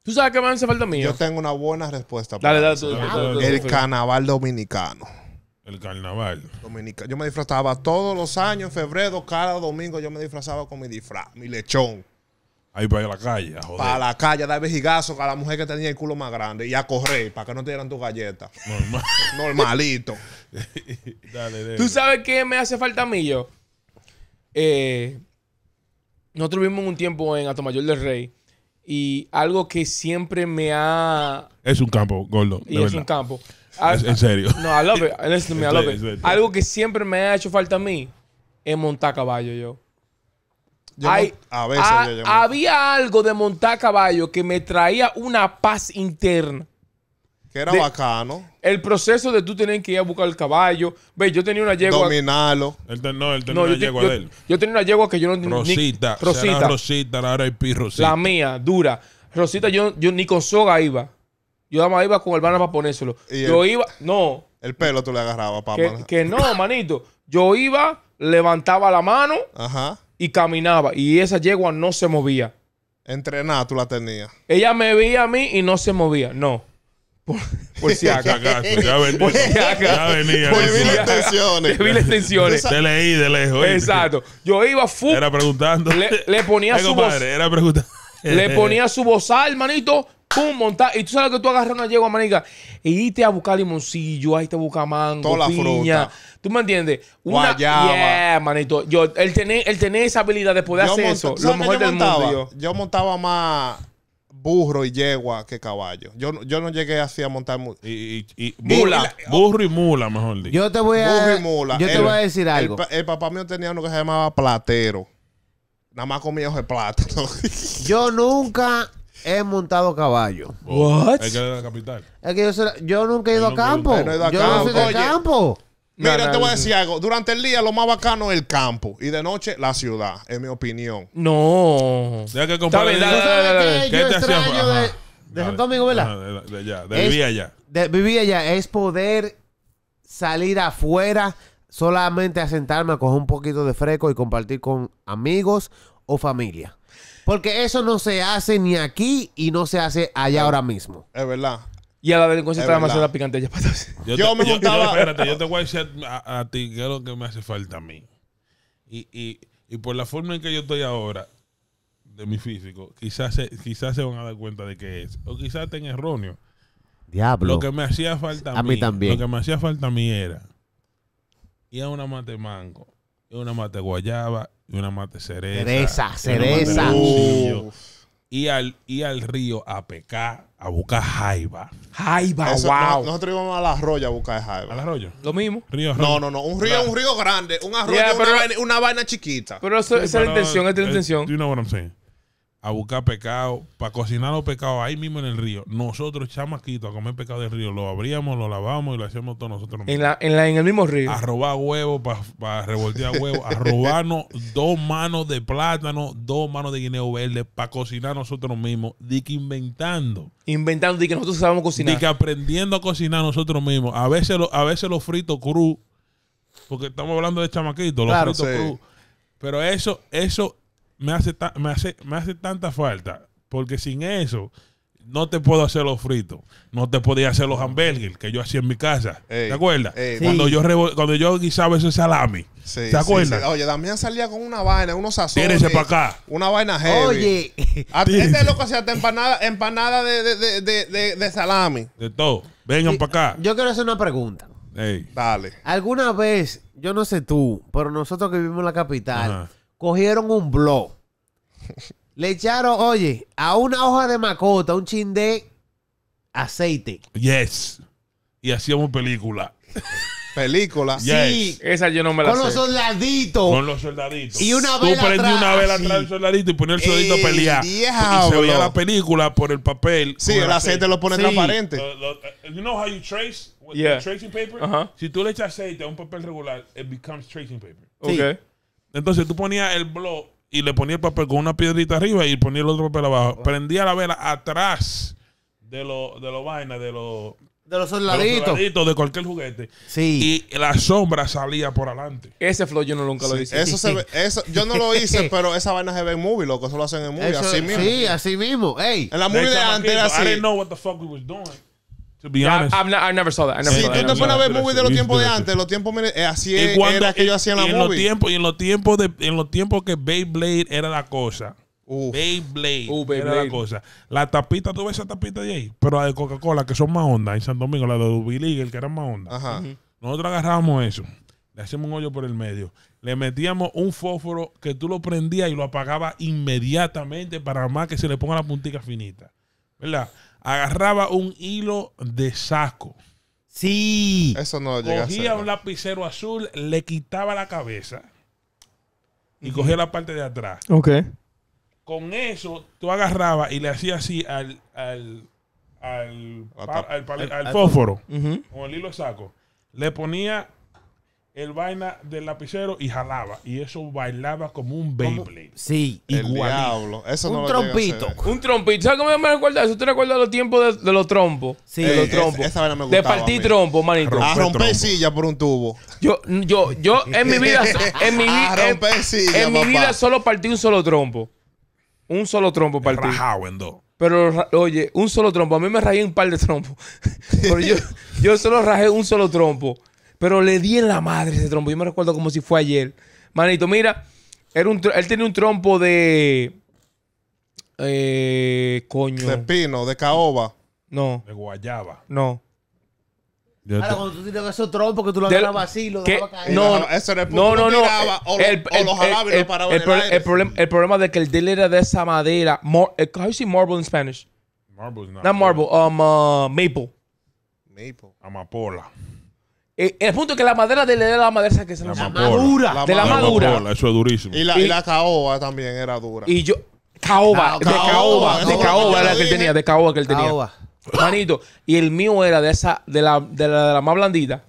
¿Tú sabes qué me hace falta mío?
Yo tengo una buena respuesta.
Dale,
para
dale. tú,
Dale, dale.
El carnaval dominicano.
El carnaval.
Dominica- Yo me disfrazaba todos los años, en febrero, cada domingo yo me disfrazaba con mi disfraz, mi lechón.
Ahí para ir a la calle, a joder.
Para la calle, a dar vejigazo a la mujer que tenía el culo más grande y a correr para que no te dieran tus galletas.
Normal.
Normalito.
dale, dale.
¿Tú sabes qué me hace falta a mí yo? Eh, nosotros vivimos un tiempo en Atomayor del Rey y algo que siempre me ha...
Es un campo, gordo.
Y es un campo.
Es- en serio.
No, I love it. Listen to me, I love
En
it.
serio.
Algo que siempre me ha hecho falta a mí es montar caballo yo.
Yo a veces
ha-
yo- yo-
había algo de montar caballo que me traía una paz interna.
que era
de-
bacano.
El proceso de tú tener que ir a buscar el caballo. Ve, yo tenía una yegua.
Dominarlo.
Él te- no, él tenía
No,
una
yo, te-
yegua
yo-
de él.
yo tenía una yegua que yo no ni-
Rosita.
Rosita.
Rosita, la R.I.P. Rosita.
La mía, dura. Rosita, yo, yo ni con soga iba. Yo nada más iba con el banner para ponérselo.
¿Y
Yo
el-
iba. No,
El pelo tú le agarrabas, papá.
que, que no, manito. Yo iba, levantaba la mano
Ajá.
y caminaba. Y esa yegua no se movía.
Entrenada tú la tenías.
Ella me veía a mí y no se movía. No. Por, por si acaso.
Ya venía.
Por si acaso.
ya venía.
Por si
las tensiones.
Te tensiones.
Te leí de lejos.
Exacto. Yo iba full.
Era preguntando.
Le- le ponía su
compadre,
voz.
Era preguntando.
Le ponía su bozal, manito. Pum, montar. Y tú sabes que tú agarras una yegua, manica, y irte a buscar limoncillo, ahí te busca mango,
Toda la fruta.
¿Tú me entiendes? Una,
Guayaba.
Yeah, manito. Yo, el tener, el tener esa habilidad de poder hacer
monta-
eso, lo
¿sabes qué
mejor
yo
del
montaba?
mundo. Yo.
Yo montaba más burro y yegua que caballo. Yo, no- yo no llegué así a montar mu-
Y, y- y-
Mula.
y la- burro y mula, mejor dicho.
Yo te voy a,
burro y mula.
yo te
El-
voy a decir algo.
El, papá mío tenía uno que se llamaba platero. Nada más comía de plátano.
Yo nunca he montado caballo.
What?
Que a la capital.
Es que yo, soy- yo nunca he ido a campo.
Yo no he ido a
Yo no soy
campo.
de
Oye.
campo.
Mira,
No, no,
te voy a decir algo. Durante el día lo más bacano es el campo. Y de noche la ciudad, en mi opinión.
No.
Ya que
Está
compadre.
bien,
¿Tú
dale,
sabes
dale,
qué
dale.
¿Qué
yo
te hacía?
extraño de, de. Santo Domingo, verdad?
De, de allá, de
Es-
vivir allá.
de vivir allá es poder salir afuera solamente a sentarme a coger un poquito de fresco y compartir con amigos o familia. Porque eso no se hace ni aquí y no se hace allá ahora mismo.
Es verdad.
Y a la delincuencia
Es
está demasiado picante ya para.
Yo
te-
me montaba-
espérate, yo te voy a decir a, a ti qué es lo que me hace falta a mí. Y, y, y por la forma en que yo estoy ahora, de mi físico, quizás se, quizás se van a dar cuenta de qué es. O quizás estén erróneos.
Diablo.
Lo que me hacía falta a,
A mí también.
Lo que me hacía falta a mí era ir a una mate mango, y una mate guayaba, y una mate cereza.
Cereza, cereza.
Y al, y al río a pecar, a buscar jaiba.
Va,
Eso,
wow.
no- nosotros íbamos a la arroya a buscar jaiba.
¿Al arroyo?
Lo mismo.
Río
No,
arroyo.
no, no. Un río es un río grande. Un arroyo
Yeah,
es una, una vaina chiquita.
Pero eso, esa es la intención, esa es la intención.
You know what I'm saying? A buscar pescado, para cocinar los pescados ahí mismo en el río. Nosotros, chamaquitos, a comer pescado del río, lo abríamos, lo lavamos y lo hacíamos todos nosotros.
En, la, en, la, en el mismo río.
a robar huevos, para revoltear huevos, a robarnos dos manos de plátano, dos manos de guineo verde, para cocinar nosotros mismos, di que inventando,
Inventando de que nosotros sabemos cocinar.
que aprendiendo a cocinar nosotros mismos, a veces lo, a veces los fritos cruz, porque estamos hablando de chamaquitos, los
Claro,
fritos
sí.
cruz, pero eso, eso me hace, ta- me hace, me hace tanta falta, porque sin eso no te puedo hacer los fritos, no te podía hacer los hamburgues que yo hacía en mi casa,
Ey,
¿te acuerdas?
ey,
Cuando
Sí.
yo revol- cuando yo guisaba ese salami,
Sí,
¿te acuerdas?
sí. Oye, Damián salía con una vaina, unos sazones.
Tírese para acá.
Una vaina heavy.
Oye,
A-
Tírese.
Este es lo que hacía empanada, empanada de, de, de, de, de- de salami.
De todo. Vengan para acá.
yo quiero hacer una pregunta.
Ey.
Dale.
¿Alguna vez, yo no sé tú, pero nosotros que vivimos en la capital,
Ajá.
Cogieron un blog, le echaron, oye, a una hoja de macota, un chin de aceite.
Yes. Y hacíamos película.
Película.
Yes.
Sí,
Esa yo no me la
con los soldaditos.
Con los soldaditos.
Y una
Tú
vela
prendí
atrás,
una vela atrás del soldadito y ponía el soldadito a
Ey,
pelear. Y
diablo.
se veía la película por el papel.
Sí,
con
el aceite lo pone
Sí.
transparente.
Lo- lo- uh, you know how you trace with
Yeah.
the tracing paper?
Ajá.
Si tú le echas aceite a un papel regular, it becomes tracing paper.
Sí.
Ok.
Entonces tú ponías el blog y le ponías el papel con una piedrita arriba y ponías el otro papel abajo. Prendía la vela atrás de los de los vainas, de los
De los soldaditos.
de cualquier juguete.
Sí.
Y la sombra salía por adelante.
Ese flow yo no nunca lo hice.
eso se ve, eso, yo no lo hice, pero esa vaina se ve en movie, loco. Eso lo hacen en movie,
Eso-
así mismo.
Sí, así mismo. Ey,
En la movie de antes era
I came, I
así.
didn't know what the fuck we was doing. To be
Yeah,
honest.
I've not- I never saw that. I never
Si
saw
tú
that.
te pones a ver movies de los tiempos de antes, los tiempos, eh, así
Y
es-
cuando-
era que yo hacía en
y
la
en los tiempos y en los tiempos de en los tiempos que Beyblade era la cosa.
Uf.
Beyblade,
Uh,
era la cosa. La tapita, tú ves esa tapita de ahí, pero la de Coca-Cola que son más ondas en San Domingo, la de Ruby League, que eran más ondas.
Ajá.
Nosotros agarrábamos eso, le hacíamos un hoyo por el medio, le metíamos un fósforo que tú lo prendías y lo apagabas inmediatamente para más que se le ponga la puntica finita. ¿Verdad? Agarraba un hilo de saco.
sí.
Eso no lo llegué a.
Cogía un lapicero azul, le quitaba la cabeza y cogía la parte de atrás.
Ok.
Con eso, tú agarrabas y le hacías así al, al, al, al
Al-
al
al
fósforo
Ujú.
con el hilo de saco. Le ponía el vaina del lapicero y jalaba. Y eso bailaba como un Beyblade.
Sí.
El
Igualito.
diablo. Eso
Un
no
trompito.
Un trompito. ¿Sabes cómo me recuerda eso? ¿Tú te recuerdas los tiempos de, de los trompos?
Sí.
De los
es-
trompos.
esa vaina me
de
gustaba a
partir trompo, manito.
A romper silla por un tubo.
Yo, yo, yo en mi vida, en mi,
A
en-
romper silla,
en mi vida solo partí un solo trompo. Un solo trompo partí.
Rajado en dos.
Pero, oye, un solo trompo. A mí me rayé un par de trompos. Pero yo, yo solo rajé un solo trompo. Pero le di en la madre ese trompo. Yo me recuerdo como si fue ayer. Manito, mira, era un, él tenía un trompo de. Eh, coño.
De pino, de caoba.
No,
De guayaba.
no.
Ahora, cuando tú tienes esos trompos que tú lo agarrabas así, lo
¿Qué?
dejabas caer.
No,
dejaba- ese era el
no,
punto,
no, no.
tiraba, o lo- o lo jalaba y lo paraba en el
pro-
aire.
problema- el problema- el problema de que el deal era de esa madera. Mar, how you say marble in Spanish?
Marble, no.
Not marble, um, uh, maple.
Maple.
Amapola.
Eh, el punto es que la madera de él era la madera que se
La
madura.
La
De la
madura.
madura.
Amapola, eso es durísimo.
Y la,
Y-
y la caoba también era dura.
Y yo. Caoba,
Ca-
de
caoba,
caoba, de caoba era el que él tenía, de caoba que él tenía.
Caoba.
Manito. Y el mío era de esa, de la, de la, de la más blandita.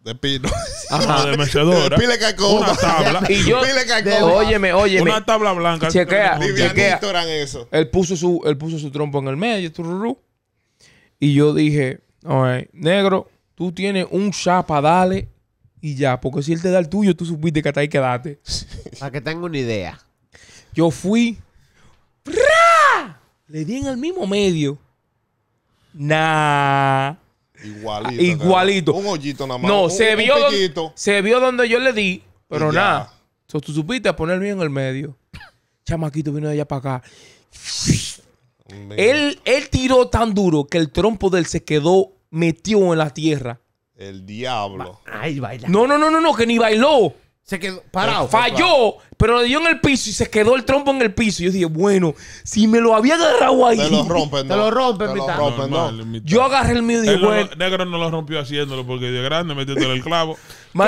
de pino.
Una de mecedora.
Pile cacoba.
Una tabla.
Y yo.
Pile cacoba.
Óyeme, óyeme.
Una tabla blanca.
Chequea. Chequea.
Eran eso.
Él puso su, él puso su trompo en el medio, tururú. Y yo dije, alright, negro, tú tienes un chapa, dale. Y ya, porque si él te da el tuyo, tú supiste que hasta ahí quedaste.
Para que tenga una idea.
Yo fui. ¡pra! Le di en el mismo medio. Nah.
Igualito.
Igualito.
Un hoyito nada más.
No,
Un-
se
un
vio. don-
piquito.
se vio donde yo le di, pero nada. So, tú supiste poner el mío en el medio. Chamaquito vino de allá para acá. Él, él tiró tan duro que el trompo de él se quedó metido en la tierra.
El diablo.
Ay, baila.
No, no, no, no, no, que ni bailó.
Se quedó parado.
Falló, pero le dio en el piso y se quedó el trompo en el piso. Yo dije, bueno, si me lo había agarrado ahí.
Te lo rompen,
Te
¿no?
lo rompen,
Te lo rompen, ¿no?
Yo agarré el mío y dije,
no
bueno,
lo- negro no lo rompió haciéndolo porque de grande metiéndole el clavo.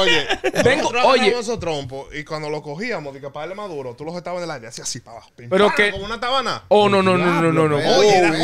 Oye,
Vengo- oye.
esos trompos y cuando los cogíamos, de que para darle maduro, tú los estabas en el aire, así, así, para abajo.
Pero que-
Como una tabana.
oh, no, no, no, no, no, no.
Oye, era
Oh,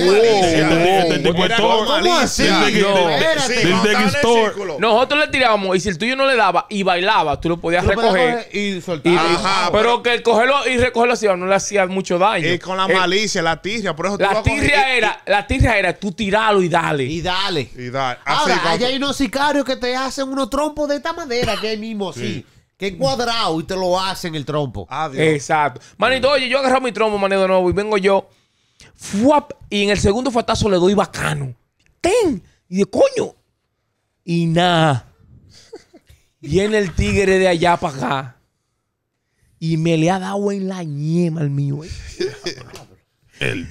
oh,
Este
el círculo.
Nosotros le tirábamos y si el tuyo no le daba y bailaba, tú lo podías
lo
recoger.
coger y
Y-
soltar.
Ajá,
pero que el cogerlo y recogerlo así no le hacía mucho daño.
Y con la
Eh,
malicia, la tirria, por eso
La tirria
y-
era, la tirria era tú tirarlo y dale.
Y dale.
Y, y da. Así,
Ahora, allá hay unos sicarios que te hacen unos trompos de esta madera que es mismo así. Que es cuadrado y te lo hacen el trompo.
Adiós.
Exacto. Manito, oye, yo agarro mi trompo, manito, de nuevo, y vengo yo. Fuap, y en el segundo fatazo le doy bacano. ¡Ten! Y de coño. Y nada. Viene el tigre de allá para acá. Y me le ha dado en la ñema al mío. eh.
El.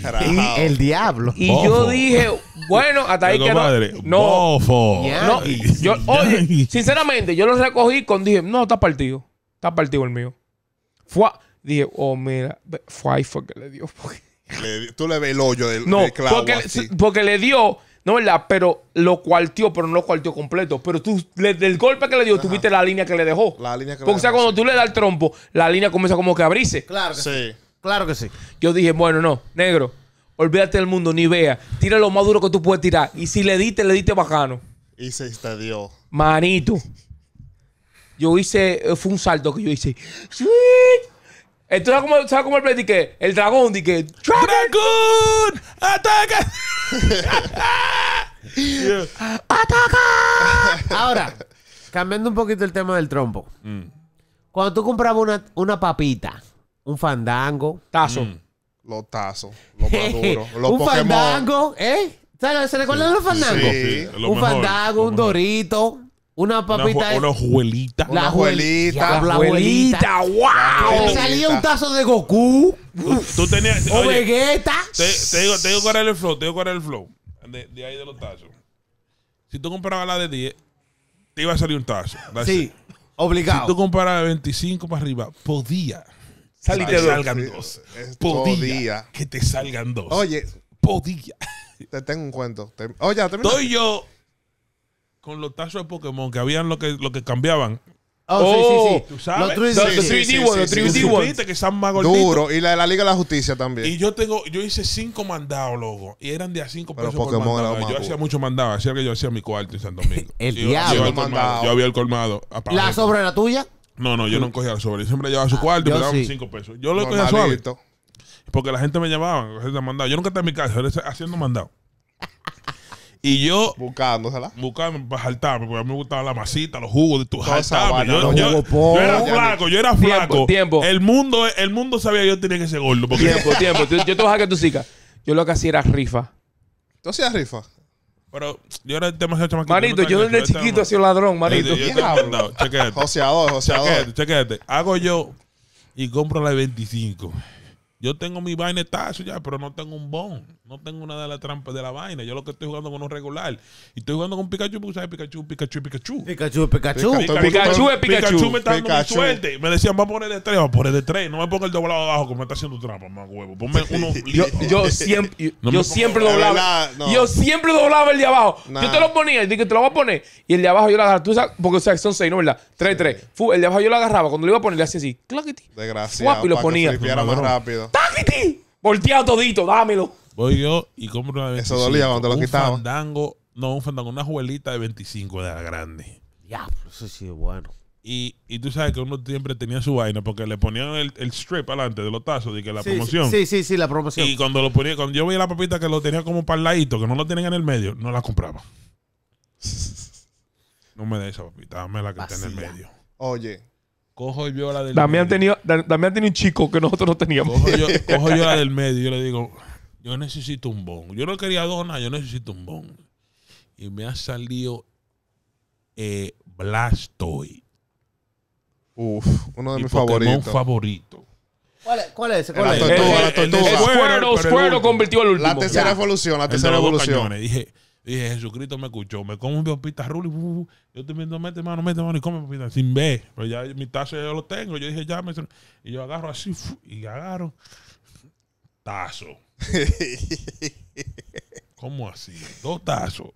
Carajo.
Y el diablo.
Y
Bofo.
yo dije, bueno, hasta ahí que
compadre,
no. No,
bofo.
no. Yo, oye, sinceramente, yo lo recogí con dije, no, está partido. Está partido el mío. Fue, dije, oh, mira, fue ahí fue que le dio.
Le tú le ves el hoyo del,
No,
clavo
porque,
así.
porque le dio, no verdad, pero lo cuartió, pero no lo cuartió completo. Pero tú, le- del golpe que le dio, tuviste la línea que le dejó.
La línea que le
porque, o sea, cuando tú le das el trompo, la línea comienza como que a abrirse.
Claro que sí.
Sí.
Claro que sí.
Yo dije, bueno, no, negro, olvídate del mundo, ni vea. Tira lo más duro que tú puedes tirar. Y si le diste, le diste bacano.
Y se te dio.
Manito. Yo hice, fue un salto que yo hice. ¡Sweet! Esto ¿sabes cómo, ¿sabes cómo el play que El dragón, di que.
¡Dragón! ¡Ataca!
Ahora, cambiando un poquito el tema del trompo.
Mm.
Cuando tú comprabas una, una papita, un fandango,
Tazo.
Los tazos, los maduros, los
un
Pokémon.
fandango, ¿eh? ¿Se, ¿se recuerdan de los fandangos?
Sí,
lo
un
mejor,
fandango,
lo
un
mejor.
dorito, una papita.
una juelita.
la
abuelita.
abuelita. La
Abuelita, wow.
Te salía un tazo de Goku
Tú, tenías.
o Vegeta.
te, digo, te digo cuál era el flow. Te digo cuál era el flow. De, de ahí de los tazos. Si tú comprabas la de 10, te iba a salir un tazo. That's
Sí,
it. Si tú
obligado.
comprabas de 25 para arriba, podía.
Saliste
que te
dos.
salgan
Sí,
dos. Podía.
podía.
Que te salgan dos.
Oye,
podía.
te tengo un cuento. Te- Oye?
Estoy yo con los tazos de Pokémon que habían lo que, lo que cambiaban.
Oh,
Oh,
sí, sí,
tú
sí.
sabes.
Los 3D.
Los- los
sí,
3D
sí,
ones,
sí,
los
sí,
3D
sí.
ones.
Supiste que están más gorditos.
Duro. Y la de la Liga de la Justicia también.
Y yo tengo, yo hice cinco mandados, loco. Y eran de a cinco pesos por
Pokémon era
mandado. Yo hacía mucho mandado. Hacía que yo hacía mi cuarto en Santo Domingo.
El
Yo-
diablo.
Yo, había el
Mandado.
colmado. Yo había el colmado.
¿La sobra era tuya?
No, no, yo no cogía sobre. Siempre llevaba su cuarto y
yo
me daban
sí.
cinco pesos. Yo lo cogía suave. Porque la gente me llamaba, la gente mandado. Yo nunca estaba en mi casa, haciendo mandado. Y yo
Buscándosela.
buscando para saltarme, porque a mí me gustaba la masita, los jugos de tu saltarme. Yo, yo-
po.
yo era flaco, yo era flaco.
tiempo.
El mundo, el mundo sabía que yo tenía que ser gordo. Porque
Tiempo, tiempo. Yo te voy a dejar que tú sigas. Yo lo que hacía era rifa.
¿Tú hacías rifa?
Pero yo era demasiado chamaquito.
Manito,
no
yo desde
yo
chiquito he
estaba-
sido ladrón, manito.
Yo- yo. Chequete.
Joseador, joseador.
Chequete, chequete. Hago yo y compro la de 25. yo tengo mi vaina de tazo ya, pero no tengo un bon. No tengo una de las trampas de la vaina. Yo lo que estoy jugando con un regular. Y estoy jugando con Pikachu, porque sabes Pikachu, Pikachu, Pikachu.
Pikachu, Pikachu.
Pikachu.
Pikachu es Pikachu.
me está dando mi
Pikachu.
suerte. Me decían, va a poner de tres, va a poner de tres. No me ponga el doblado abajo, que me está haciendo trampa, más huevo. Ponme uno.
Yo, yo siempre, yo,
No
yo siempre doblaba.
verdad, no.
Yo siempre doblaba el de abajo.
Nah.
Yo te lo ponía y dije, te lo voy a poner. Y el de abajo yo lo agarraba. Tú sabes, porque o sea, son seis, ¿no? ¿Verdad? Tres, tres. Fu, el de abajo yo lo agarraba. Cuando lo iba a poner, le hacía así. Claquiti.
Desgraciado.
Guapo, y lo
para
ponía.
Que más
No, no.
rápido.
¡Taquiti! Volteado todito, dámelo.
Voy yo y compro una de
Eso
25.
dolía cuando te lo
un
quitaban.
fandango, no, un fandango, una juelita de 25 de la grande.
Diablo, eso sí es bueno.
Y, y tú sabes que uno siempre tenía su vaina porque le ponían el, el strip adelante de los tazos de que la
Sí,
promoción.
Sí, sí, sí, la promoción.
Y cuando lo ponía, cuando yo veía la papita que lo tenía como para el ladito, que no lo tenían en el medio, no la compraba. No me dé esa papita, dame la que está en el medio.
Oye,
Cojo yo la del
Damián
medio.
tenía, Da- Damián tenía un chico que nosotros no teníamos.
Cojo yo, cojo yo la del medio y yo le digo, yo necesito un bon. Yo no quería dona, yo necesito un bon. Y me ha salido eh, Blastoy.
uff, uno de
mi
mis
Pokémon
favoritos.
favorito.
¿Cuál es? ¿Cuál es? ese?
La
¿Cuál es?
tortuga, la
El de
tortuga.
Squirtle,
Squirtle, convirtió al último.
La tercera
Ya.
evolución, la tercera evolución.
cañones. Dije, dije, Jesucristo me escuchó. Me como mi papita ruli. bu, bu, bu. Yo estoy viendo, mete mano, mete mano y come papita sin ver. Pero ya mi tazo ya lo tengo. Yo dije, ya me. Y yo agarro así y agarro. Tazo. ¿Cómo así? Dos tazos.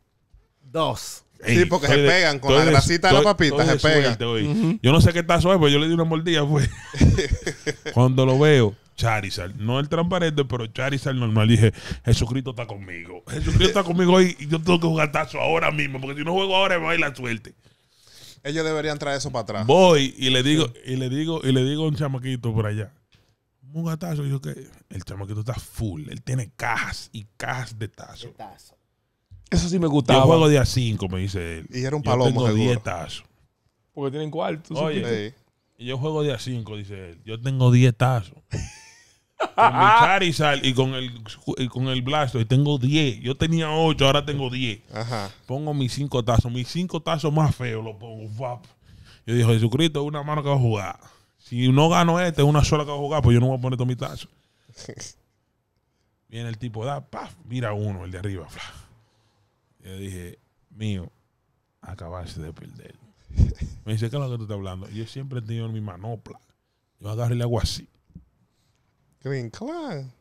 Dos.
Sí, porque se
de-
pegan con la grasita de la papita, se
de
pegan.
Yo no sé qué tazo es, pero yo le di una mordida, fue. Cuando lo veo, Charizard, no el transparente, pero Charizard normal, dije, Jesucristo está conmigo. Jesucristo está conmigo hoy y yo tengo que jugar tazo ahora mismo, porque si no juego ahora me va a ir la suerte.
Ellos deberían traer eso para atrás.
Voy y le digo, y le digo, y le digo a un chamaquito por allá. Un gatazo, y yo que el chamaquito está full, él tiene cajas y cajas de tazo.
Eso sí me
Yo
gustaba.
juego día 5, me dice él.
Y era un
Yo
palomo,
tengo
seguro.
10 tazos.
Porque tienen cuarto.
Oye,
Sí.
Y yo juego día 5, dice él. Yo tengo 10 tazos. con mi Charizard y con el, y con el Blastoise tengo 10. Yo tenía 8, ahora tengo 10.
Ajá.
Pongo mis 5 tazos. Mis 5 tazos más feos los pongo. Yo dije, Jesucristo, es una mano que va a jugar. Si no gano este, es una sola que va a jugar, pues yo no voy a poner todos mis tazos. Viene el tipo, da, paf, mira uno, el de arriba. fla. Yo dije, mío, acabaste de perder. Me dice, ¿qué es lo que tú estás hablando? Yo siempre he tenido mi manopla. Yo agarro y le hago así.
Green Clan.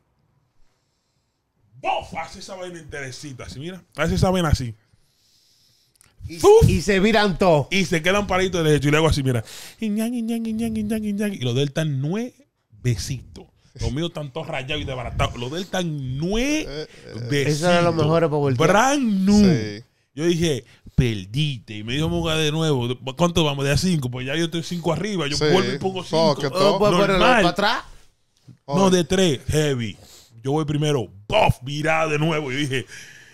¡Bof! Hace esa vaina interesita, así, mira. Hace esa vaina así.
Y, se viran todos.
Y se quedan paritos de derecho y le hago así, mira. Y los de él están nuevecitos. Los míos están todos rayados y desbaratados. Los de él están nuevecitos.
Eso era lo mejor para voltear.
Brand new.
Sí.
Yo dije, perdiste. Y me dijo, vamos a jugar de nuevo. ¿Cuánto vamos? De a 5. Pues ya yo estoy 5 arriba. Yo
Sí.
vuelvo y pongo 5.
Fuck it,
Oh, pues,
Normal.
para atrás.
No, de 3. Heavy. Yo voy primero. Buff, virada de nuevo. Y dije,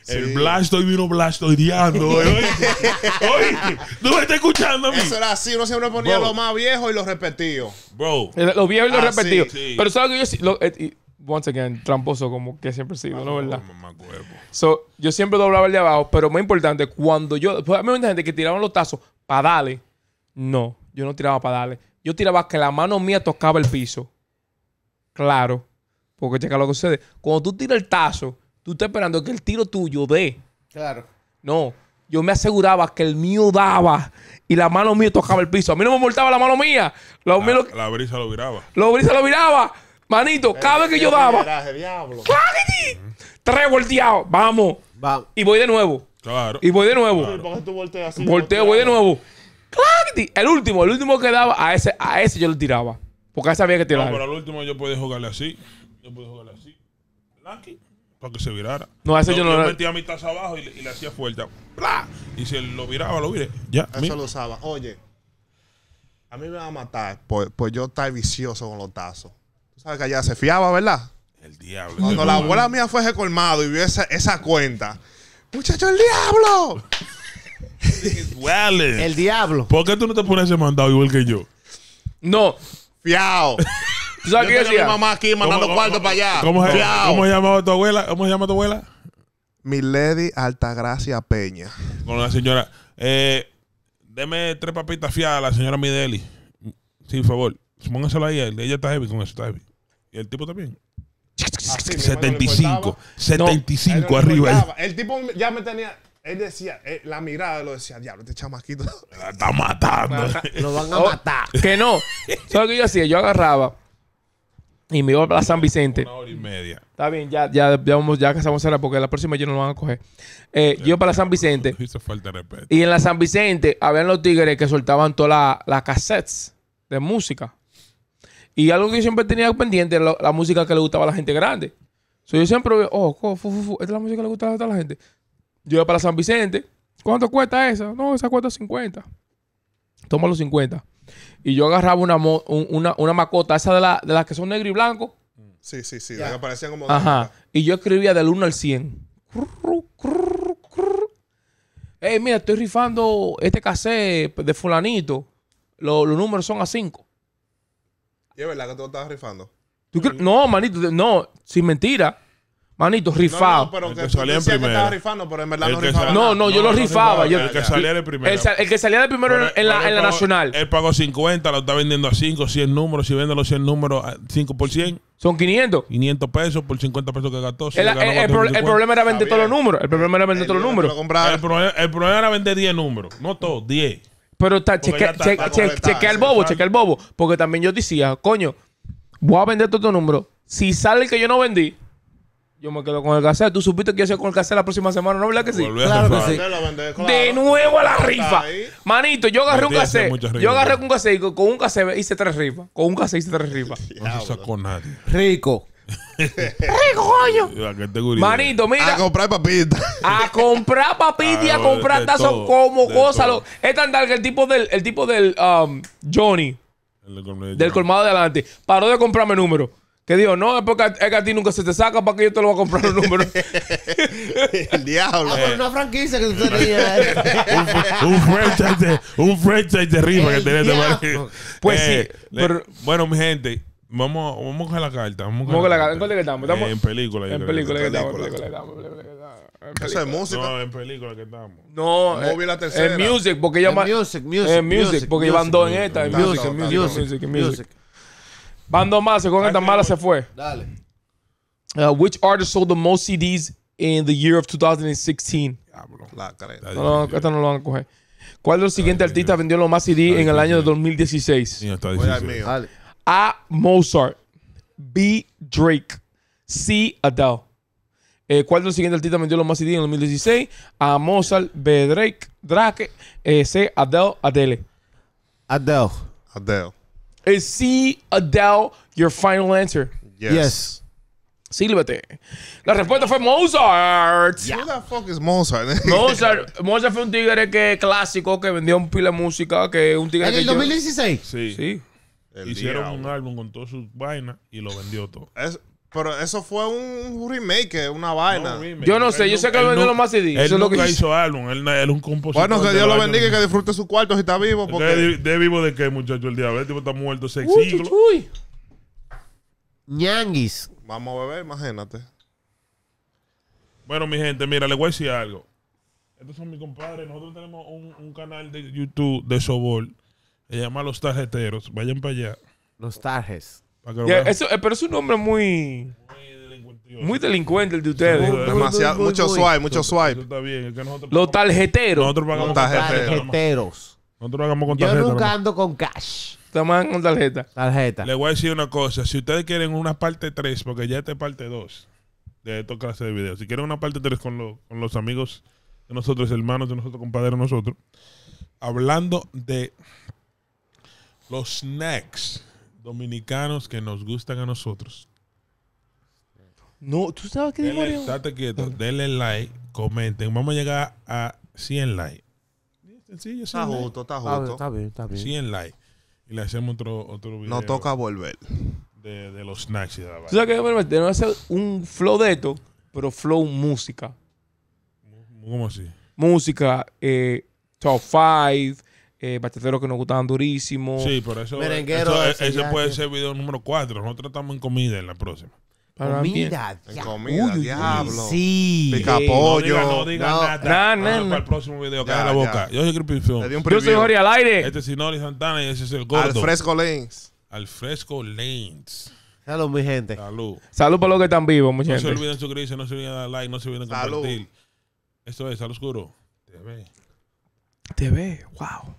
el
Sí.
Blastoise vino Blastoideando. Oye, oye, ¿tú me estás escuchando a mí?
Eso era así, uno siempre ponía
Bro.
lo más viejo y lo repetido.
Bro.
El- Los viejos y los
Ah,
sí, sí.
Pero sabes que yo sí. lo- eh, once again, tramposo como que siempre he sido, ¿no? ¿Verdad?
Mamá huevo.
So, yo siempre doblaba el de abajo, pero más importante, cuando yo. Pues, a mí me gusta gente que tiraban los tazos para darle. No, yo no tiraba para darle. Yo tiraba que la mano mía tocaba el piso. Claro. Porque checa lo que sucede. Cuando tú tiras el tazo, tú estás esperando que el tiro tuyo dé.
Claro.
No. Yo me aseguraba que el mío daba y la mano mía tocaba el piso. A mí no me voltaba la mano mía. Lo,
La, la brisa lo viraba.
lo brisa lo miraba. Manito, cada vez que yo daba,
diablo.
tres volteados. Vamos.
Va.
Y voy de nuevo.
Claro.
Y voy de nuevo.
¿Por qué tú volteas así?
Volteo, voy de nuevo. El último, el último que daba, a ese, a ese yo lo tiraba. Porque a ese había que
No,
tirar.
pero al último yo podía jugarle así. Yo podía jugarle así. Lucky. Para que se virara.
No, ese yo no lo-
metía mi taza abajo y le, y le hacía fuerte. ¡Pla! Y si él lo viraba, lo viré. Ya.
Eso
mira.
lo usaba. Oye, a mí me va a matar por, por yo estar vicioso con los tazos. Tú sabes que allá se fiaba, ¿verdad?
El diablo.
Cuando la abuela mía fue ese colmado y vio esa, esa cuenta. ¡Muchacho, el diablo!
El diablo.
¿Por qué tú no te pones ese mandado igual que yo?
No.
Fiao.
¿Tú
Yo
sabes qué
tengo a mi
decía?
mamá aquí mandando
¿Cómo-
cuarto
cómo-
para allá.
¿Cómo se. ¿Cómo se llamaba tu abuela? ¿Cómo se llama tu abuela?
Milady Altagracia Peña.
Con la señora. Eh, deme tres papitas fiadas a la señora Mideli. Sí, por favor. Póngaselo ahí. Ella está heavy con eso, está heavy. Y el tipo también.
Así, mi hermano le
75.
importaba.
75
A él no
arriba.
El tipo ya me tenía. Él decía, eh, la mirada lo decía, diablo, este chamaquito.
La Está matando.
Lo van a matar.
Que no. ¿Sabes lo que yo hacía? Yo agarraba y me iba para San Vicente.
Una hora y media.
Está bien, ya, ya, ya vamos, ya casamos ahora porque la próxima yo no lo van a coger. Eh, yo iba para San Vicente
Hizo falta respeto.
y en la San Vicente habían los tigres que soltaban todas las cassettes de música. Y algo que yo siempre tenía pendiente era la música que le gustaba a la gente grande. So, yo siempre, oh, co- fu, fu, fu, esta es la música que le gusta a toda la gente. Yo iba para San Vicente. ¿Cuánto cuesta esa? No, esa cuesta 50. Toma los 50. Y yo agarraba una, mo- un- una, una macota, esa de, la, de las que son negro y blanco.
Sí, sí, sí.
Ya.
de que parecían como.
Ajá. Y yo escribía del 1 al 100. Ey, mira, estoy rifando este cassette de fulanito. Lo- los números son a 5.
Y es verdad que tú lo estabas rifando.
No, manito, no, sin mentira. Manito,
No,
rifado.
no, pero
El
que
que
tú
salía en
decías que estabas rifando, pero en verdad
El
no rifaba.
No, no, yo lo rifaba. Yo-
El que salía de primero.
el, el que salía de primero
Pero-
en la, en la
pagó-
nacional
Él pagó 50, lo está vendiendo a 5, 100 números. Si vende los 100 números a 5 por 100,
son 500.
500 pesos por 50 pesos que gastó. si
El, el- el pro- el
450.
problema era vender todos los números. El problema era vender
El
todos los números.
lo
El problema, el problema era vender 10 números. No todos, 10.
Pero está,
Porque
cheque,
ya está
chequea el bobo, chequea el bobo. Porque también yo decía, coño, voy a vender todos estos números. Si sale el que yo no vendí, yo me quedo con el cassette. Tú supiste que yo hacer con el cassette la próxima semana, ¿no? ¿Verdad que sí?
Volví
Claro que sí.
De nuevo a la rifa. Manito, yo agarré un cassette. Yo agarré un cassette y con, un cassette hice tres rifas. Con un cassette hice tres rifas.
No se sacó nadie.
Rico.
¡Rico, coño! Manito, mira.
A comprar papitas.
A comprar papita y a
Ah,
comprar tazos como cosas. Es tan tal que el tipo del, el tipo del um, Johnny,
El de colmillo.
del colmado de adelante, paró de comprarme números. Que dijo, no, es porque es que a ti nunca se te saca para que yo te lo voy a comprar los números.
El diablo.
Ah, pero una franquicia que tú tenías.
un franchise de, un franchise de rifa que tenés de
diablo.
Madrid.
Pues
Eh,
sí,
le-
pero-
bueno, mi gente, vamos, vamos a coger la carta. Vamos a
¿Cómo que la carta? ¿En cuál de que estamos? Estamos-
en película.
en película que estamos, en
película.
película que estamos, en película que estamos, en
Eso es música.
No, en película que estamos.
No,
Movie
eh,
la tercera.
En music, porque ella
En
ma-
music, music,
En music,
music,
porque
music.
van dos en esta. En
Music,
music, en music, en
music,
music, en music.
music.
Van dos más, con esta mala se fue.
Dale.
Uh, which artist sold the most CDs in the year of 2016?
Diablo.
La careta.
No, no, esta no lo van a coger. ¿Cuál de los siguientes artistas vendió los más CD en el año de 2016?
Sí, está difícil.
Dale.
A. Mozart. B. Drake. C. Adele. Eh, ¿Cuál de los siguientes artistas vendió los más CD en el 2016? A. Mozart. B. Drake. Drake. eh, C. Adele. Adele.
Adele.
Adele.
Is C. Adele your final answer?
Yes.
Yes.
Sílvete. La respuesta fue Mozart.
Who the fuck is Mozart?
Mozart, Mozart fue un tigre que clásico que vendió un pila de música, que un tigre
En
que
el
yo-
2016.
Sí.
Sí.
El
Hicieron
diablo.
un álbum con todas sus vainas y lo vendió todo.
Es- pero eso fue un remake, una vaina.
No, remake.
Yo no sé, yo sé que él vendió los más CD,
Él
eso es lo
nunca
que-
hizo álbum, él, él es un compositor.
bueno, que Dios lo bendiga y que disfrute su cuarto si está vivo.
¿De,
Porque
de vivo de qué, muchacho, el diablo? El tipo está muerto seis
Uy,
siglos.
uy.
Ñanguis.
vamos a beber, imagínate.
Bueno, mi gente, mira, les voy a decir algo. Estos son mis compadres. Nosotros tenemos un, un canal de YouTube de Sobol. Se llama Los Tarjeteros. Vayan para allá.
Los tarjes.
Yeah, eso, eh, pero es un nombre muy,
Muy
delincuente el de ustedes.
Demasiado,
muy,
mucho
muy.
swipe, mucho
Eso
swipe.
está bien. Es que nosotros,
Los tarjeteros.
nosotros pagamos
Los
con
tarjeteros.
Tarjeteros.
Nosotros pagamos con
Yo
tarjeta.
nunca
nomás.
ando con cash.
Estamos con tarjeta.
Tarjeta.
Les voy a decir una cosa. Si ustedes quieren una parte 3, porque ya esta es parte 2 de esta clase de videos. Si quieren una parte 3 con, lo- con los amigos de nosotros, hermanos de nosotros, compadres de nosotros, hablando de los snacks dominicanos que nos gustan a nosotros.
No, ¿tú sabes qué
Denle,
demonio?
estate quieto, denle like, comenten. Vamos a llegar a 100 likes. Sencillo, 100
Está
likes.
justo, está justo.
está bien, está bien.
100 likes. Y le hacemos otro, otro video
No toca volver.
de, de los snacks y de la
¿Tú
vaina.
sabes qué demonio? Tenemos que hacer un flow de esto, pero flow música.
¿Cómo así?
Música, eh, top 5, eh, bachateros que nos gustaban durísimo.
Sí, por eso.
Merenguero,
eso-
ese
puede ser video número 4. Nosotros estamos en comida en la próxima.
Para
Comida.
En comida,
Uy, uy, uy.
diablo.
Sí.
Pica pollo.
No diga, no diga
No.
nada. Para el próximo video, cae la boca.
ya.
Yo soy
un
Yo soy. Jorge al aire.
Este es Sinori Santana y ese es el
Al
gordo.
fresco lanes.
Al fresco Lanes.
Salud, mi gente.
Salud.
Salud por los que están vivos,
No se olviden suscribirse, no se olviden dar like, no se olviden
Salud.
compartir. Esto es Salud Oscuro. TV.
Te ve, wow.